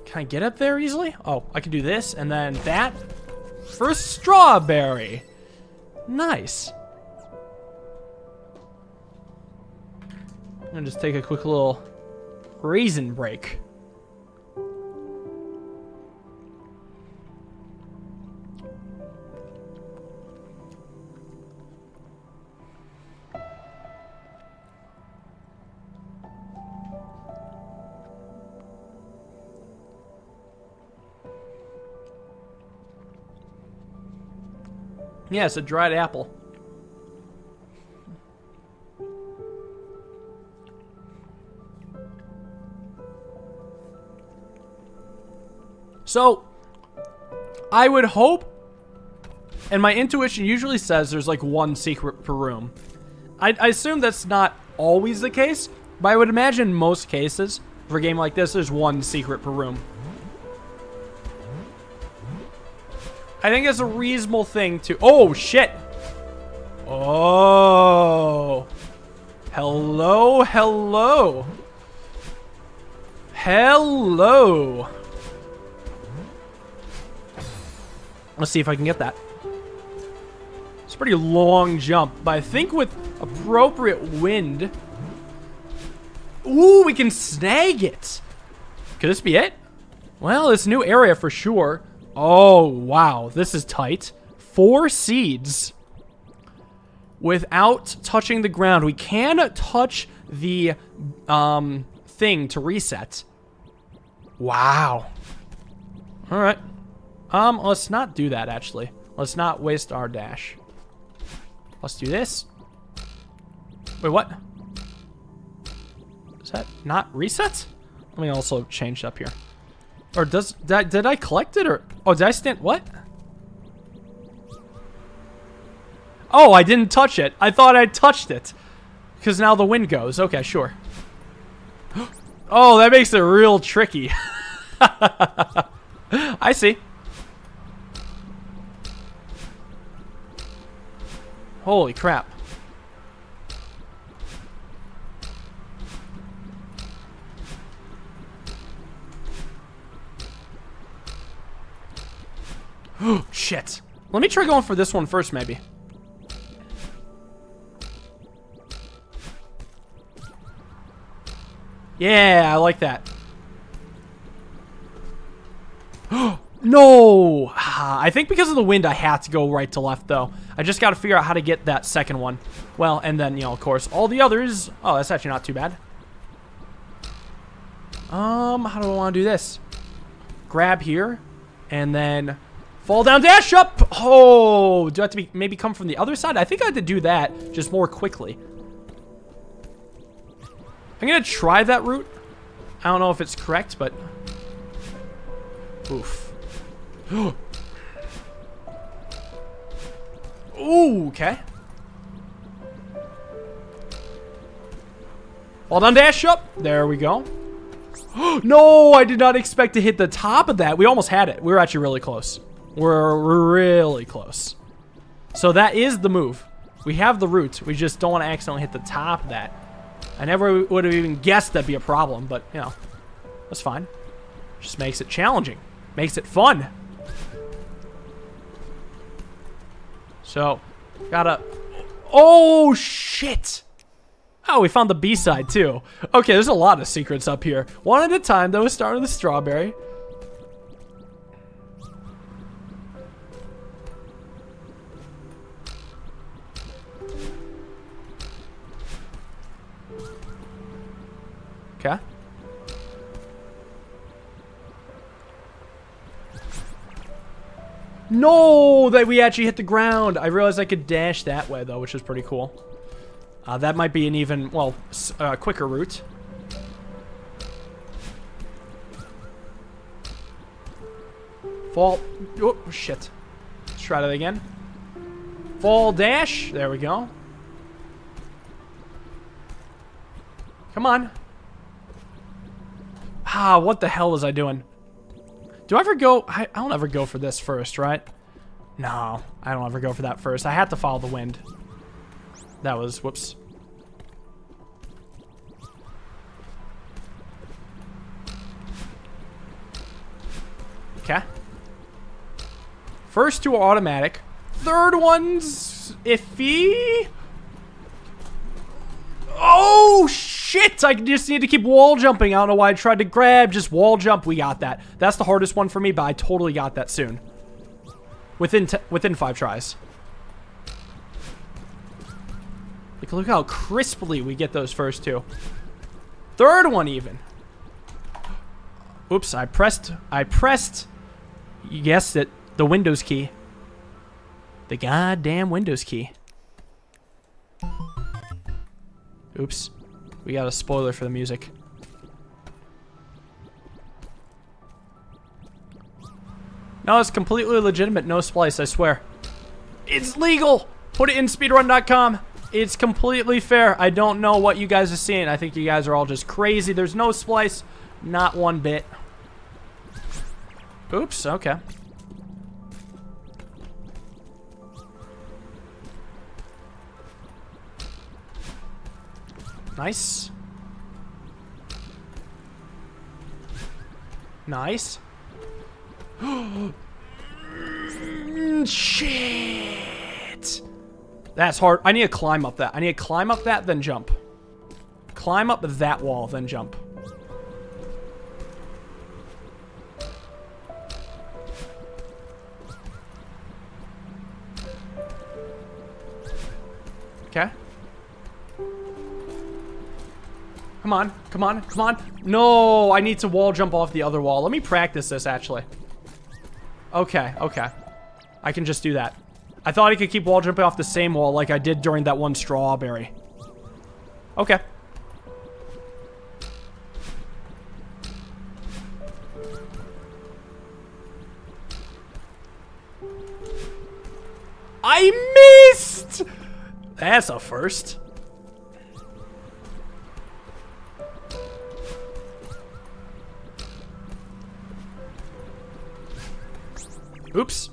Can I get up there easily? Oh, I can do this and then that for strawberry. Nice. I'm gonna just take a quick little raisin break. Yeah, it's a dried apple. So, I would hope, and my intuition usually says there's like one secret per room. I, I assume that's not always the case, but I would imagine most cases for a game like this, there's one secret per room. I think it's a reasonable thing to... Oh, shit. Oh. Hello, hello. Hello. Let's see if I can get that. It's a pretty long jump, but I think with appropriate wind... Ooh, we can snag it. Could this be it? Well, a new area for sure. Oh, wow. This is tight. Four seeds without touching the ground. We can touch the um, thing to reset. Wow. All right. Um, let's not do that, actually. Let's not waste our dash. Let's do this. Wait, what? Is that not reset? Let me also change up here. Or does I, did I collect it or oh did I stand what? Oh, I didn't touch it. I thought I touched it. Because now the wind goes. Okay, sure. Oh, that makes it real tricky. I see. Holy crap. shit. Let me try going for this one first, maybe. Yeah, I like that. no! I think because of the wind, I have to go right to left, though. I just got to figure out how to get that second one. Well, and then, you know, of course, all the others... Oh, that's actually not too bad. Um, how do I want to do this? Grab here, and then fall down, dash up! Oh, do I have to be, maybe come from the other side? I think I had to do that just more quickly. I'm going to try that route. I don't know if it's correct, but... Oof. Ooh, okay. Well done, dash up. There we go. no, I did not expect to hit the top of that. We almost had it. We were actually really close. We're really close. So that is the move. We have the route. We just don't want to accidentally hit the top of that. I never would have even guessed that'd be a problem, but, you know, that's fine. Just makes it challenging. Makes it fun. So, gotta... Oh, shit! Oh, we found the B-side, too. Okay, there's a lot of secrets up here. One at a time, though, starting with the strawberry. Okay. No, that we actually hit the ground. I realized I could dash that way, though, which is pretty cool. Uh, that might be an even, well, uh, quicker route. Fall. Oh, shit. Let's try that again. Fall dash. There we go. Come on. Ah, what the hell was I doing? Do I ever go... I, I don't ever go for this first, right? No, I don't ever go for that first. I had to follow the wind. That was... Whoops. Okay. First two are automatic. Third one's iffy. Oh, shit! I just need to keep wall jumping. I don't know why I tried to grab. Just wall jump. We got that. That's the hardest one for me, but I totally got that soon. Within within five tries. Like, look how crisply we get those first two. Third one, even. Oops, I pressed... I pressed... You guessed it. The Windows key. The goddamn Windows key. Oops. We got a spoiler for the music. No, it's completely legitimate. No splice, I swear. It's legal! Put it in speedrun.com. It's completely fair. I don't know what you guys are seeing. I think you guys are all just crazy. There's no splice. Not one bit. Oops, okay. Nice. Nice. Shit. That's hard. I need to climb up that. I need to climb up that, then jump. Climb up that wall, then jump. Okay. Come on, come on, come on. No, I need to wall jump off the other wall. Let me practice this, actually. Okay, okay. I can just do that. I thought I could keep wall jumping off the same wall like I did during that one strawberry. Okay. I missed! That's a first. Oops.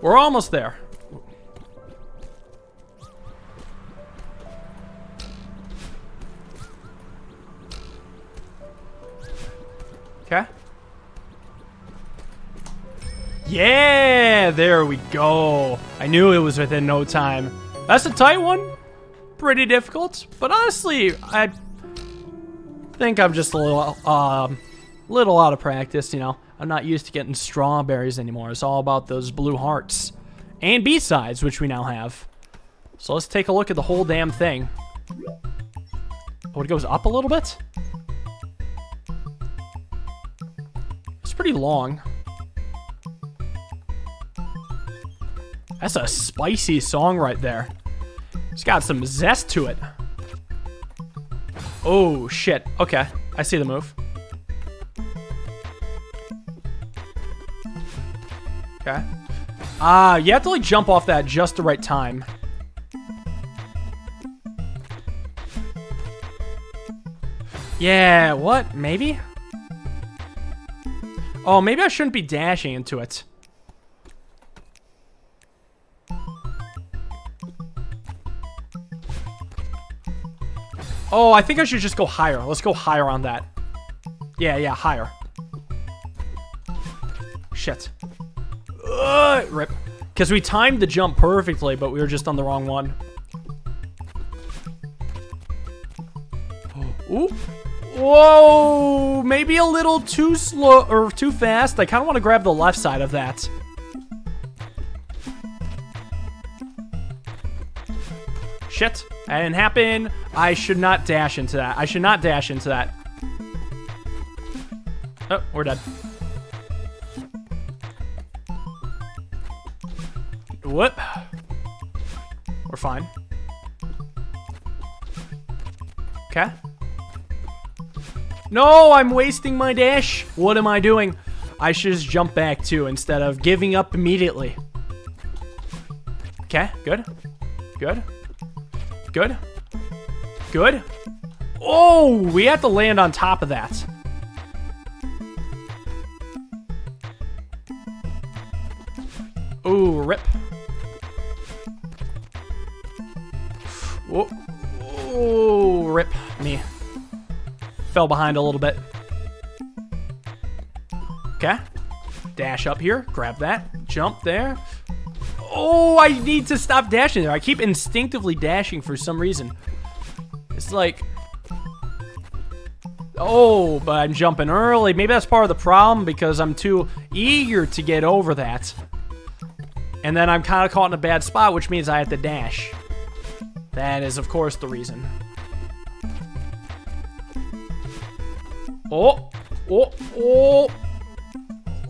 We're almost there. Okay. Yeah, there we go. I knew it was within no time. That's a tight one. Pretty difficult, but honestly, I think I'm just a little, um, little out of practice, you know. I'm not used to getting strawberries anymore. It's all about those blue hearts. And B-sides, which we now have. So let's take a look at the whole damn thing. Oh, it goes up a little bit? It's pretty long. That's a spicy song right there. It's got some zest to it. Oh, shit. Okay, I see the move. Okay. Ah, uh, you have to like jump off that just the right time. Yeah, what? Maybe? Oh, maybe I shouldn't be dashing into it. Oh, I think I should just go higher. Let's go higher on that. Yeah, yeah, higher. Shit. Ugh, rip. Because we timed the jump perfectly, but we were just on the wrong one. Ooh. Whoa! Maybe a little too slow or too fast. I kind of want to grab the left side of that. Shit. Didn't happen. I should not dash into that. I should not dash into that. Oh, we're dead. Whoop. We're fine. Okay. No, I'm wasting my dash. What am I doing? I should just jump back too instead of giving up immediately. Okay, good. Good. Good. Good. Oh, we have to land on top of that. Ooh, rip. Oh, oh, rip me. Fell behind a little bit. Okay. Dash up here. Grab that. Jump there. Oh, I need to stop dashing there. I keep instinctively dashing for some reason. It's like... Oh, but I'm jumping early. Maybe that's part of the problem because I'm too eager to get over that. And then I'm kind of caught in a bad spot, which means I have to dash. That is, of course, the reason. Oh, oh, oh,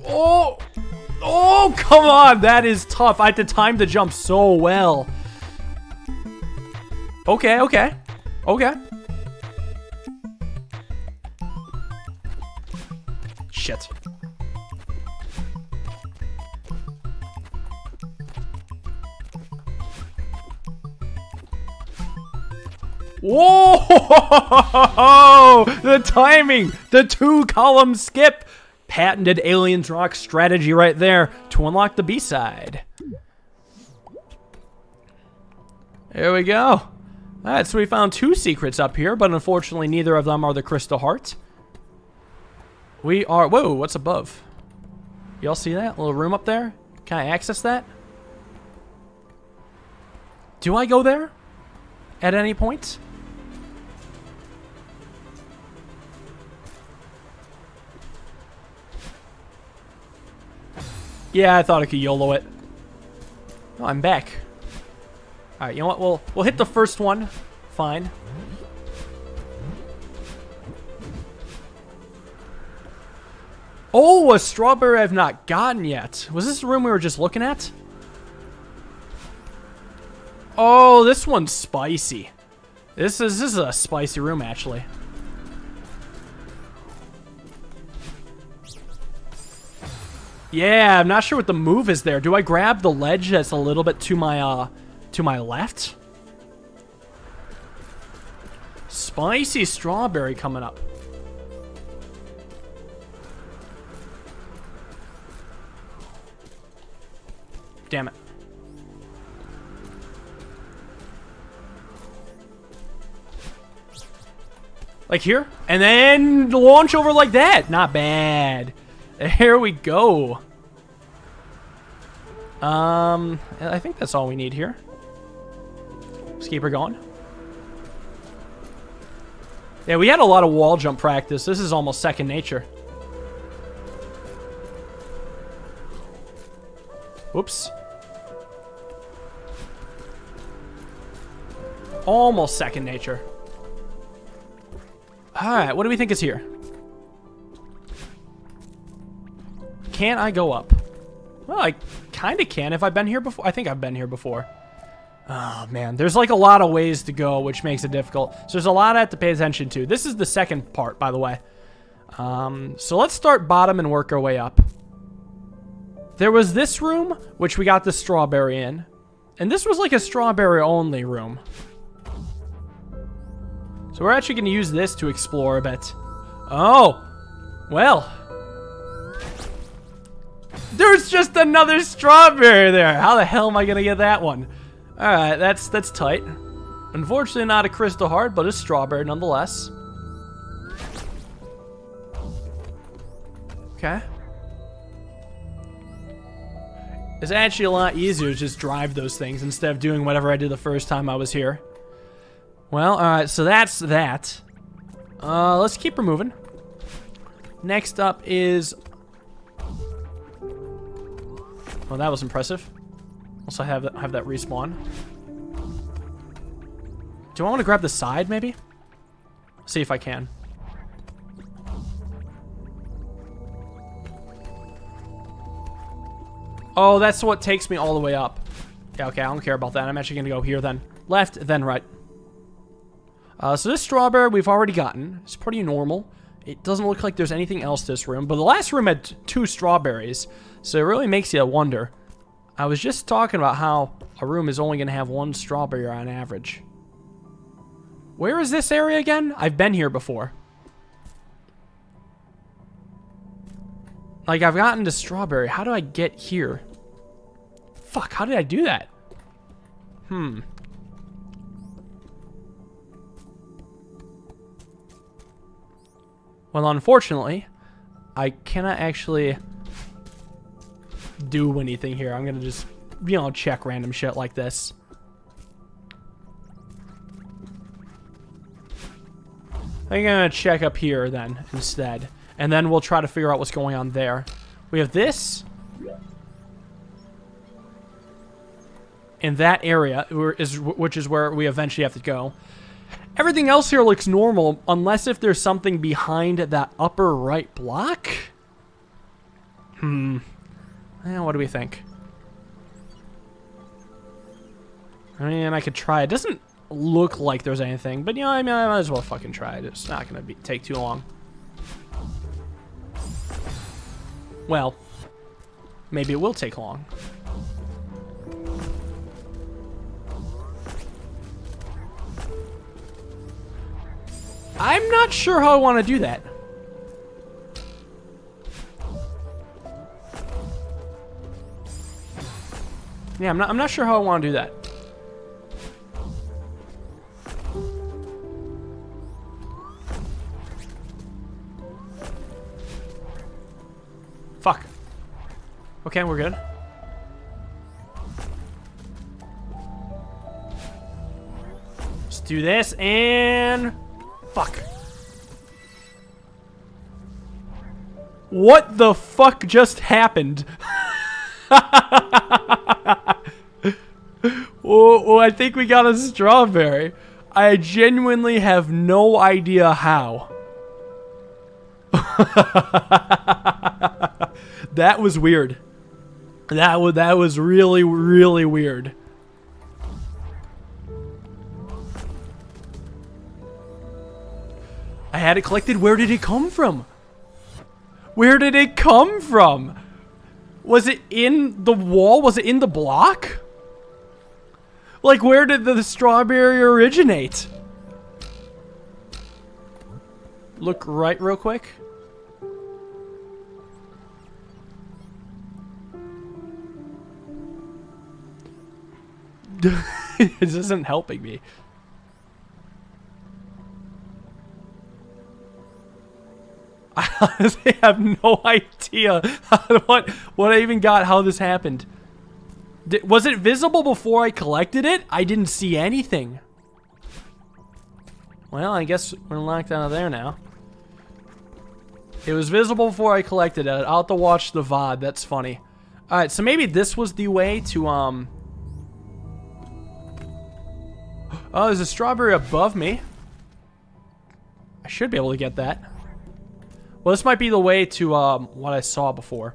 oh, oh, come on. That is tough. I had to time the jump so well. Okay, okay, okay. Shit. Whoa! The timing! The two column skip! Patented Aliensrock strategy right there to unlock the B side. There we go. Alright, so we found two secrets up here, but unfortunately neither of them are the Crystal Heart. We are... Whoa, what's above? Y'all see that? Little room up there? Can I access that? Do I go there? At any point? Yeah, I thought I could YOLO it. I'm back. Alright, you know what? We'll, we'll hit the first one. Fine. Oh, a strawberry I've not gotten yet. Was this the room we were just looking at? Oh, this one's spicy. This is this is a spicy room actually. Yeah, I'm not sure what the move is there. Do I grab the ledge that's a little bit to my, uh, to my left? Spicy strawberry coming up. Damn it. Like here? And then launch over like that. Not bad. There we go. Um, I think that's all we need here. Let's keep her going. Yeah, we had a lot of wall jump practice. This is almost second nature. Whoops. Almost second nature. Alright, what do we think is here? Can I go up? Well, I kind of can if I've been here before. I think I've been here before. Oh, man. There's like a lot of ways to go, which makes it difficult. So there's a lot I have to pay attention to. This is the second part, by the way. Um, so let's start bottom and work our way up. There was this room, which we got the strawberry in. And this was like a strawberry only room. So we're actually going to use this to explore a bit. Oh, well. There's just another strawberry there. How the hell am I to get that one? All right, that's that's tight. Unfortunately, not a crystal heart, but a strawberry nonetheless. Okay. It's actually a lot easier to just drive those things instead of doing whatever I did the first time I was here. Well, alright, so that's that. Uh, let's keep her moving. Next up is... Oh, that was impressive. Also have that, have that respawn. Do I want to grab the side, maybe? See if I can. Oh, that's what takes me all the way up. Yeah, okay, I don't care about that. I'm actually going to go here then. Left, then right. Uh, so this strawberry we've already gotten. It's pretty normal. It doesn't look like there's anything else this room. But the last room had two strawberries. So it really makes you wonder. I was just talking about how a room is only going to have one strawberry on average. Where is this area again? I've been here before. Like, I've gotten to strawberry. How do I get here? Fuck, how did I do that? Hmm. Well, unfortunately, I cannot actually do anything here. I'm gonna just, you know, check random shit like this. I'm gonna check up here then, instead. And then we'll try to figure out what's going on there. We have this. In that area, is which is where we eventually have to go. Everything else here looks normal, unless if there's something behind that upper right block. Hmm. Eh, what do we think? I mean, I could try. It doesn't look like there's anything, but you know, I mean, I might as well fucking try it. It's not gonna be take too long. Well, maybe it will take long. I'm not sure how I want to do that. Yeah, I'm not, I'm not sure how I want to do that. Fuck. Okay, we're good. Let's do this and... Fuck. What the fuck just happened? oh, I think we got a strawberry. I genuinely have no idea how. that was weird. That was that was really really weird. I had it collected. Where did it come from? Where did it come from? Was it in the wall? Was it in the block? Like, where did the strawberry originate? Look right real quick. this isn't helping me. I honestly have no idea what what I even got how this happened. Did, was it visible before I collected it? I didn't see anything. Well, I guess we're locked out of there now. It was visible before I collected it. I'll have to watch the VOD. That's funny. Alright, so maybe this was the way to, um... Oh, there's a strawberry above me. I should be able to get that. Well, this might be the way to, um, what I saw before.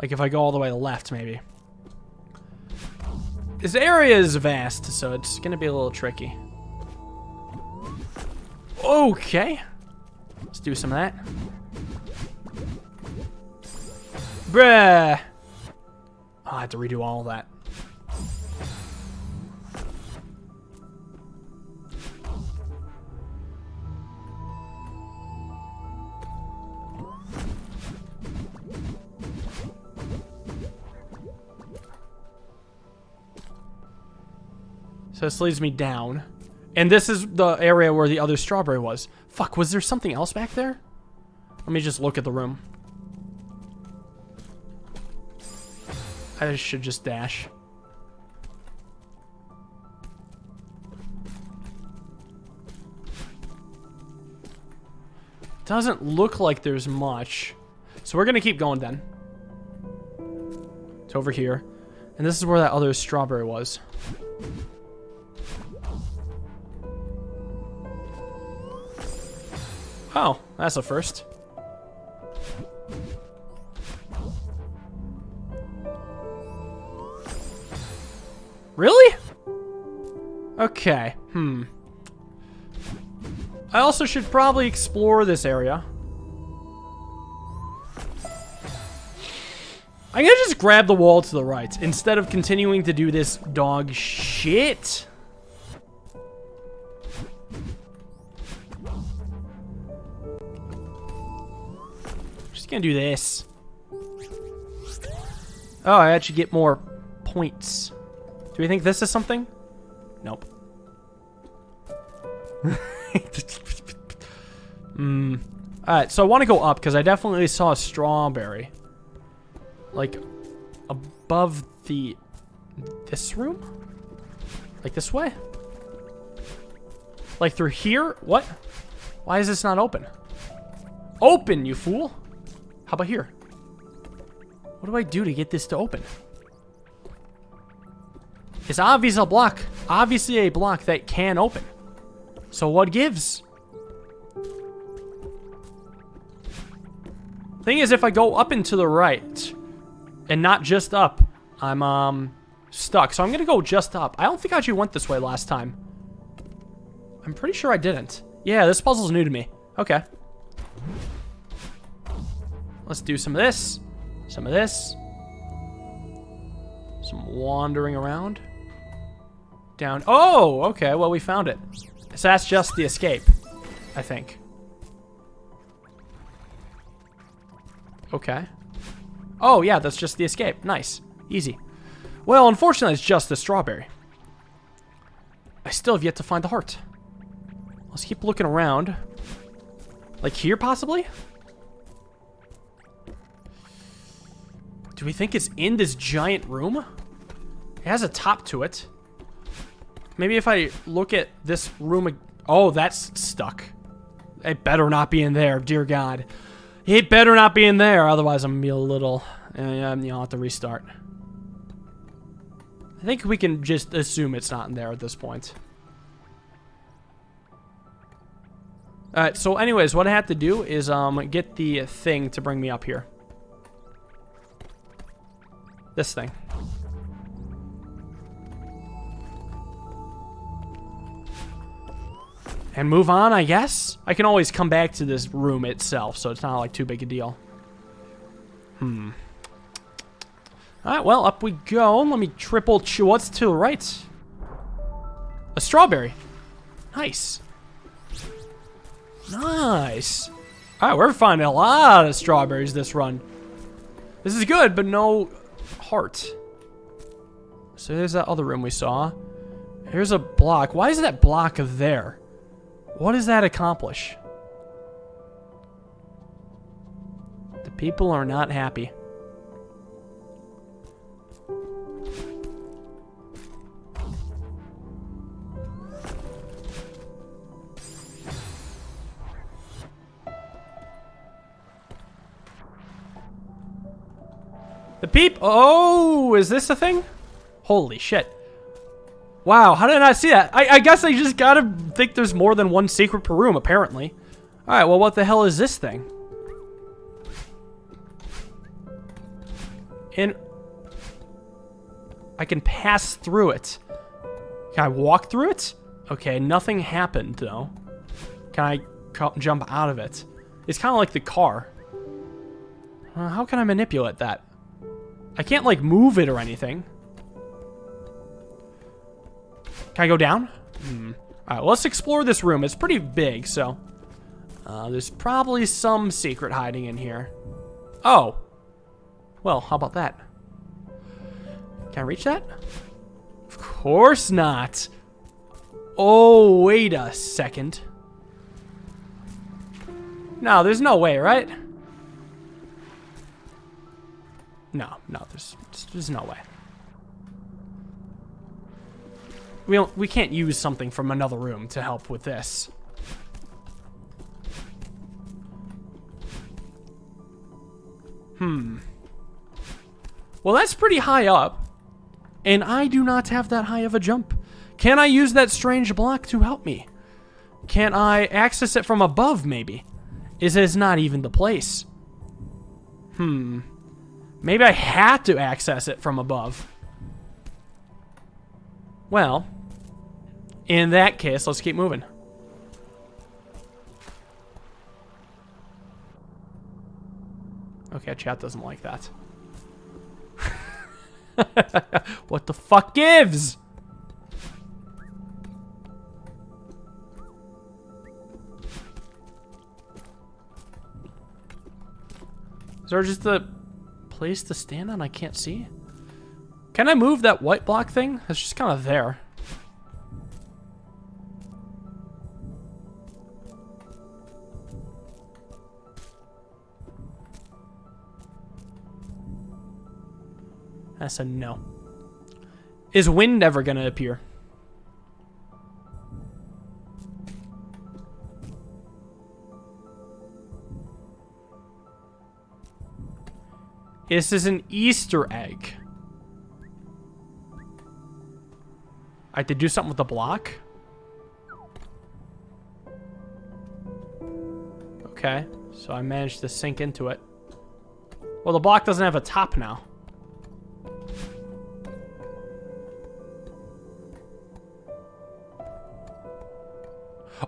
Like, if I go all the way left, maybe. This area is vast, so it's gonna be a little tricky. Okay. Let's do some of that. Bruh. Oh, I have to redo all that. So this leads me down. And this is the area where the other strawberry was. Fuck, was there something else back there? Let me just look at the room. I should just dash. Doesn't look like there's much. So we're to keep going then. It's over here. And this is where that other strawberry was. Oh, that's a first. Really? Okay, hmm. I also should probably explore this area. I'm gonna just grab the wall to the right instead of continuing to do this dog shit. Just gonna do this. Oh, I actually get more points. Do we think this is something? Nope. Hmm. Alright, so I want to go up because I definitely saw a strawberry. Like, above the... This room? Like this way? Like through here? What? Why is this not open? Open, you fool! How about here? What do I do to get this to open? It's obviously a block. Obviously a block that can open. So what gives? Thing is, if I go up and to the right, and not just up, I'm, um, stuck. So I'm gonna go just up. I don't think I actually went this way last time. I'm pretty sure I didn't. Yeah, this puzzle's new to me. Okay. Let's do some of this. Some of this. Some wandering around. Down. Oh, okay. Well, we found it. So that's just the escape, I think. Okay. Oh, yeah, that's just the escape. Nice. Easy. Well, unfortunately, it's just the strawberry. I still have yet to find the heart. Let's keep looking around. Like here, possibly? Do we think it's in this giant room? It has a top to it. Maybe if I look at this room... Oh, that's stuck. It better not be in there, dear God. It better not be in there, otherwise I'm gonna be a little... Uh, you'll have to restart. I think we can just assume it's not in there at this point. Alright, so anyways, what I have to do is um, get the thing to bring me up here. This thing. And move on, I guess? I can always come back to this room itself, so it's not like too big a deal. Hmm. Alright, well, up we go. Let me triple. What's to the right? A strawberry. Nice. Nice. Alright, we're finding a lot of strawberries this run. This is good, but no heart. So there's that other room we saw. Here's a block. Why is that block there? What does that accomplish? The people are not happy. The peep. Oh, is this a thing? Holy shit. Wow, how did I not see that? I, I guess I just gotta think there's more than one secret per room, apparently. Alright, well, what the hell is this thing? And I can pass through it. Can I walk through it? Okay, nothing happened, though. Can I jump out of it? It's kind of like the car. Uh, how can I manipulate that? I can't, like, move it or anything. Can I go down? Hmm. Alright, well, let's explore this room. It's pretty big, so... Uh, there's probably some secret hiding in here. Oh. Well, how about that? Can I reach that? Of course not. Oh, wait a second. No, there's no way, right? No, no, there's, there's no way. We, don't, we can't use something from another room to help with this. Hmm. Well, that's pretty high up. And I do not have that high of a jump. Can I use that strange block to help me? Can I access it from above, maybe? Is it not even the place? Hmm. Maybe I had to access it from above. Well, in that case, let's keep moving. Okay, chat doesn't like that. what the fuck gives? Is there just a place to stand on I can't see? Can I move that white block thing? It's just kind of there. I said no. Is wind ever going to appear? This is an Easter egg. I have to do something with the block? Okay, so I managed to sink into it. Well, the block doesn't have a top now.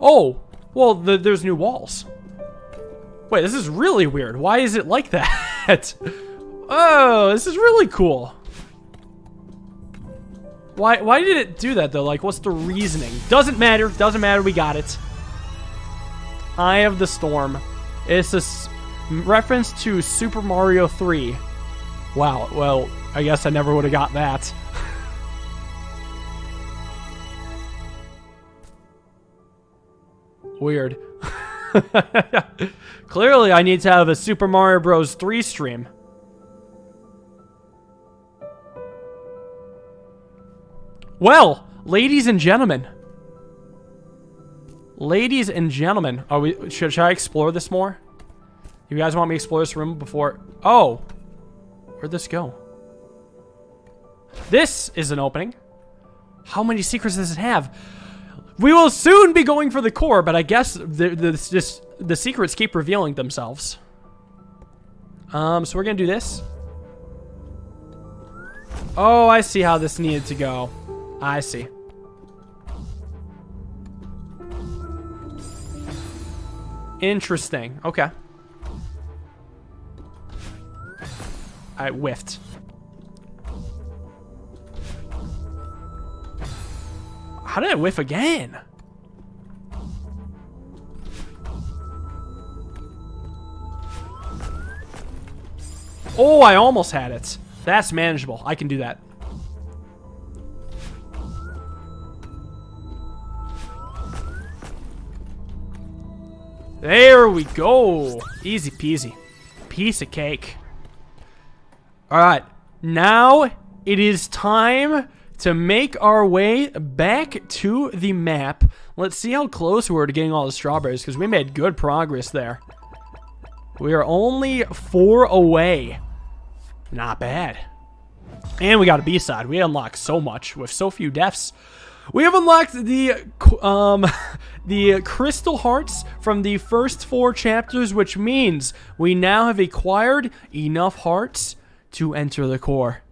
Oh, well, the, there's new walls. Wait, this is really weird. Why is it like that? oh, this is really cool. Why, why did it do that, though? Like, what's the reasoning? Doesn't matter. Doesn't matter. We got it. Eye of the Storm. It's a reference to Super Mario 3. Wow. Well, I guess I never would have got that. Weird. Clearly, I need to have a Super Mario Bros. 3 stream. Well, ladies and gentlemen. Ladies and gentlemen. Are we should, should I explore this more? You guys want me to explore this room before Oh. Where'd this go? This is an opening. How many secrets does it have? We will soon be going for the core, but I guess the, the, just, the secrets keep revealing themselves. Um, so we're to do this. Oh, I see how this needed to go. I see. Interesting. Okay. I whiffed. How did I whiff again? Oh, I almost had it. That's manageable. I can do that. There we go. Easy peasy. Piece of cake. Alright. Now it is time to make our way back to the map. Let's see how close we were to getting all the strawberries, because we made good progress there. We are only four away. Not bad. And we got a B-side. We unlocked so much with so few deaths. We have unlocked the um the crystal hearts from the first four chapters, which means we now have acquired enough hearts to enter the core.